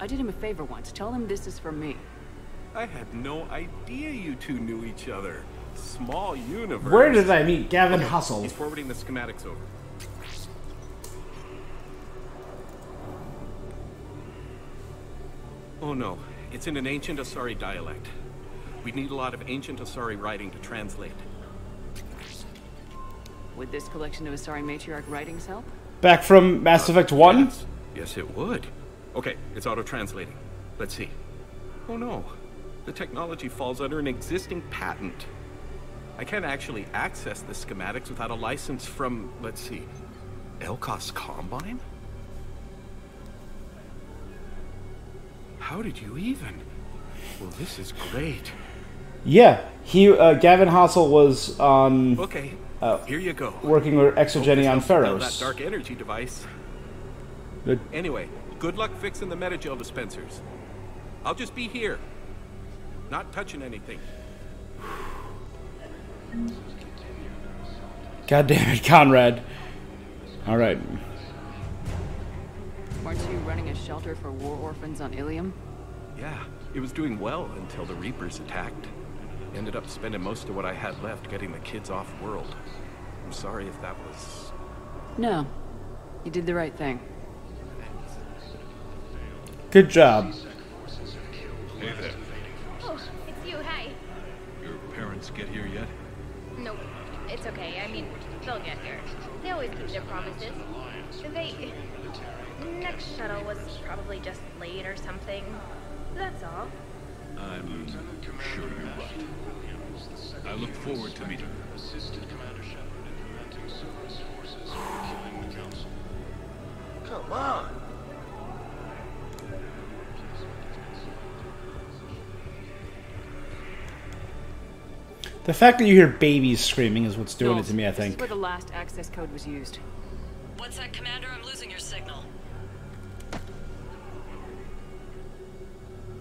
I did him a favor once. Tell him this is for me. I had no idea you two knew each other. Small universe. Where did I meet Gavin Okay, Hossle? He's forwarding the schematics over. Oh no, it's in an ancient Asari dialect. We'd need a lot of ancient Asari writing to translate. Would this collection of Asari matriarch writings help? Back from Mass Effect 1? Yes, yes it would. Okay, it's auto-translating. Let's see. Oh no, the technology falls under an existing patent. I can't actually access the schematics without a license from, let's see, Elkoss Combine? How did you even? Well, this is great. Yeah, he uh, Gavin Hassel was on. Okay, uh, here you go. Working with Exogeni on Now Pharaohs. that dark energy device. Good. Anyway, good luck fixing the medi-gel dispensers. I'll just be here. Not touching anything. God damn it, Conrad. All right. Weren't you running a shelter for war orphans on Illium? Yeah, it was doing well until the Reapers attacked. Ended up spending most of what I had left getting the kids off world. I'm sorry if that was. No. You did the right thing. Good job. Hey there. Oh, it's you. Hi. Your parents get here yet? Nope. It's okay. I mean, they'll get here. They always keep their promises. They... Next shuttle was probably just late or something. That's all. I'm sure you're right. I look forward to meeting you. Assisted Commander Shepard in preventing Cerberus forces from killing the Council. Come on. The fact that you hear babies screaming is what's doing it to me, I This is think. where the last access code was used. One sec, Commander. I'm losing your signal.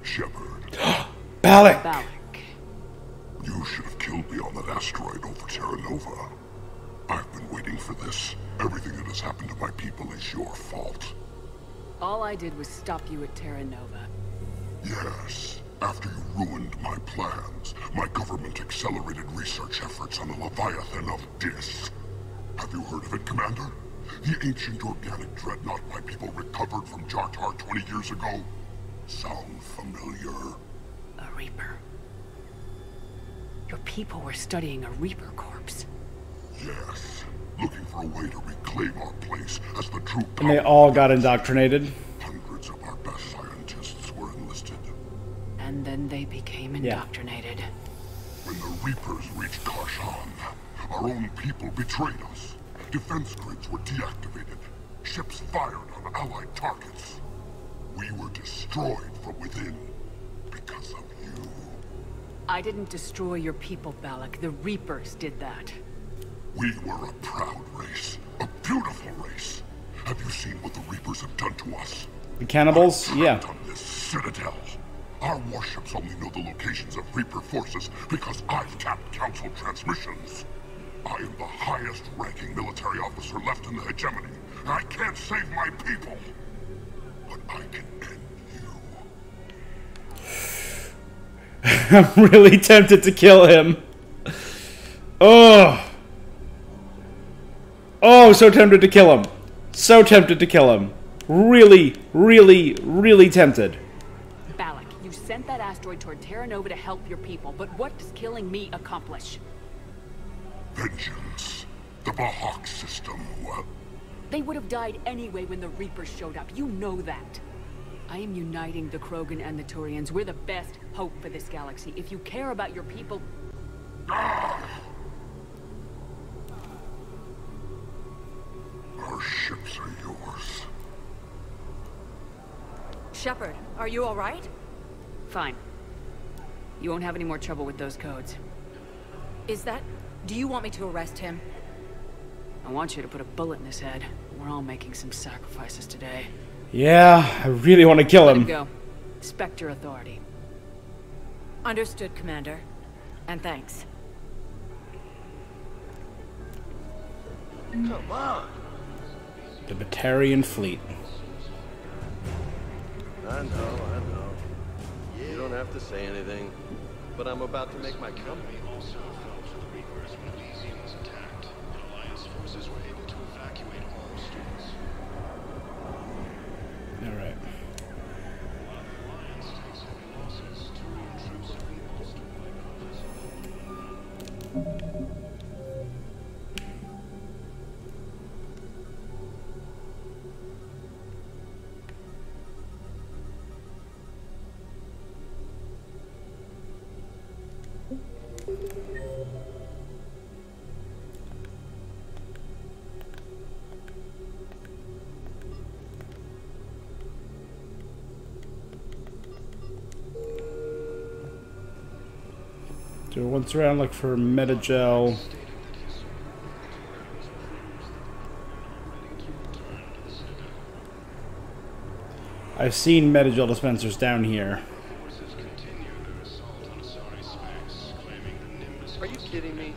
Shepard, Balak! Balak. you should have killed me on that asteroid over Terra Nova. I've been waiting for this. Everything that has happened to my people is your fault. All I did was stop you at Terra Nova. Yes. After you ruined my plans, my government accelerated research efforts on the Leviathan of Dis. Have you heard of it, Commander? The ancient organic dreadnought my people recovered from Jartar 20 years ago? Sound familiar? A Reaper. Your people were studying a Reaper corpse. Yes. Looking for a way to reclaim our place as the true And they all got indoctrinated. Hundreds of our best scientists were enlisted. And then they became indoctrinated. Yeah. indoctrinated. When the Reapers reached Khar'shan, our own people betrayed us. Defense grids were deactivated. Ships fired on allied targets. We were destroyed from within because of you. I didn't destroy your people, Balak. The Reapers did that. We were a proud race, a beautiful race. Have you seen what the Reapers have done to us? The cannibals? Yeah. On this citadel. Our warships only know the locations of Reaper forces because I've tapped Council transmissions. I am the highest ranking military officer left in the hegemony. and I can't save my people. But I can end I'm really tempted to kill him. Oh. Oh, so tempted to kill him. So tempted to kill him. Really, really, really tempted. Balak, you sent that asteroid toward Terra Nova to help your people, but what does killing me accomplish? Vengeance. The Bahak system. Well, They would have died anyway when the Reapers showed up. You know that. I am uniting the Krogan and the Turians. We're the best hope for this galaxy. If you care about your people, our ships are yours. Shepard, are you alright? fine. You won't have any more trouble with those codes. Is that... Do you want me to arrest him? I want you to put a bullet in his head. We're all making some sacrifices today. Yeah, I really want to kill him. him go. Respect your authority. Understood, Commander. And thanks. Come on. The Batarian fleet. I know, I know. You don't have to say anything, but I'm about to make my company. also Once around, look for Medi-gel. I've seen Medi-gel dispensers down here. Are you kidding me?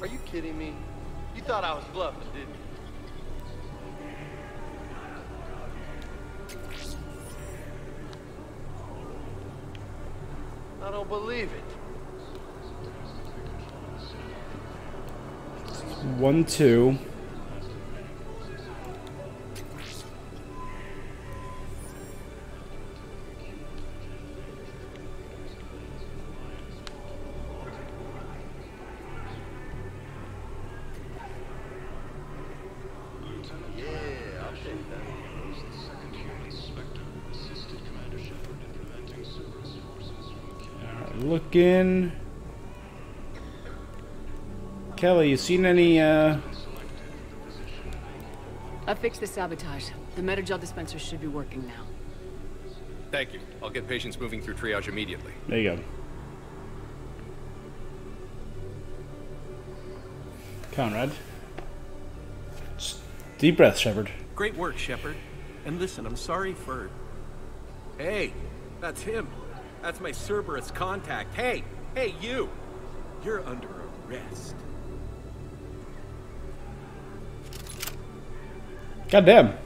Are you kidding me? You thought I was bluffing, didn't you? Don't believe it. One, two. Alright, looking. Kelly, you seen any, uh. I fixed the sabotage. The Medi-gel dispenser should be working now. Thank you. I'll get patients moving through triage immediately. There you go. Conrad. Just deep breath, Shepard. Great work, Shepard. And listen, I'm sorry for. Hey, that's him. That's my Cerberus contact. Hey, hey, you! You're under arrest. Goddamn.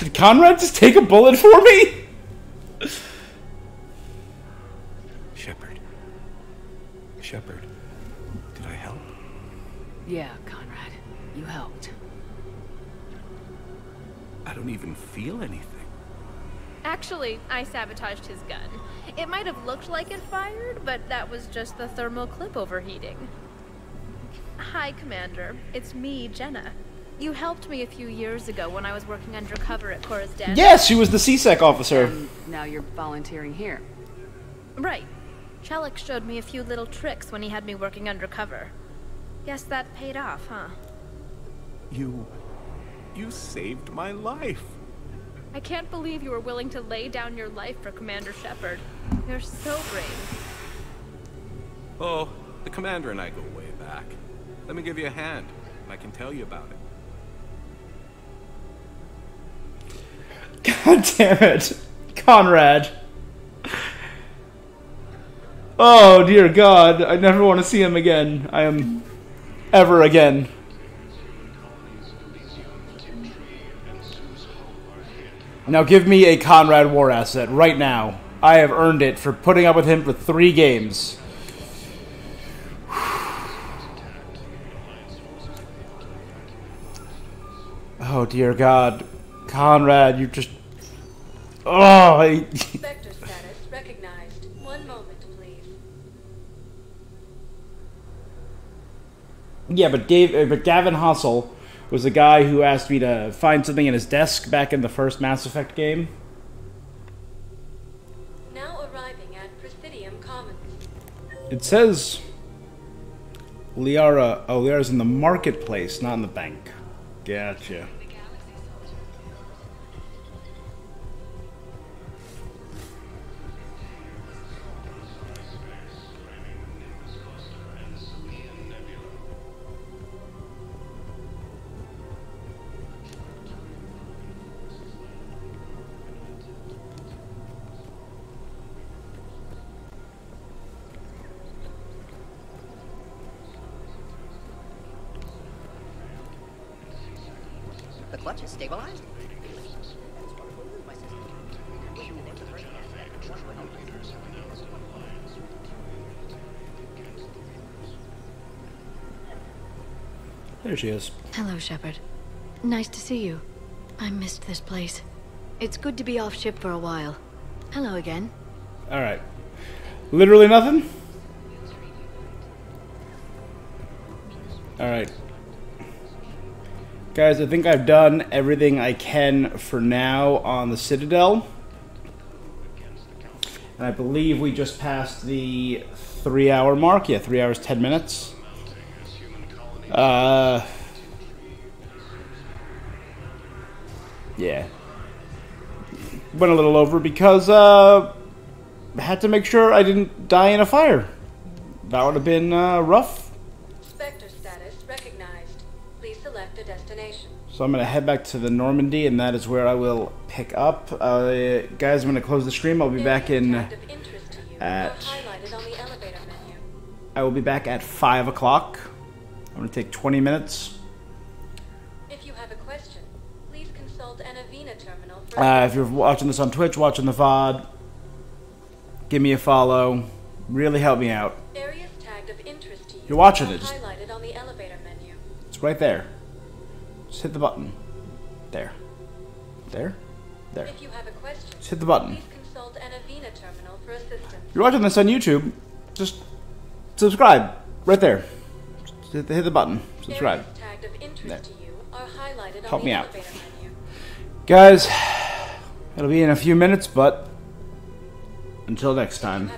Did Conrad just take a bullet for me? Sabotaged his gun. It might have looked like it fired, but that was just the thermal clip overheating. Hi, Commander. It's me, Jenna. You helped me a few years ago when I was working undercover at Chora's Den. Yes, she was the C-Sec officer. And now you're volunteering here. Right. Chellick showed me a few little tricks when he had me working undercover. Guess that paid off, huh? You. You saved my life. I can't believe you were willing to lay down your life for Commander Shepard. You're so brave. Oh, the commander and I go way back. Let me give you a hand, and I can tell you about it. God damn it. Conrad. Oh, dear God. I never want to see him again. I am. ever again. Now give me a Conrad War asset right now. I have earned it for putting up with him for three games. Oh dear God, Conrad, you just. Oh, I... Status recognized. One moment, please. yeah, but Dave, uh, but Gavin Hossle was the guy who asked me to find something in his desk back in the first Mass Effect game. Now arriving at Presidium Commons. It says Liara. Oh, Liara's in the marketplace, not in the bank. Gotcha. The clutch is stabilized? There she is. Hello, Shepard. Nice to see you. I missed this place. It's good to be off ship for a while. Hello again. All right. Literally nothing. All right. Guys, I think I've done everything I can for now on the Citadel. And I believe we just passed the three hour mark. Yeah, three hours, ten minutes. Uh, yeah. Went a little over because uh, I had to make sure I didn't die in a fire. That would have been uh, rough. So I'm going to head back to the Normandy, and that is where I will pick up. Uh, guys, I'm going to close the stream. I'll be back in at. Highlighted on the elevator menu. I will be back at five o'clock. I'm going to take 20 minutes. If you have a question, please consult an Avina terminal Uh, if you're watching this on Twitch, watching the VOD, give me a follow. Really help me out. areas tagged of interest to you. You're watching it, Highlighted on the elevator menu. It's right there. Just hit the button. There. There. There. If you have a question, Just hit the button. please consult an Avina terminal for assistance. You're watching this on YouTube, just subscribe. Right there. Just hit the, hit the button. Subscribe. Of There. to you are highlighted Help on the me out. menu. Guys, it'll be in a few minutes, but until next time.